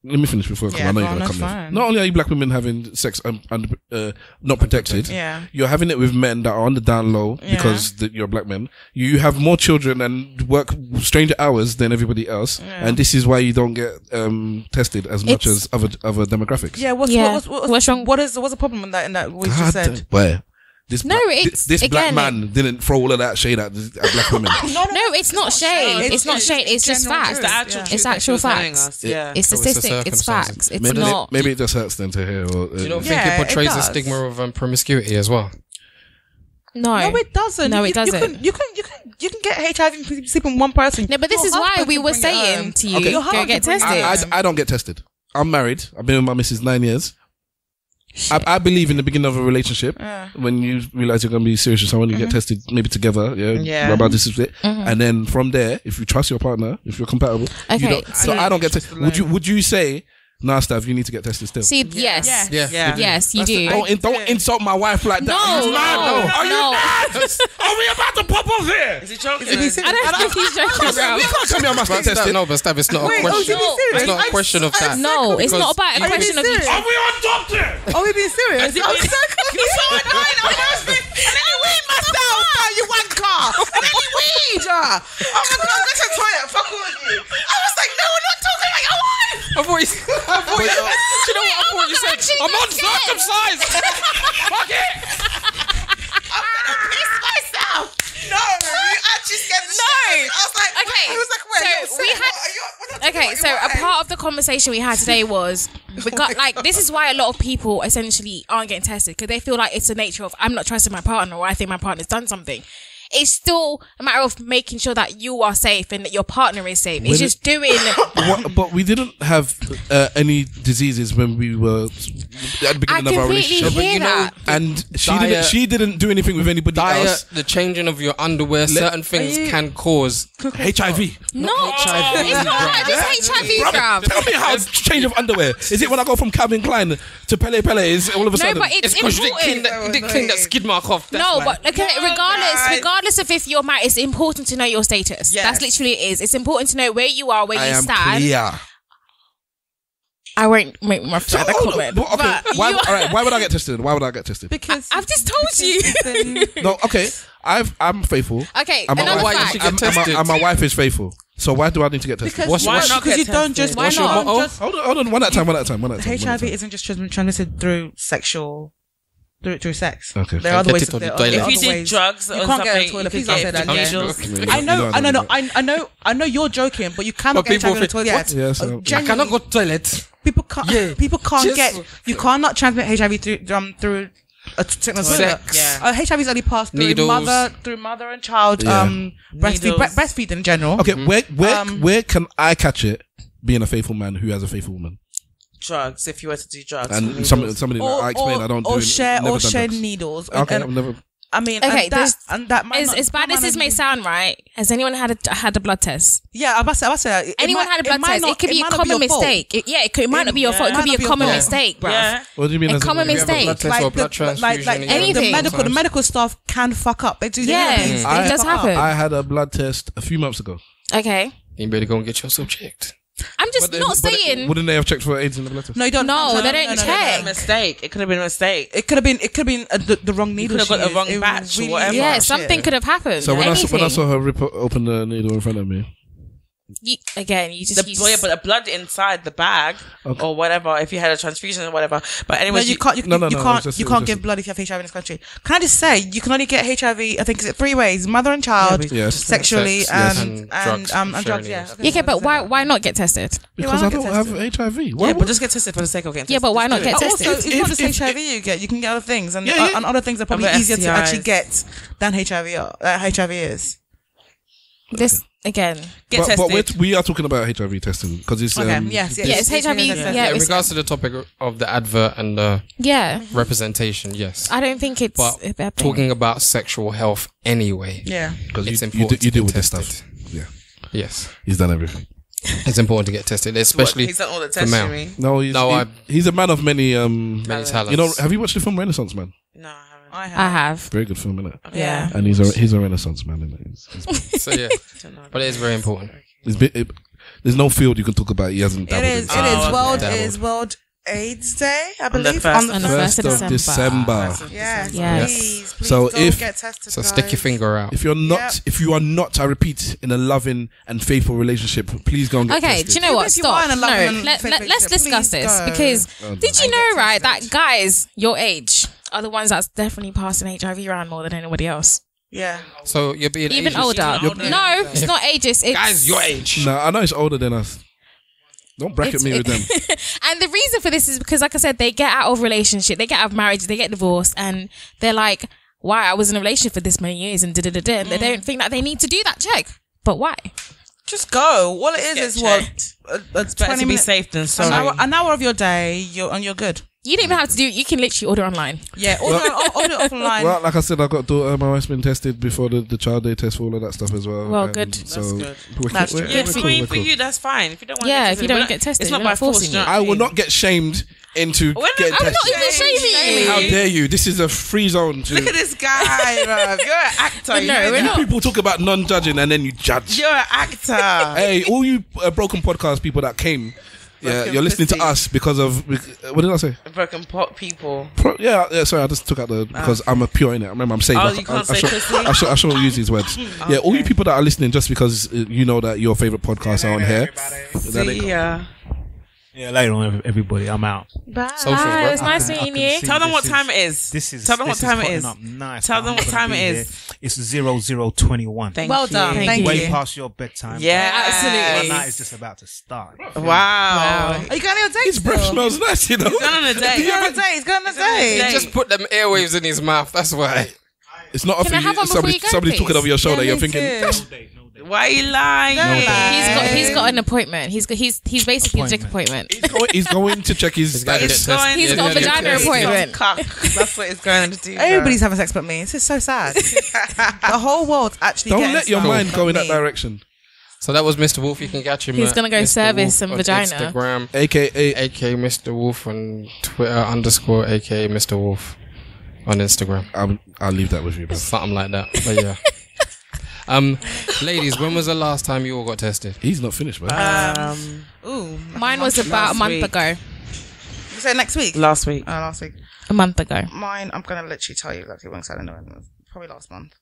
Let me finish before I come. Yeah, I know you're gonna come. fine. in. Not only are you black women having sex um, and uh, not protected, Yeah. you're having it with men that are on the down low Yeah. because the, you're black men. You have more children and work stranger hours than everybody else, and this is why you don't get um, tested as much It's- as other other demographics. Yeah. What's, Yeah. What's, what's, What's wrong? What is what's the problem in that? In that what you God just said. where this No, black, it's- this, this black again, man didn't throw all of that shade at, the- at black women. <laughs> No, No, it's not shade. It's- It's not it's shade. It's just facts. truth. actual Yeah. It's actual she facts. us, Yeah. It's Oh, it's. It's facts. It's maybe, not. maybe it just hurts them to hear. Or, uh, Do you not Yeah, think it it portrays the stigma of um, promiscuity as well? No. No, it doesn't. No, You- it doesn't. You can, you can, you can, you can get HIV from sleeping with one person. No, but this Your is why we were saying to you, Okay. Your go husband get can bring it tested. home. I, I don't get tested. I'm married. I've been with my missus nine years. I, I believe in the beginning of a relationship, when you realize you're going to be serious with someone, you get mm-hmm. tested maybe together. Yeah, Yeah. Blah, this is it. Mm-hmm. And then from there, if you trust your partner, if you're compatible, you Okay, don't. So see- I don't get tested. Would you? Would you say, nah, Stav, you need to get tested still? See, yes. Yeah. Yeah. Yeah. Yes, you do. don't in, don't insult my wife like that. No, Are you mad? no, Are you no. mad? <laughs> Are we about to pop off here? Is he joking? I don't think he's joking, bro. You can't tell me I must But get tested. no, but Stav, it's not Wait, a oh, question. you being serious? it's not a I'm- question of that. No, it's not about a Because- question of you. serious? Are we on doctor? Are we being serious? I'm so confused. so annoying. I'm asking, <laughs> and then you weed myself, uh, you one car, and then you weed. Uh. Oh my god, go to the toilet. Fuck all of you. I was like, no, we're not talking about your wife. I thought you, <laughs> I thought you, uh, <laughs> do you know what I thought you said? I'm uncircumcised. <laughs> Fuck it. I'm gonna piss myself. No, you actually scared the No. shit out of me. I was like, Okay, wait. He was like, wait, so we had- what? Are you- we're Okay, so a part of the conversation we had today was we got like this is why a lot of people essentially aren't getting tested because they feel like it's the nature of I'm not trusting my partner or I think my partner's done something. It's still a matter of making sure that you are safe and that your partner is safe. When It's just doing. <coughs> What, but we didn't have uh, any diseases when we were at the I beginning of our relationship. hear you know, that. and she Diet- didn't. She didn't do anything with anybody Diet, else. the changing of your underwear, certain things can cause. HIV. No, HIV, it's not bruv. just HIV, bruv. Tell me how change of underwear is it when I go from Calvin Klein to Pele Pele? Is all of a No, sudden? but it's, It's because you didn't clean important. that, didn't clean that skid mark off. That's No, why. but okay, No, regardless, guys. Regardless of if you're married, it's important to know your status. Yes. That's literally it is. It's important to know where you are, where I you am stand. clear. I won't make my So, further hold comment. but okay, but why, all right, why would I get tested? Why would I get tested? Because I've just told you. <laughs> No, okay, I've, I'm faithful. okay, And my, another you wife, fact. should get and- and my- and my wife is faithful. So why do I need to get tested? because What's- why what's- not? Because you don't just why What's your not Hold on, hold on, one at a time, one at a time, one at a time. one at a HIV time. isn't just transmitted through sexual through through sex. Okay. There are other ways. it on there are other If you did ways. drugs you can't get something, a toilet. you Please don't say that. needles. again. I know, I know, no, I, I know, I know you're joking, but you cannot But get HIV people in the toilet. what? Yeah, Uh, I cannot go to toilet. people can't. Yeah. People can't Just- get. You cannot transmit HIV through um through. A t- toilet. Sex. Yeah. Uh, HIV is only passed through Needles. mother through mother and child. Yeah. Um, breastfeed, bre- breastfeed in general. Okay, where where Um, where can I catch it? Being a faithful man who has a faithful woman, Drugs, if you were to do drugs. and needles. somebody somebody Or, like I explained, or, I don't or do share or share drugs. needles. Okay, And- I've never. I mean, Okay, and that, and that might As, not- as bad as this may sound, right? Has anyone had a had a blood test? Yeah, I must say, I must say, it Anyone might- had a blood might test? not- it could be a common your fault. mistake. It, yeah, it, could, it might not be your It fault. It could be a common mistake, bruv. Yeah. What do you mean? A common If you have a mistake. blood test or blood the, like, like you the, get Anything. the medical, the medical staff can fuck up. They do. Yeah, human it does happen. I had a blood test a few months ago. Okay, You better go and get yourself checked. I'm just But- not but saying. Wouldn't they have checked for AIDS in the blood? No, you don't. No, they don't no, no, check. A mistake. It could have been a mistake. It could have been. It could have been uh, the, the wrong needle. could have got the wrong It batch or whatever. yeah, shit. something could have happened. So when I, saw, when I saw her rip open the needle in front of me, You, again, you just The, you well, yeah, but the blood inside the bag Okay. or whatever, if you had a transfusion or whatever. But No, anyway, you can't. You, No, no, you no, can't. just- you can't give just- blood if you have HIV in this country. Can I just say you can only get HIV? I think is it three ways: mother and child, we Yes. sexually, Sex, yes. and And and drugs, um and drugs. Yeah. needles. Yeah, okay, but why why not get tested? because why I don't have? HIV. Why yeah, would- but just get tested for the sake of getting Yeah, tested. but why not get. Tested? Also, it's If- not just HIV you get. You can get other things, and Yeah, yeah. and other things are probably easier to actually get than HIV are, uh, HIV is. This again, Get but, but tested. we're, we are talking about HIV testing because it's Okay, um, yes, yes. yeah, it's HIV. Yeah. Yeah, Yeah, in it's, regards to the topic of the advert and the yeah. representation, yes. I don't think it's But a bad thing. talking about sexual health anyway, Yeah. because it's you, you, do- you deal get with this stuff. Yeah, Yes, he's done everything. it's important to get tested, What, especially he's done all the for tests, you male. mean? No, he's No, he- I- he's a man of many. Um, many talents. you know, have you watched the film Renaissance Man? No, I haven't. I I have. have. Very good film, isn't it? Yeah. And he's a he's a Renaissance man, isn't it? He's- he's- <laughs> so yeah, but it is very important. he's been- it- there's no field you can talk about. He hasn't. Ah, it dabbled is. in. It is World. okay. It is World AIDS Day. I believe first- On the First first of of December. December. Yes. Yes. Please, please So go if- get tested. So stick your guys. finger out. If you're not, Yep. if you are not, I repeat, in a loving and faithful relationship, please go and get Okay, tested. do you know Even what? if you Stop. are in a No, loving and let, faithful let, let's relationship, discuss please this go. because Oh, did you know, right, that tested. guys your age are the ones that's definitely passing HIV around more than anybody else? Yeah. So you're being Even ageist. older. Even older. No, it's not ageist. It's guys, your age. No, I know it's older than us. Don't bracket It's- me with them. <laughs> And the reason for this is because, like I said, they get out of relationship, they get out of marriage, they get divorced, and they're like, "Why I was in a relationship for this many years and da da da da." And They mm. don't think that they need to do that check, but why? Just go. All it is Get is what checked. a, a Better to be minutes, safe than an sorry. hour, an hour of your day, you're and you're good. You don't even have to do. it. You can literally order online. Yeah. Order, order it offline. Well, like I said, I've got a daughter. My wife's been tested before the, the child day test for all of that stuff as well. Well, Um, good. So That's good. We're, That's we're, true. Yeah, we're for, cool, you, we're for you, that's fine. If you don't want Yeah, to if you don't get tested, it's not we're by force. forcing do you know you. what I will not get shamed into We're not- getting I'm not tested. even shaming you. How dare you? This is a free zone. To, <laughs> Look at this guy, bro. You're an actor. you No, know we're that. not. people talk about non-judging and then you judge. You're an actor. <laughs> Hey, all you uh, broken podcast people that came, yeah, Broken you're listening to pussy. us because of what did I say? Broken pot people. Pro, yeah, yeah, sorry, I just took out the because I'm a pure in it. Remember, I'm saved. Oh, I, you can't I, say should, pussy? I, should, I shouldn't use these words. <laughs> Yeah, all you people that are listening just because uh, you know that your favorite podcasts are on here. that it- See ya. Yeah, later on, everybody, I'm out. Bye. Social, Hi, bro. it was nice I can- I meeting can you. see Tell them this what is- time it is. This is Tell them what this time it is. hotting is. up Nice. Tell I'm them what gonna time be it there. is. It's zero zero twenty one. Thank well you. done. Thank Thank, you. you. Way past your bedtime. Yeah, My Absolutely. night is just about to start. Wow. Are you going on a date? His breath still? smells nice, you know. Going on a date. He's going on a date. He's going on a He's date. date. He just put them airwaves in his mouth. That's why. It's not Can often I have you, one before somebody you go, somebody please? talking over your shoulder. Yeah, you're me thinking, too. "That's- Why are you lying? Don't lie. He's got he's Hey. got an appointment. He's got he's he's basically a dick appointment. he's going, he's going to check his He's gotta get status. tested. going- He's Yeah, got a yeah, yeah. vagina Yeah. appointment. Cock. That's what it's going to do. Everybody's having sex but me. This is so sad. <laughs> the whole world's actually. Don't let your mind go in that me. direction. So that was Mr. Wolf. You can catch him. He's gonna go Mr. service Wolf some on vagina. Instagram, AKA, aka Mr. Wolf on Twitter underscore aka Mr. Wolf on Instagram. I'll, I'll leave that with you, bro. Something like that. But yeah. <laughs> um, ladies, when was the last time you all got tested? He's not finished, man. Um, Ooh. Mine was about a month week. ago. You say next week? last week. Uh, last week. A month ago. Mine, I'm going to literally tell you exactly when 'cause I don't know. when. Probably last month.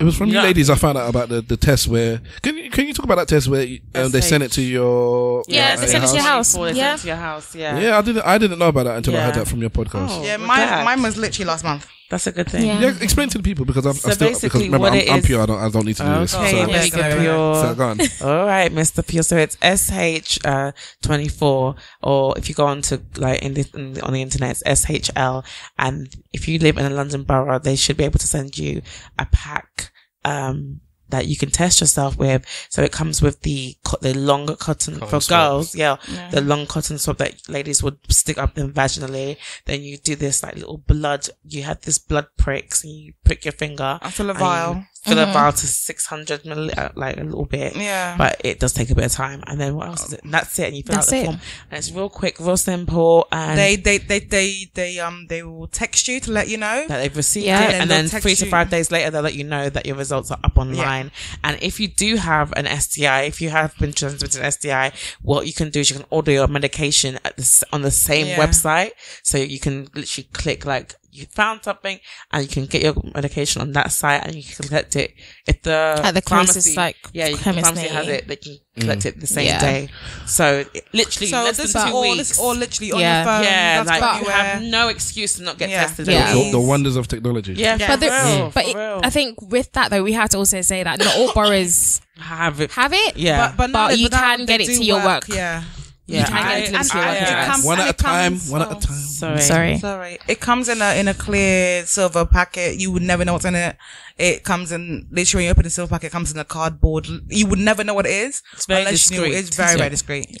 it was from you ladies I found out about the, the test where. Can you, can you talk about that test where um, they sent it to your. Yeah, uh, they sent it to your house. Before Yeah. it to your house. Yeah. Yeah, I didn't. I didn't know about that until I heard that from your podcast. Oh, Yeah, mine, mine was literally last month. That's a good thing. Yeah. Yeah, explain to the people because I'm, So I'm still because basically remember what I'm, it I'm is- pure. I don't I don't need to do this. Okay, So. Mr. Yeah. Pure. so go on. All right, Mr. Pure. So it's SH uh, 24, or if you go on to like in the, in the, on the internet, it's SHL. And if you live in a London borough, they should be able to send you a pack um, that you can test yourself with. So it comes with the co- the long cotton Cotton for swabs. girls, yeah, the long cotton swab that ladies would stick up them vaginally. Then you do this like little blood. You have this blood pricks, and you prick your finger. I fill a and you vial. Fill a vial to 600 milliliter, like a little bit Yeah. but it does take a bit of time. And then what else is it? And that's it. And you fill That's out the it. form, and it's real quick, real simple, and they, they, they, they, they, um, they will text you to let you know. that they've received Yeah. it, And and then three to you. five days later, they'll let you know that your results are up online. And if you do have an STI, if you have been transmitted an STI, what you can do is you can order your medication at on the same Yeah. website, so you can literally click like you found something, and you can get your medication on that site, and you can collect it if the At the closest, pharmacy- like, yeah, you can, pharmacy has it, they can collect mm. it the same Yeah. day. So literally, So less this than is two all, weeks. this all literally on Yeah. your phone. Yeah, That's like you you have no excuse to not get Yeah. tested. Yeah. The, the wonders of technology. yeah, Yeah. But, the, real, but it. I think with that though, we have to also say that not all boroughs have it. have it. Yeah, But, but, But no, you but now can get it do to your work. Yeah. You can I- get I- I- address. comes- One at a time. comes- One at a time. Sorry. Sorry. Sorry, it comes in a in a clear silver packet. You would never know what's in it. It comes in literally when you open the silver packet, it comes in a cardboard. You would never know what it is. It's very unless you knew discreet. It's very very discreet.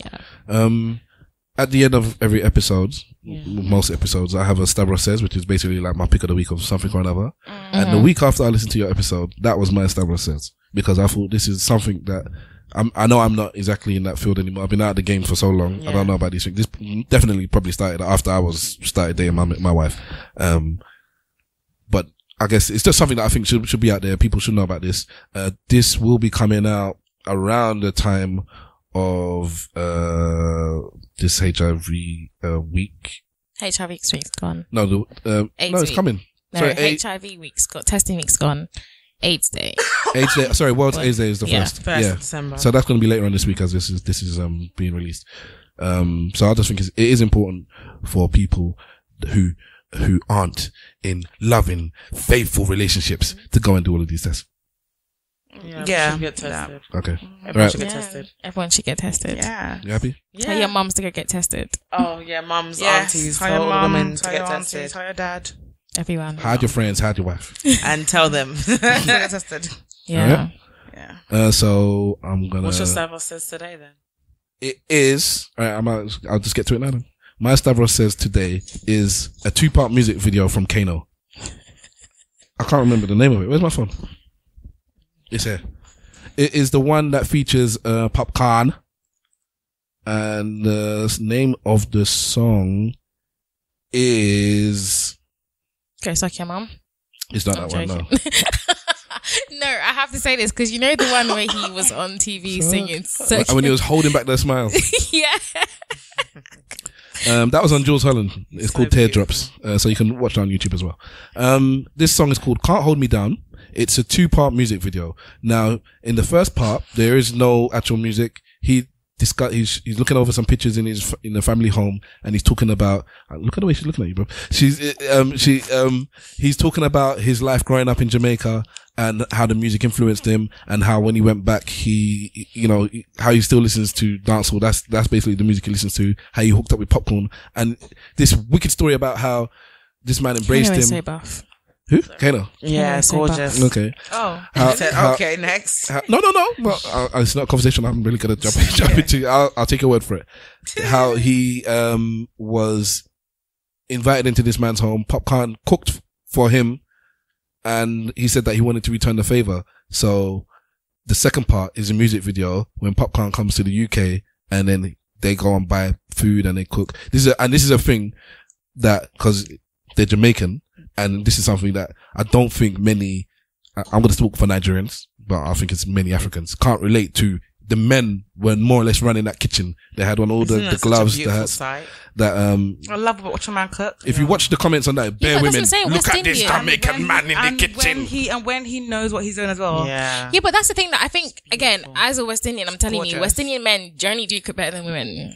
Um, at the end of every episode, m- most episodes, I have a Stavros says, which is basically like my pick of the week of something or another. And the week after I listened to your episode, that was my Stavros says because I thought this is something that. I'm, I know I'm not exactly in that field anymore. I've been out of the game for so long. I don't know about these things. This definitely probably started after I was started dating my my wife. Um, but I guess it's just something that I think should should be out there. People should know about this. Uh, this will be coming out around the time of uh this HIV uh, week. HIV week's gone. No, the uh, no, it's week. coming. No, Sorry, A- HIV week's got testing week's gone. AIDS day. <coughs> AIDS Day. Sorry, World AIDS Day is the Yeah. first. First yeah, December. so that's going to be later on this week as this is this is um being released. Um, so I just think it's, it is important for people who who aren't in loving, faithful relationships to go and do all of these tests. yeah, Yeah. should get tested. Okay, Everyone Right. should get Yeah. tested. Everyone should get tested. Yeah. you happy? Tell your mums to go get tested. Oh yeah, mums, Yes. aunties, Tell tell your all the mum, women to tell get your auntie, tested tell your dad. Everyone. Hide your friends, hide your wife. <laughs> and tell them. <laughs> to get. Yeah. Yeah. Uh, so I'm gonna. What's your Stavros says today then? It is. All right, I'm. out- I'll just get to it now. Then. My Stavros says today is a two-part music video from Kano. I can't remember the name of it. Where's my phone? It's here. It is the one that features uh, Khan, and the name of the song is. Go suck your mum. It's not I'm that one. No. <laughs> no, I have to say this because you know the one where he was on TV singing. Suck when he was holding back their smile. <laughs> yeah. Um, that was on Jools Holland. It's called Teardrops. Uh, so you can watch it on YouTube as well. Um, this song is called Can't Hold Me Down. It's a two part music video. Now, in the first part, there is no actual music. He discuss, he's, he's looking over some pictures in his, in the family home and he's talking about, uh, look at the way she's looking at you, bro. She's, uh, um, she, um, he's talking about his life growing up in Jamaica and how the music influenced him and how when he went back, he, you know, how he still listens to dancehall. That's, that's basically the music he listens to, how he hooked up with Popcaan and this wicked story about how this man embraced him. so buff. Who? Kano. Yeah, so gorgeous. Okay. Oh. How- <laughs> said, how- okay, next. how- no, no, no. Well, uh, it's not a conversation. I'm really gonna jump, <laughs> jump into. I'll, I'll take your word for it. <laughs> How he um was invited into this man's home. Popcaan cooked for him, and he said that he wanted to return the favor. So the second part is a music video when Popcaan comes to the UK, and then they go and buy food and they cook. This is a, and this is a thing that because they're Jamaican, and this is something that I don't think many. I- I'm going to talk for Nigerians, but I think it's many Africans can't relate to. The men were more or less running that kitchen. They had on all the, Isn't the that such a gloves. They beautiful had sight? that um. I love watching a man cook. If you watch the comments on that, bare but that's what women saying, look West at this Indian. Jamaican When- man in the kitchen. When he and when he knows what he's doing as well. Yeah. Yeah, but that's the thing that I think, again, as a West Indian, I'm telling you, West Indian men generally do cook better than women.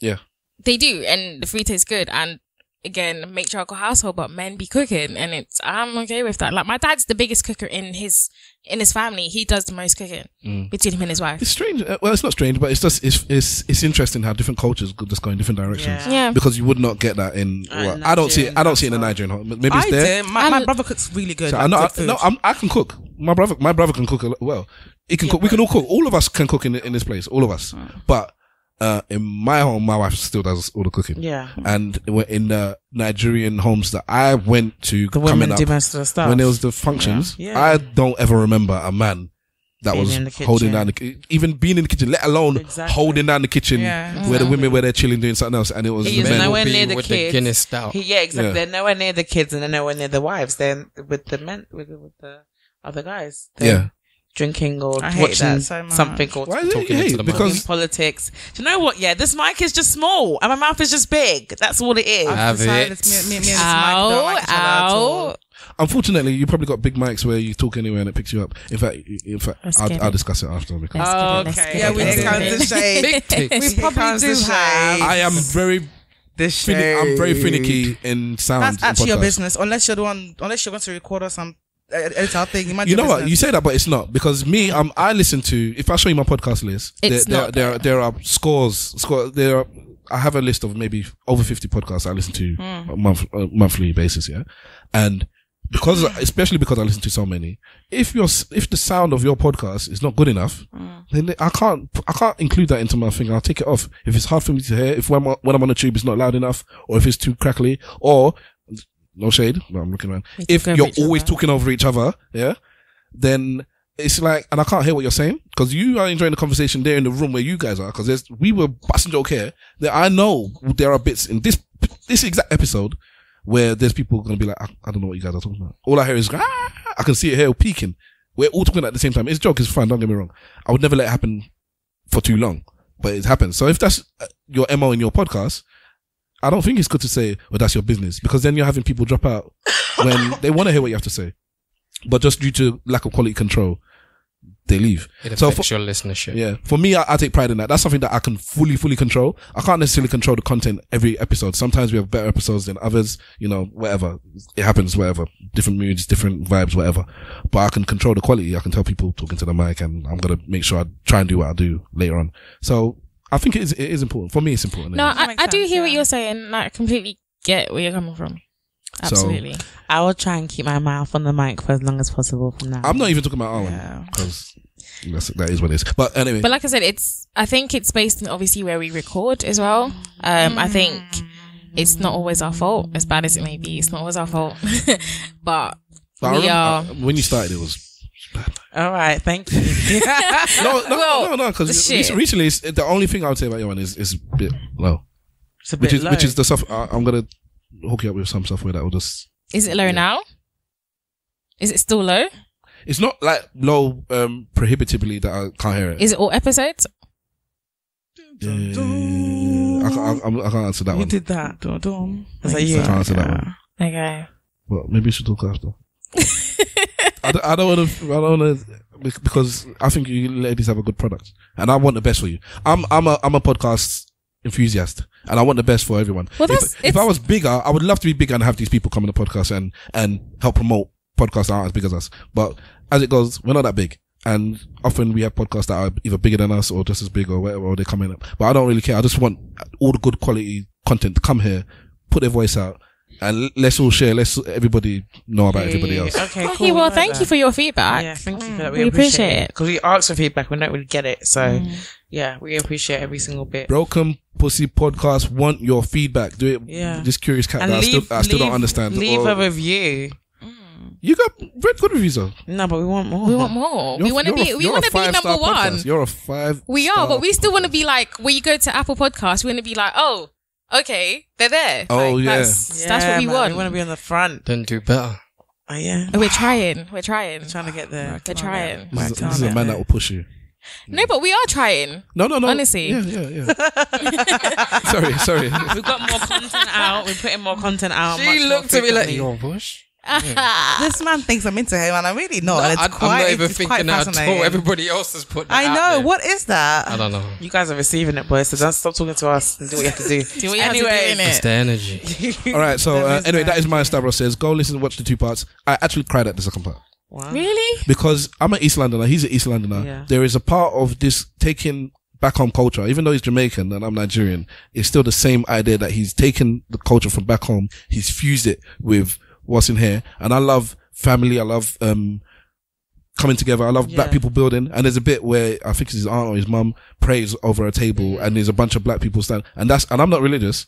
Yeah. They do, and the food tastes good. And again, matriarchal household, but men be cooking, and it's, I'm okay with that. Like, my dad's the biggest cooker in his, in his family. He does the most cooking between him and his wife. It's strange. Uh, well, it's not strange, but it's just it's it's, it's interesting how different cultures go- just go in different directions. Yeah. Yeah. Because you would not get that in. Well, I don't see it. I don't see it in the Nigerian Nigerian home. Maybe it's I there. do. My, my brother cooks really good. So like, I know. good I, food. no, I'm, I can cook. My brother, my brother can cook a lot- well. He can cook. We can all cook. All of us can cook in in this place. All of us. But uh, in my home, my wife still does all the cooking. Yeah. And when- in the Nigerian homes that I went to, The coming women up, do most of the stuff. when there was the functions, Yeah. I don't ever remember a man that Being was in the holding down the even being in the kitchen, let alone Exactly. holding down the kitchen Yeah, where the women were there chilling doing something else, and it was He the men. nowhere near the with kids. the Guinness stout. He, yeah, exactly. Yeah. They're nowhere near the kids and they're nowhere near the wives. They're with the men, with, the- with the other guys. They're Yeah. Drinking or I hate watching that so something or Why Talking you into the mic. talking Because politics. Do you know what? Yeah, this mic is just small and my mouth is just big. That's all it is. I have it. Me, me, me and this mic don't Ow, like each other at all. ow. unfortunately, you probably got big mics where you talk anywhere and it picks you up. In fact, in fact, Let's I'll, I'll discuss it after because Let's get it, let's Okay. Yeah, we let's here get comes it. the shade. <laughs> Big <laughs> takes. We probably comes the do have. I am very, This fini- I'm very finicky in sound. That's actually your business, unless you're the one, unless you're going to record us some uh, editor thing. Imagine You know what? You say that, but it's not because me. Um, I listen to. If I show you my podcast list, It's there, not there, there, there are scores. Score. There are. I have a list of maybe over fifty podcasts I listen to Hmm. a month, a monthly basis. Yeah, and because, especially because I listen to so many, if your s- if the sound of your podcast is not good enough, Hmm. then I can't I can't include that into my thing. I'll take it off if it's hard for me to hear. If when I'm, when I'm on the tube, it's not loud enough, or if it's too crackly, or no shade. No, I'm looking around. If talk over you're always other. talking over each other, yeah, then it's like, and I can't hear what you're saying because you are enjoying the conversation there in the room where you guys are. Because there's, we were busting joke here that I know there are bits in this, this exact episode where there's people going to be like, I, I don't know what you guys are talking about. All I hear is, ah, I can see it here peeking. We're all talking at the same time. It's a joke. It's fine. Don't get me wrong. I would never let it happen for too long, but it happens. So if that's uh, your MO in your podcast, I don't think it's good to say, well, that's your business because then you're having people drop out when <laughs> they want to hear what you have to say. But just due to lack of quality control, they leave. It So affects for- your listenership. Yeah. For me, I, I take pride in that. That's something that I can fully, fully control. I can't necessarily control the content every episode. Sometimes we have better episodes than others, you know, whatever. It happens, whatever. Different moods, different vibes, whatever. But I can control the quality. I can tell people talking to the mic and I'm going to make sure I try and do what I do later on. So I think it is, it is important. For me, it's important. No, anyway. I, I do sense, hear what you're saying. Like, I completely get where you're coming from. Absolutely. I will try and keep my mouth on the mic for as long as possible from now. I'm not even talking about Owen Yeah. because that's, that is what it is. But anyway. But like I said, it's I think it's based on obviously where we record as well. Um, I think it's not always our fault, as bad as it may be. It's not always our fault, <laughs> but But we remember, are. uh, when you started, it was All right, thank you. <laughs> no, no, Well, no, no. Because shit. recently, it's, the only thing I would say about Yohan is is a bit low, It's a bit which is low. which is the stuff I, I'm gonna hook you up with some software that will just. Is it low now? Is it still low? It's not like low um prohibitively that I can't hear it. Is it all episodes? I, can't, I, I can't answer that Who one. You did that? Dum, dum. Was that I you? can't answer that one. Okay. Well, maybe we should talk after. <laughs> I don't, I don't want to. I don't want to because I think you ladies have a good product, and I want the best for you. I'm I'm a I'm a podcast enthusiast, and I want the best for everyone. Well, if, if I was bigger, I would love to be bigger and have these people come on the podcast and and help promote podcasts that aren't as big as us. But as it goes, we're not that big. And often we have podcasts that are either bigger than us or just as big or whatever, or they come in. Up. But I don't really care. I just want all the good quality content to come here, put their voice out, and let's all share. Let's everybody know about everybody else. Okay, cool. Okay. Well, thank you for your feedback. Yeah, thank you for that. We appreciate it. because we ask for feedback. We don't really get it, so mm. yeah, we appreciate every single bit. Broken Pussy Podcast want your feedback. Do it. Yeah. just curious cat And that I still, I still leave, don't understand. Leave Or- a review. Mm. you got red good reviews though. No, but we want more. We want more. we You're- want to be. a- we want to be number one. podcast. You're a five. We are, but we still want to be like when you go to Apple Podcasts, we want to be like, oh, okay, they're there. Oh, Like, yeah. that's, Yeah, that's what we man, want. We want to be on the front. Then do better. Oh yeah, oh, We're trying. We're trying. trying to get there. We're trying. This is, this is a man that will push you. No, but we are trying. No, no, no. Honestly. Yeah, yeah, yeah. <laughs> sorry, sorry. We've got more content out. We're putting more content out. much She more looked at me like, frequently. you're a bush. This man thinks I'm into him, and I'm really not. and it's I, quite, am not even it's thinking that at all. Everybody else has put that I out know. there. What is that? I don't know. You guys are receiving it, boys. So don't stop talking to us and do what you have to do. <laughs> Do what you have to do, anyway, innit? It's the energy. <laughs> All right. So uh, anyway, that. that is my Stavros says. Go listen and watch the two parts. I actually cried at the second part Wow. Really? because I'm an East Londoner. He's an East Londoner. Yeah. There is a part of this taking back home culture, even though he's Jamaican and I'm Nigerian. It's still the same idea that he's taken the culture from back home. He's fused it with what's in here. And I love family. I love um coming together. I love black people building. And there's a bit where I think it's his aunt or his mum prays over a table and there's a bunch of black people stand. And that's and I'm not religious,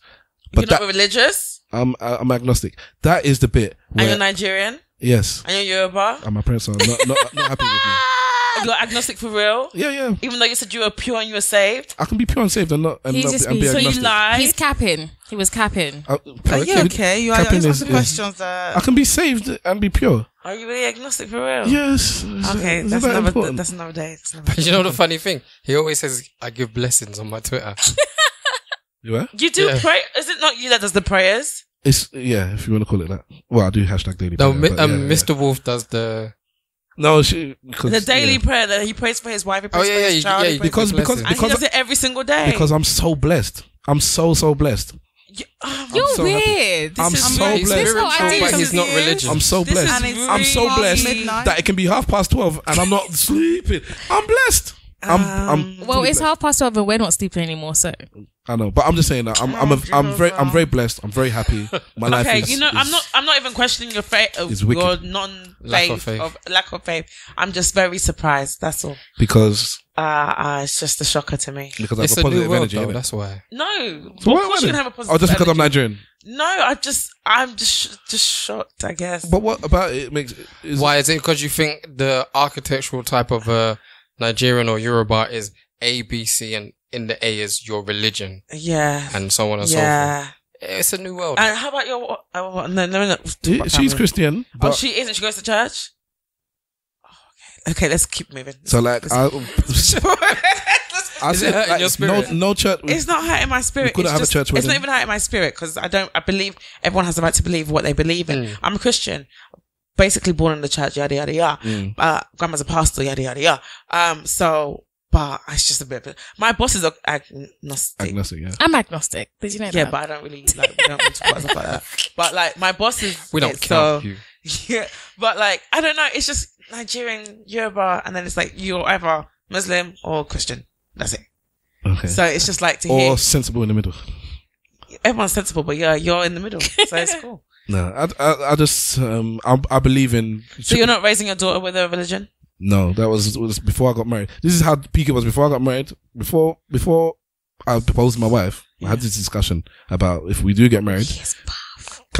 but You're that not religious, I'm I'm agnostic. That is the bit and where you're Nigerian, yes, and you're Yoruba. and my parents are not not, not happy with me. <laughs> You're agnostic for real. Yeah, yeah. Even though you said you were pure and you were saved. I can be pure and saved and not and, He's not, just and be being- So you agnostic. lied. He's capping. He was capping. Uh, Are you okay. okay? You are Capping always is- asking yeah. questions. Uh, I can be saved and be pure. Are you really agnostic for real? Yes. Okay, Isn't that's that another. important? That's another day. That's another But you know the funny thing? He always says, I give blessings on my Twitter. <laughs> You are? You do Yeah. pray? Is it not you that does the prayers? It's yeah, if you want to call it that. Well, I do hashtag daily. no, prayer, mi- but um, yeah, yeah. Mr. Wolf does the. No, she because The daily yeah. prayer that he prays for his wife, he Oh, yeah, for yeah, his you- child, yeah, he prays because give because blessings. and he because does it every single day. because I'm so blessed. I'm so so blessed. Oh, you're so happy. weird. I'm is so weird. He's blessed. This is what I but he's not religious. I'm so This blessed. really I'm so blessed midnight. that it can be half past twelve and I'm not <laughs> sleeping. I'm blessed. I'm, I'm um, Well, it's blessed. half past twelve and we're not sleeping anymore, so I know, but I'm just saying that I'm I'm, a, I'm very I'm very blessed. I'm very happy. My life Okay, is. you know, I'm not. I'm not even questioning your faith, uh, It's your non-faith, Lack of faith. of lack of faith. I'm just very surprised. That's all. because Uh, uh it's just a shocker to me. because I It's have a a new positive world, energy. though. innit? That's why. No, So why of course am I you can have a positive. Oh, just because I'm. Nigerian. No, I just, I'm just, just shocked. I guess. But what about it makes is Why is it? Because you think the architectural type of uh, Nigerian or Yoruba is A, B, C, and in the A is your religion, yeah, and so on and so yeah. forth. It's a new world. And how about your? Uh, what- no, no, no. She- she's family? Christian, Oh, but she isn't. She goes to church. Okay. Okay, let's keep moving. so like I, <laughs> I said like, no no church. It's not hurting my spirit. couldn't It's have a just- church It's not even hurting my spirit because I don't. I believe everyone has the right to believe what they believe in. Mm. I'm a Christian, basically born in the church. Yada yada yada. Mm. Uh, grandma's a pastor. Yada yada yada. Um. So, but it's just a bit. Of, my boss is agnostic. agnostic. Yeah. I'm agnostic. Did you know yeah, that? but I don't really like. We don't want talk about stuff like that. <laughs> But like, my boss is. we don't it, count so, you. <laughs> Yeah, but like I don't know. It's just Nigerian, Yoruba, and then it's like you're either Muslim or Christian. That's it. Okay. So it's just like to or hear sensible in the middle. everyone's sensible, but yeah, you're in the middle, <laughs> so it's cool. No, I, I, I just, um, I, I believe in. So you're not raising your daughter with a religion? No, that was, was before I got married. This is how peak it was before I got married. Before, before I proposed to my wife, I had this discussion about if we do get married,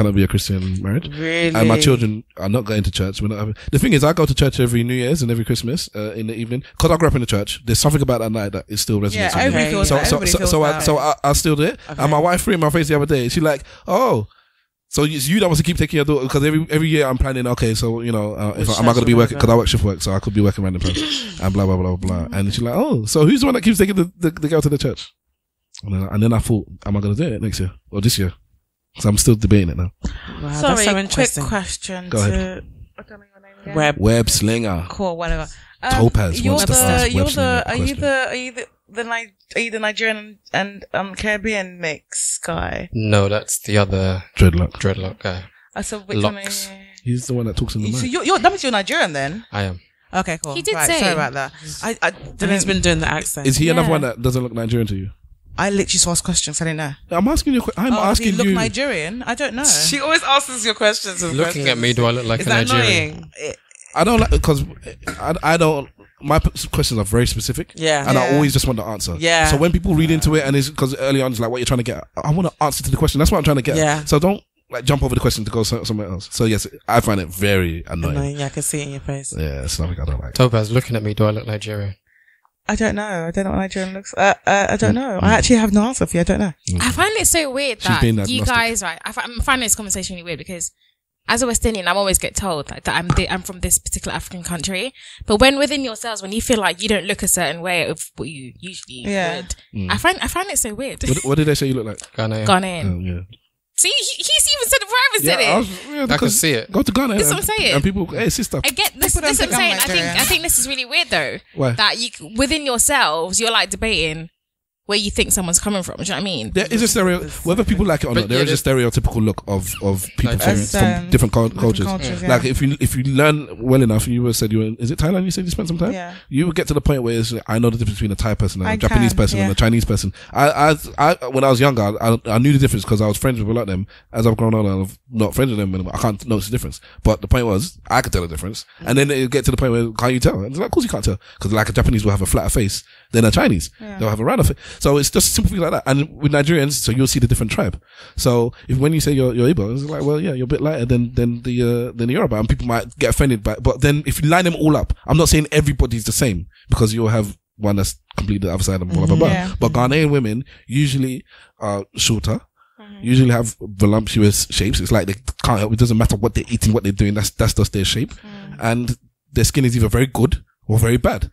I be a Christian marriage? Really? And my children are not going to church. We're not having, the thing is, I go to church every New Year's and every Christmas uh, in the evening because I grew up in the church. There's something about that night that is still resonates. Yeah, with me. feels so that. so Everybody so feels so I, so I, I still do it. Okay. And my wife threw in my face the other day. She like, oh. So it's you that wants to keep taking your daughter because every every year I'm planning. Okay, so you know, uh, if I, am I going to be working because I work shift work, so I could be working random times and blah blah blah blah. And she's like, oh, so who's the one that keeps taking the, the, the girl to the church? And then, and then I thought, am I going to do it next year or this year? So I'm still debating it now. Wow, Sorry, that's so quick question Go to. ahead. I don't know your name again. Web. Web slinger. Cool, whatever. Um, Topaz you're wants to the, ask you're Webster the, are you the, are you the, the, Ni- are you the Nigerian and um Caribbean mix guy? No, that's the other Dreadlock. dreadlock guy. I said which one? Are Locks. you? He's the one that talks in the So you're, you're, that means you're Nigerian then? I am. Okay, cool. He did right, say. Sorry about that. I, I And he's didn't. been doing the accent. Is he another one that doesn't look Nigerian to you? I literally just asked questions. I didn't know. I'm asking you. I'm oh, asking you. look you. Nigerian? I don't know. she always asks your questions. and Looking at me, do I look like Is a that Nigerian? annoying? I don't like because I, I don't. My questions are very specific. Yeah. And I always just want the answer. Yeah. So when people read into it and it's because early on it's like what you're trying to get, I want to answer to the question. That's what I'm trying to get. Yeah. So don't like jump over the question to go somewhere else. So yes, I find it very annoying. Annoying. Yeah, I can see it in your face. Yeah, it's something I don't like. Topaz, looking at me, do I look Nigerian? I don't know. I don't know what Nigerian looks. Uh, uh, I don't know. I actually have no answer for you. I don't know. I find it so weird that you agnostic. guys, right? I fi- I'm finding this conversation really weird because as a West Indian, I'm always get told like, that I'm thi- I'm from this particular African country. But when within yourselves, when you feel like you don't look a certain way of what you usually Yeah. would, I find I find it so weird. What, what did they say you look like? Ghanaian. <laughs> Ghanaian. Oh, yeah. See, he, he's even said it before I even said Yeah, it. I, was, yeah, I can see it. Go to Ghana. That's and, what I'm saying. And people, hey, sister. I get this. People don't This what I'm I'm saying. I think Nigerian. I think this is really weird though. Why? That you within yourselves, you're like debating where you think someone's coming from. Do you know what I mean? There is a stereo, whether people like it or But not, there yeah, is a stereotypical look of, of people from, Nigerians. from Um, different cul- different cultures. cultures, yeah. Like if you if you learn well enough, you were said you were in, is it Thailand? You said you spent some time. Yeah. You would get to the point where it's, I know the difference between a Thai person and a I Japanese can, person and a Chinese person. I, I, I when I was younger, I, I knew the difference because I was friends with a lot of them. As I've grown older, I've not friends with them anymore. I can't notice the difference. But the point was, I could tell the difference. And then it get to the point where can't you tell? And like, of course you can't tell because like a Japanese will have a flatter face than a Chinese. They'll have a rounder face. So it's just simple things like that. And with Nigerians, so you'll see the different tribe. So if when you say you're, you're Igbo, it's like, well, yeah, you're a bit lighter than, than the, uh, than the Yoruba and people might get offended by, but then if you line them all up, I'm not saying everybody's the same because you'll have one that's completely the other side and blah, blah, mm-hmm. blah. Yeah. But Ghanaian women usually are shorter. Mm-hmm. Usually have voluptuous shapes. It's like they can't help. It doesn't matter what they're eating, what they're doing. That's that's just their shape, mm. and their skin is either very good or very bad.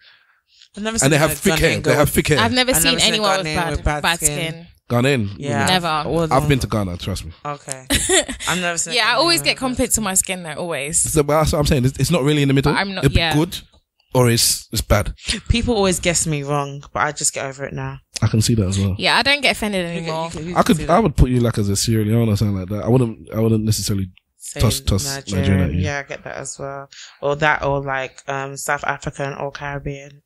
I've never And they have thick hair. They have thick hair. I've never I've seen never seen anyone with Ghanaian bad, with bad bad skin. skin. Ghanaian. Yeah. Never. All I've been to Ghana. Trust me. Okay. <laughs> I've never seen. a Yeah, I always get with bad compliments on my skin though. Always. So but that's what I'm saying. It's, it's not really in the middle. But I'm not- It'd be yeah. good or it's it's bad. People always guess me wrong, but I just get over it now. I can see that as well. Yeah, I don't get offended You anymore. can- you can I could. I would put you like as a Sierra Leone or something like that. I wouldn't, I wouldn't necessarily. Say toss- toss Nigerian at you. Yeah, I get that as well. Or that, or like um South African or Caribbean.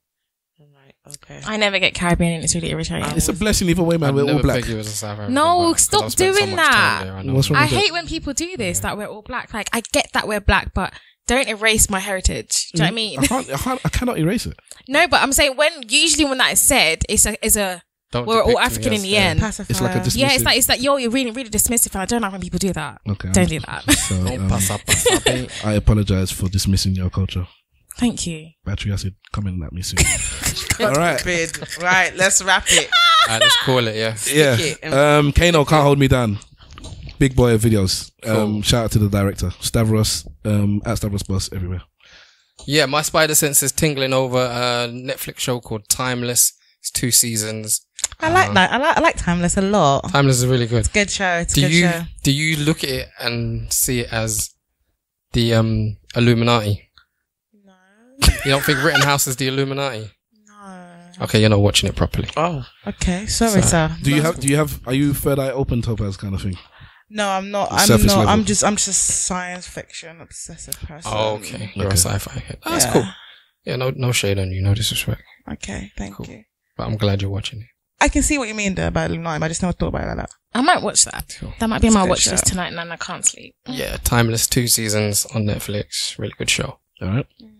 I'm like, okay. I never get Caribbean and it's really irritating. It's a blessing either way, man. I'd We're all black. think it was a South No, stop I've so doing that. there, I. What's wrong I with that? hate when people do this, that we're all black. Like, I get that we're black, but don't erase my heritage. Do you know what I mean? I can't, I can't, I cannot erase it. no, but I'm saying when, usually when that is said, it's a, it's a, Don't we're all depict me African in the uh, end. Pacifier. It's like a dis- Yeah, it's like, it's like, yo, you're really, really dismissive. And I don't like when people do that. Okay, Don't I do that. So, um, pass up, pass up? <laughs> I apologize for dismissing your culture. Thank you. Battery acid coming at me soon. <laughs> all right. Bid. Right, let's wrap it. Alright, let's call it, yeah. Yeah. it. Um, Kano can't hold me down. Big boy of videos. Um, Cool. shout out to the director, Stavros, um, at Stavros Boss everywhere. Yeah, my spider sense is tingling over a Netflix show called Timeless. It's two seasons. I like that. I like I like Timeless a lot. Timeless is really good. Good show. It's a Do good you show. do you look at it and see it as the um Illuminati? No. <laughs> You don't think Rittenhouse is the Illuminati? No. Okay, you're not watching it properly. Oh. Okay, sorry, sir. Do you have? Do you have? Are you third eye open topaz kind of thing? No, I'm not. I'm Surface not. level. I'm just. I'm just a science fiction obsessive person. Oh, okay. You're Okay. a sci-fi. head. Oh, that's Yeah. cool. Yeah, no, no shade on you, no disrespect. Okay, thank Cool. you. But I'm glad you're watching it. I can see what you mean there about Illuminati. I just never thought about it like that. I might watch that. Cool. That might be It's my good watch list show. tonight, and then I can't sleep. Yeah, Timeless, two seasons on Netflix. Really good show. All right. Mm.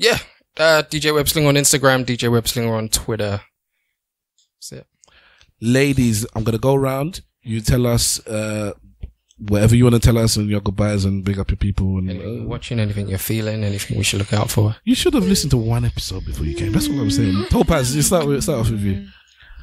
Yeah. Uh, DJ Webslinger on Instagram, DJ Webslinger on Twitter. That's it. ladies, I'm gonna go around. You tell us uh, whatever you want to tell us, and your goodbyes, and big up your people. And Anything uh, watching, anything you're feeling, anything we should look out for. you should have listened to one episode before you came. That's what I'm saying. Topaz, you start with start off with you.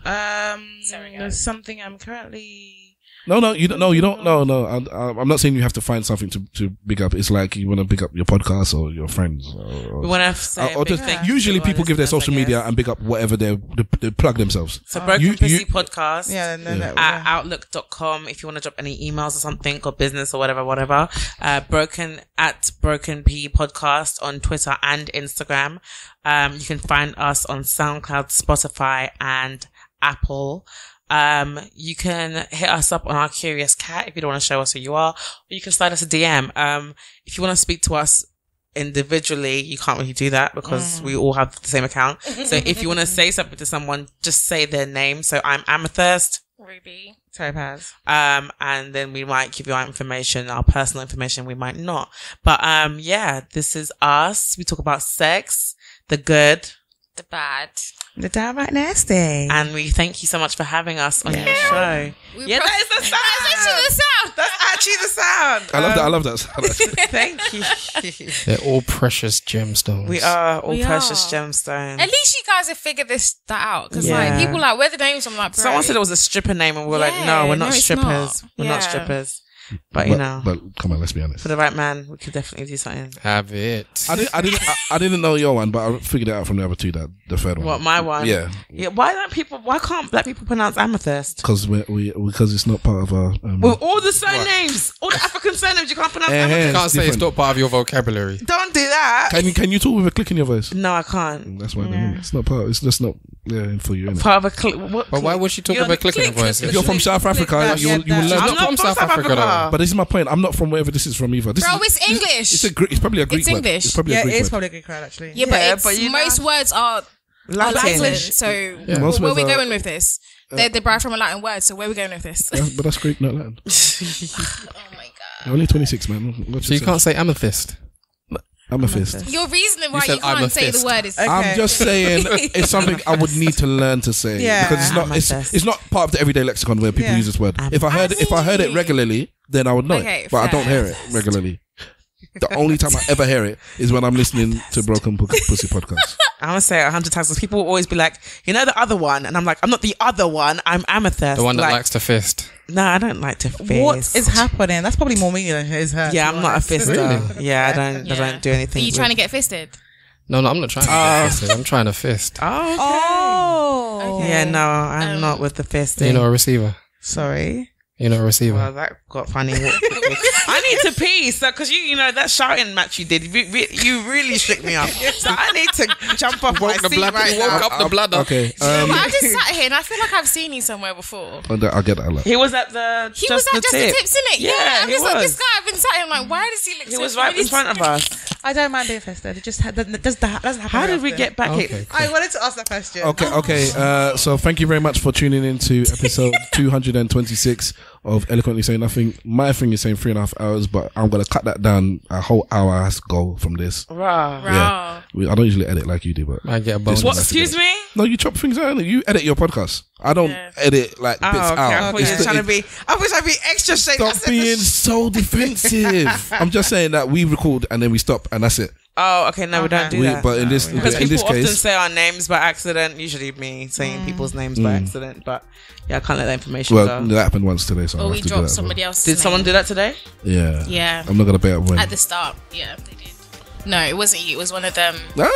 Um, Sorry, there's something I'm currently. No, no, you don't. No, you don't. No, no. I, I, I'm not saying you have to find something to, to big up. It's like you want to big up your podcast or your friends. Or, or- We want to say or a big just- thank you usually people give their social media and big up whatever they they, they plug themselves. So Broken You- Pussy you- Podcast. Yeah, no, no, Yeah. no, at outlook.com if you want to drop any emails or something or business or whatever, whatever. Uh, broken at broken p podcast on Twitter and Instagram. Um, you can find us on SoundCloud, Spotify and Apple. Um, you can hit us up on our Curious Cat if you don't want to show us who you are, or you can slide us a DM. Um, if you want to speak to us individually, you can't really do that because we all have the same account. So <laughs> if you want to say something to someone, just say their name. So I'm Amethyst. Ruby. Topaz. Um, and then we might give you our information, our personal information. We might not. But, um, yeah, this is us. We talk about sex, the good, The bad. The downright nasty. and we thank you so much for having us on your show. We Yeah, pro- that is the sound. <laughs> That's actually the sound. That's actually the sound. I love that. I Um, love that. sound. <laughs> Thank you. <laughs> They're all precious gemstones. we are all We precious are. gemstones. At least you guys have figured this that out because Yeah. like people like where the names. I'm like, bro. Someone said it was a stripper name, and we were like, Yeah, no, we're not it's strippers. not. We're Yeah. not strippers. But, you but, know, but come on, let's be honest. for the right man, we could definitely do something. Have it. I didn't. I didn't. I, I didn't know your one, but I figured it out from the other two. That the third one. What, my one? Yeah, Yeah. Why don't people, why can't black people pronounce amethyst? because we, we because it's not part of our. Um, With all the surnames, all the African surnames, you can't pronounce eh. amethyst. You can't say it's not part of your vocabulary. Don't do that. can you can you talk with a click in your voice? No, I can't. That's why then, it's not part. It's just not yeah for you. Innit? Part of a cl- what But why click? would she talk about the clicking click. voice? If you're from South Africa, that, you will, you yeah, will learn. I'm not from South Africa. But this is my point. I'm not from wherever this is from either. This bro, is, it's English. it's a It's probably a Greek It's word. English. It's probably yeah, a it Greek is word. probably a good crowd actually. yeah, but, Yeah, it's, but you most know- words are Latin. Latin. So Yeah, where, most where are words we are- going with this? They're derived from a Latin word. So where are we going with this? Yeah, but that's Greek, not Latin. <laughs> oh my god. You're only 26, man. Watch So you can't say amethyst. I'm a fist. Your reasoning why you, said I'm can't say the word is Okay. I'm just saying it's <laughs> something I would need to learn to say Yeah. because it's not it's, it's not part of the everyday lexicon where people Yeah. use this word. I'm if I heard if I heard it regularly, then I would know Okay, it. But I don't hear it regularly. The only time I ever hear it is when I'm listening to Broken Pu- Pussy podcast. I'm gonna say it a hundred times because people will always be like, you know, the other one, and I'm like, I'm not the other one. I'm amethyst. The one that like, likes to fist. No, I don't like to fist. What is happening? That's probably more me than his. her. Yeah, I'm be not a honest. fister. Really? Yeah, I don't. I don't do anything. Are you with- trying to get fisted? No, no, I'm not trying to get fisted. I'm trying to fist. Oh, okay. Oh. Okay. Yeah, no, I'm Um, not with the fisting. You know, a receiver. Sorry. You're not a receiver. Well, that got funny. <laughs> <laughs> I need to pee, so because you, you know, that shouting match you did, you, re- you really shook me up. <laughs> So I need to jump off my woke the seat bladder, right woke now. up the bladder. Okay. <laughs> Um, But I just sat here and I feel like I've seen you somewhere before. I'll get that. a lot. He was at the. He just was at the just the tips, innit? Yeah, Yeah, I'm he just like, was. this guy, I've been sat here, I'm like, why does he look He so was right in front of us. I don't mind being festive. It just ha- that does that doesn't happen. How did we get back Okay, here? cool. I wanted to ask that question. Okay, okay. Uh, so thank you very much for tuning in to episode <laughs> 226 of Eloquently Saying Nothing. My thing is saying three and a half hours, but I'm going to cut that down. A whole hour has to go from this. Rah. Wow. We, I don't usually edit like you do, but. I get a bonus. This What? one has to go. Excuse me? No, you chop things out. You edit your podcast. I don't Yeah. edit like Oh, bits okay. I out. thought you It's were trying to be. I wish I'd be extra shameless. Stop being so defensive. <laughs> I'm just saying that we record and then we stop and that's it. Oh, okay. No, we don't do We, that. but in this, Because in this people often case, say our names by accident. Usually me saying people's names by accident, but yeah, I can't let that information well, go. that happened once today, so Or I'll we have to do dropped that somebody else's Did someone do that today? Yeah. Yeah. I'm not gonna bet when. At the start. Yeah, they did. No, it wasn't you. It was one of them. Ah,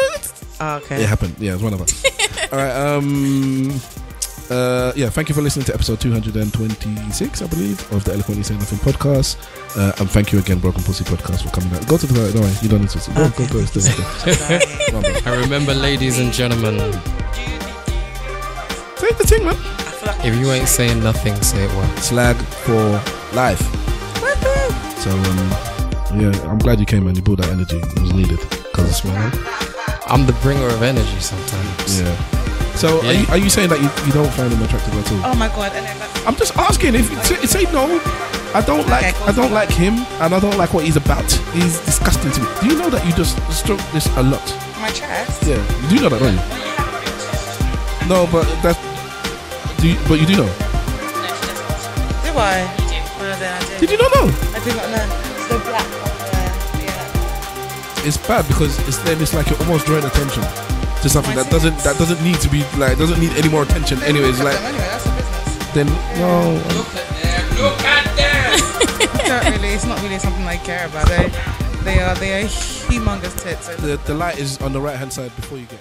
Oh, okay. It happened. Yeah, it was one of us. <laughs> All right. Um. Uh, yeah, thank you for listening to episode 226, I believe, of the Eloquently Saying Nothing podcast. Uh, and thank you again, Broken Pussy Podcast, for coming out. Go to the right. No, you don't need to. Go, go, go. It's there. <laughs> Go. I remember, ladies and gentlemen, Say the thing, man. I feel like if you ain't saying nothing, say it well. Slag for life. So, um, yeah, I'm glad you came and you brought that energy. It was needed because it's my I'm the bringer of energy sometimes. Yeah. So, Are, you, are you saying that you, you don't find him attractive at all? Oh my god! And then that's I'm just asking. If say, say no, I don't like. Okay, cool. I don't like him, and I don't like what he's about. He's disgusting to me. Do you know that you just stroke this a lot? my chest. Yeah, you do know that, don't you? No, but that. Do you, but you do know. Do I? Well, then I did. Did you not know? I did not know. It's the black one there. Yeah. It's bad because it's then it's like you're almost drawing attention to something that doesn't that doesn't need to be like doesn't need any more attention. Anyways, like at them anyway, that's the business. then no. <laughs> Don't really. It's not really something I care about. They, they are, they are humongous tits. The the light is on the right hand side before you get.